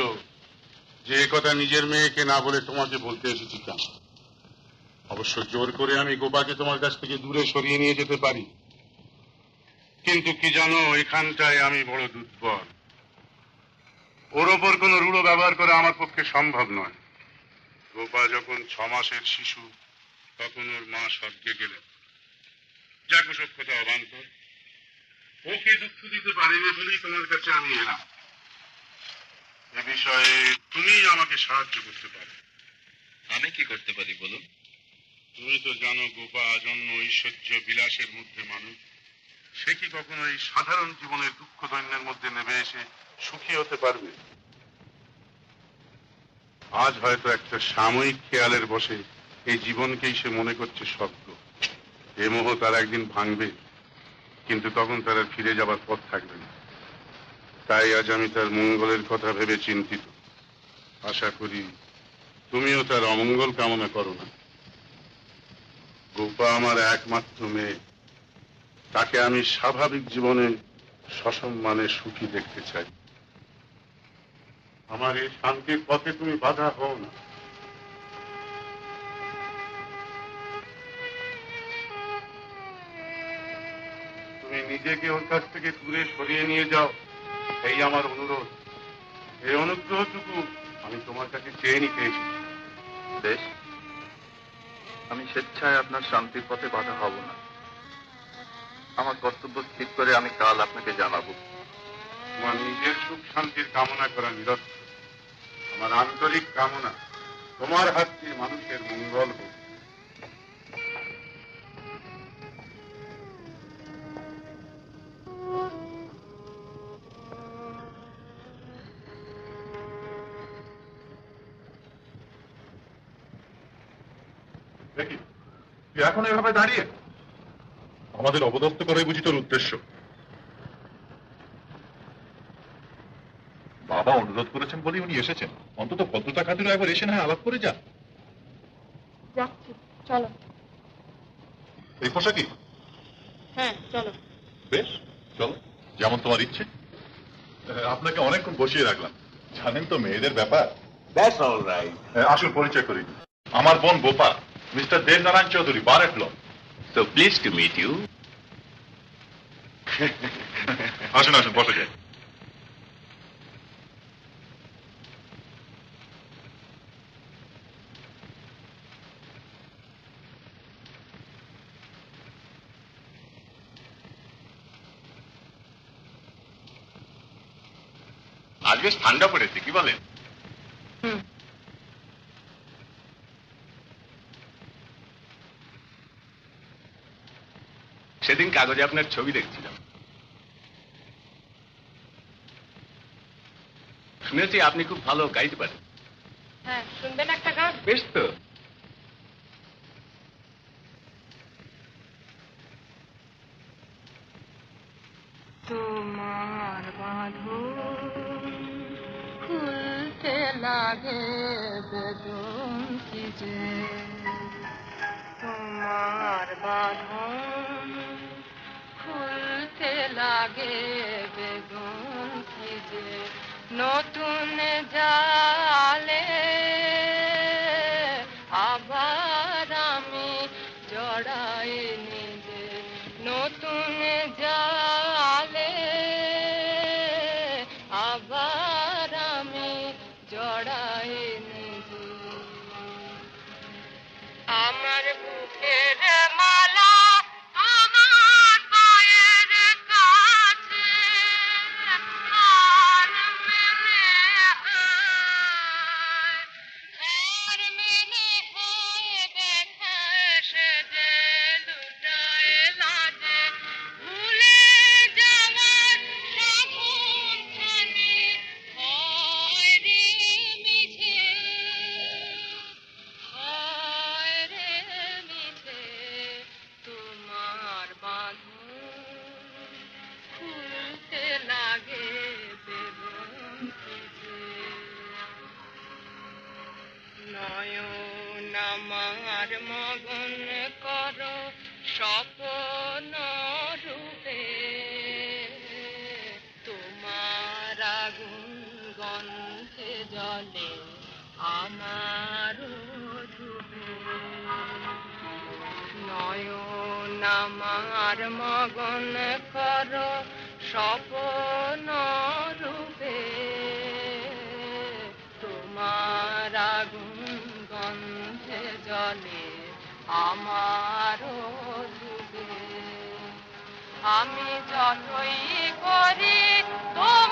যে কথা নিজের মেয়েকে না বলে তোমাকে বলতে এসেছি কেন অবশ্য জোর করে আমি গোপাকে তোমার কাছ থেকে দূরে সরিয়ে নিয়ে যেতে পারি। কিন্তু কি জানো, এখানটায় আমি বড় দুর্বল। ওর ওপর কোন রূঢ় ব্যবহার করা আমার পক্ষে সম্ভব নয়। গোপা যখন ছ মাসের শিশু, তখন ওর মা স্বর্গে গেলেন। ওসব কথা অবান্তর। ওকে দুঃখ দিতে পারিনি বলেই তোমার কাছে আমি এলাম। এ বিষয়ে তুমি আমাকে সাহায্য করতে পারো। আমি কি করতে পারি বলুন? তুমি তো জানো গোপা আজন্ম ঐশ্বর্য বিলাসের মধ্যে মানুষ। সে কি কখনো এই সাধারণ জীবনের দুঃখ দৈন্যের মধ্যে নেমে এসে সুখী হতে পারবে? আজ হয়তো একটা সাময়িক খেয়ালের বসে এই জীবনকেই সে মনে করছে স্বর্গ এ মোহ তার একদিন ভাঙবে কিন্তু তখন তার ফিরে যাবার পথ থাকবে না। তাই আজ আমি তার মঙ্গলের কথা ভেবে চিন্তিত। আশা করি তুমিও তার অমঙ্গল কামনা করো না। গোপা আমার একমাত্র মেয়ে। তাকে আমি স্বাভাবিক জীবনে সসম্মানে সুখী দেখতে চাই। আমার এই শান্তির পথে তুমি বাধা হও না। তুমি নিজেকে ওর কাছ থেকে দূরে সরিয়ে নিয়ে যাও। এই আমার অনুরোধ। এই অনুগ্রহটুকু আমি তোমার কাছে চেয়ে নিতে এসেছি। বেশ। আমি স্বেচ্ছায় আপনার শান্তির পথে বাধা হব না। আমার কর্তব্য স্থির করে আমি কাল আপনাকে জানাব। তোমার নিজের সুখ শান্তির কামনা করা নিরর্থক আমার আন্তরিক কামনা তোমার হাত দিয়ে মানুষের মঙ্গল হোক। তুই এখন এভাবে দাঁড়িয়ে আমাদের অবদত্ত করাই বুঝি তোর উদ্দেশ্য। বাবা অনুরোধ করেছেন বলেই উনি এসেছেন। অন্তত ভদ্রতা খাতিরও একবার এসে না আলাপ করে যান। যাচ্ছি। চলো। এই পোশাকই হ্যাঁ চলো। বেশ চলো। যেমন তোমার ইচ্ছে। আহ, আপনাকে অনেকক্ষণ বসিয়ে রাখলাম। জানেন তো মেয়েদের ব্যাপার? That's all right. আসল পরিচয় করি আমার বোন Gopa mister Debnarayan Chowdhury bar at law So pleased to meet you. আসুন আসুন বসে যাই আজ বেশ ঠান্ডা পড়েছে কি বলেন সেদিন কাগজে আপনার ছবি দেখছিলাম। শুনেছি আপনি খুব ভালো গাইতে পারেন। হ্যাঁ শুনবেন একটা গান? বেশ তো। তোমার বাঁধন খুলতে লাগে বেদন কি যে? তোমার বাঁধন লাগে বেগুন কি যে নতুন জালে আমি যতই করি তোমার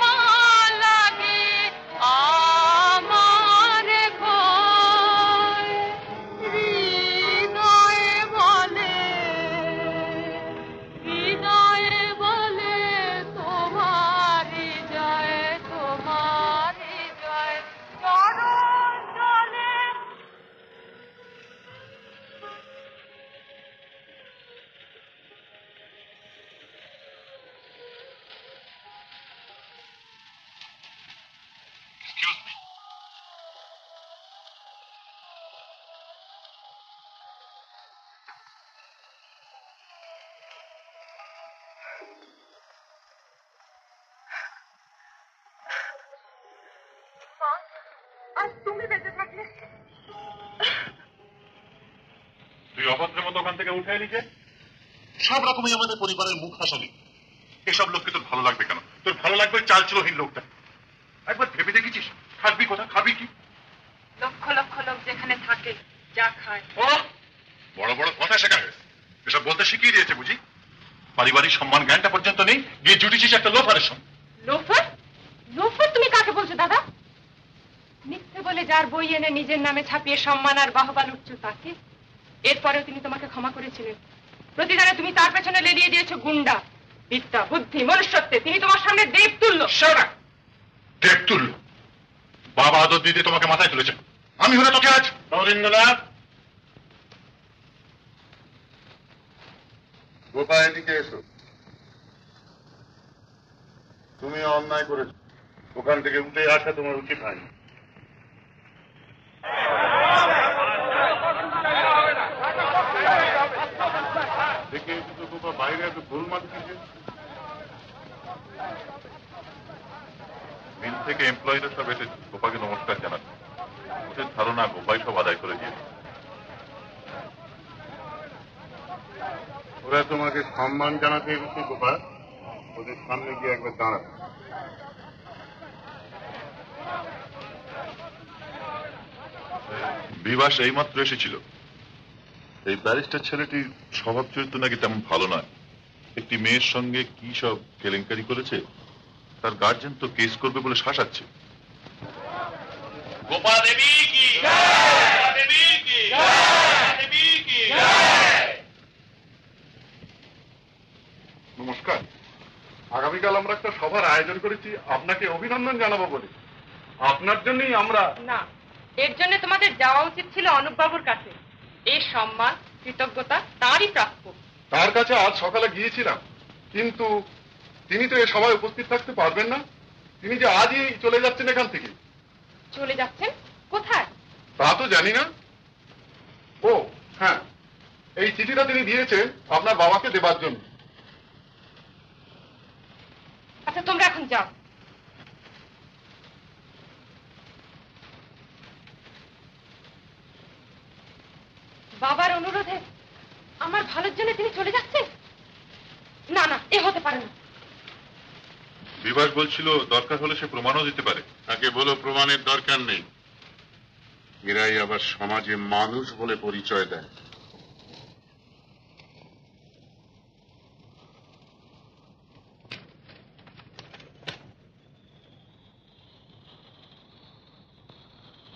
আজ তুমি বেঁচে থাকলে? তুই অভদ্রের মতো ওখান থেকে উঠে এলি যে? সব রকমই আমাদের পরিবারের মুখ হাসলি এসব লোককে তোর ভালো লাগবে কেন? তোর ভালো লাগবে চালচুলোহীন লোকটা। একবার ভেবে দেখেছিস? থাকবি কোথা খাবি কি? লক্ষ লক্ষ লোক যেখানে থাকে যা খায়। ও বড় বড় কথা শেখা এসব বলতে শিখিয়ে দিয়েছে বুঝি? পারিবারিক সম্মান জ্ঞানটা পর্যন্ত নেই। গিয়ে জুটিছিস একটা লোফারের সঙ্গে। লোফার তুমি কাকে বলছো দাদা বলে যার বই এনে নিজের নামে ছাপিয়ে সম্মান আর বাহবা লুটছো তাকে? এরপরেও তিনি তোমাকে ক্ষমা করেছিলেন। প্রতিদানে তুমি তার পেছনে লেলিয়ে দিয়েছ গুন্ডা বিদ্যা বুদ্ধি মনুষ্যত্বে। তিনি তোমার সামনে দেব তুল্য। দেখ তুলল বাবা আদর দিদি তোমাকে মাথায় তুলেছে আমি হলে তোকে আজ রবীন্দ্রনাথ। গোপা এদিকে এসো। তুমি অন্যায় করেছ। ওখান থেকে উঠে আসা তোমার উচিত হয়নি। দেখে থেকে এমপ্লয়ীরা সব এসে গোপাকে নমস্কার জানাচ্ছে। ধারণা গোপাই সব আদায় করে দিয়েছে। ওরা তোমাকে সম্মান জানাতে এসেছে গোপা ওদের সামনে গিয়ে একবার দাঁড়াবে বিবাস এইমাত্র এসেছিল। এই ব্যারিস্টার ছেলেটির স্বভাব চরিত্র নাকি তেমন ভালো নয়। একটি মেয়ের সঙ্গে কি সব কেলেঙ্কারি করেছে তার গার্জেন তো কেস করবে বলে শাসাচ্ছে। গোপাল দেবী কি? দেবী কি দেবী কি? নমস্কার। আগামীকাল আমরা একটা সভার আয়োজন করেছি। আপনাকে অভিনন্দন জানাব বলে। আপনার জন্যই আমরা না এর জন্য তোমাদের যাওয়া উচিত ছিল অনুপবাবুর কাছে। এই সম্মান কৃতজ্ঞতা তারই প্রাপ্য। তার কাছে আজ সকালে গিয়েছিলাম। কিন্তু তিনি তো এ সভায় উপস্থিত থাকতে পারবেন না। তিনি যে আজই চলে যাচ্ছেন এখান থেকে। চলে যাচ্ছেন? কোথায়? তা তো জানি না। ও হ্যাঁ। এই চিঠিটা তিনি দিয়েছেন আপনার বাবাকে দেবার জন্য। আচ্ছা তোমরা এখন যাও। বাবার অনুরোধে আমার ভালোর জন্য তিনি চলে যাচ্ছে? না না এ হতে পারে না। বিবাস বলছিল দরকার হলে সে প্রমাণও দিতে পারে। তাকে বলো প্রমাণের দরকার নেই। এরাই আবার সমাজে মানুষ বলে পরিচয় দেয়।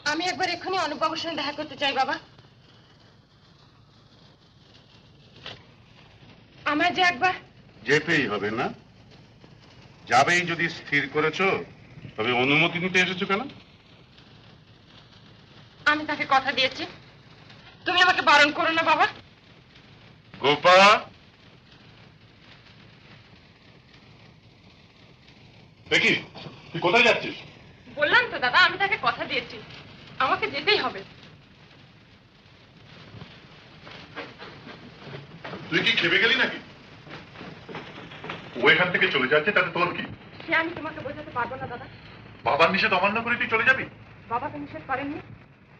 আমি একবার এক্ষুনি অনুপবাবুর সঙ্গে দেখা করতে চাই বাবা। আমায় যে একবার যেতেই হবে না। যাবেই যদি স্থির করেছ তবে অনুমতি নিতে এসেছ কেন? আমি তাকে কথা দিয়েছি। তুমি আমাকে বারণ করো না বাবা। গোপা! দেখি তুই কোথায় যাচ্ছিস? বললাম তো দাদা আমি তাকে কথা দিয়েছি। আমাকে যেতেই হবে তুই কি খেপে গেলি নাকি ও এখান থেকে চলে যাচ্ছে তাতে তোর কি? সে আমি তোমাকে বোঝাতে পারব না দাদা। বাবার নিষেধ অমান্য করে তুই চলে যাবি? বাবা তো নিষেধ করেননি।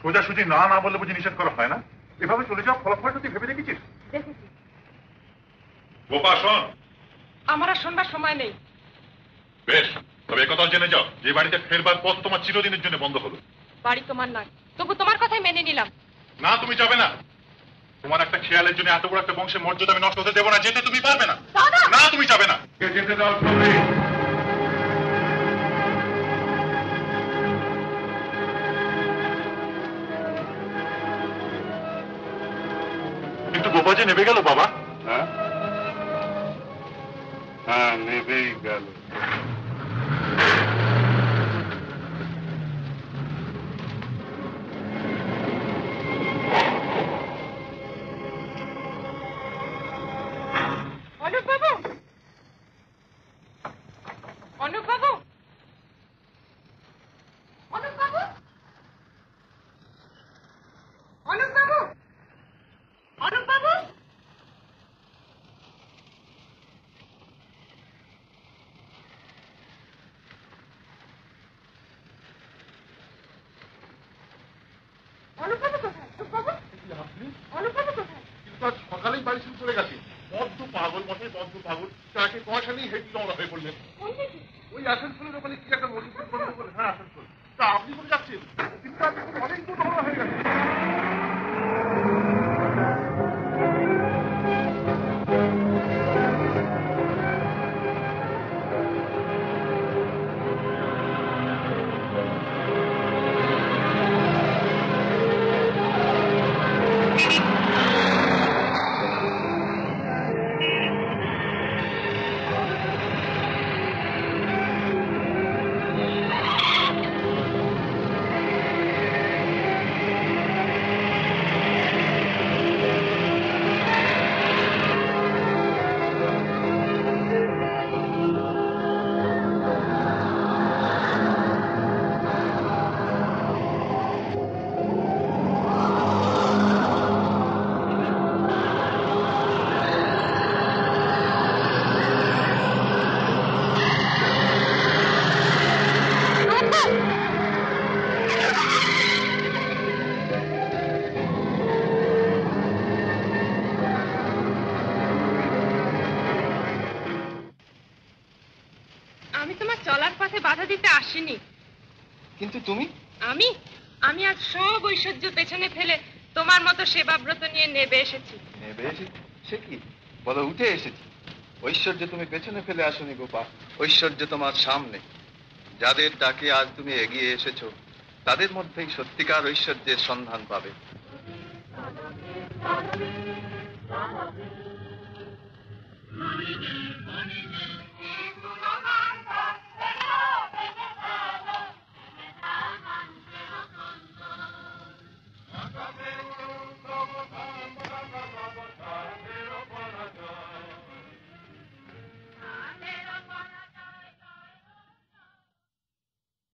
সোজাসুজি না না বলে বুঝি নিষেধ করা হয় না? এভাবে চলে যাওয়া ফলাফলটা তুই ভেবে দেখেছিস? দেখেছি। গোপা শোন। আমার আর শোনবার সময় নেই। বেশ তবে একথাও জেনে যাও যে বাড়িতে ফেরবার পথ তোমার চিরদিনের জন্য বন্ধ হলো। বাড়ি তোমার নয় তবু তোমার কথাই মেনে নিলাম। না তুমি যাবে না। তোমার একটা খেয়ালের জন্য এত বড় একটা বংশের মর্যাদা আমি নষ্ট হতে দেবো না যেতে তুমি পারবে না। না তুমি যাবে না। যেতে দাও কিন্তু গোপা যে নেবে গেল বাবা। হ্যাঁ? হ্যাঁ নেবেই গেল। নেবে এসেছি। নেবে এসেছি? সে কি? বলো উঠে এসেছি। ঐশ্বর্য তুমি পেছনে ফেলে আসনি গোপা ঐশ্বর্য তোমার সামনে। যাদের ডাকে আজ তুমি এগিয়ে এসেছ তাদের মধ্যেই সত্যিকার ঐশ্বর্যের সন্ধান পাবে। Thank you.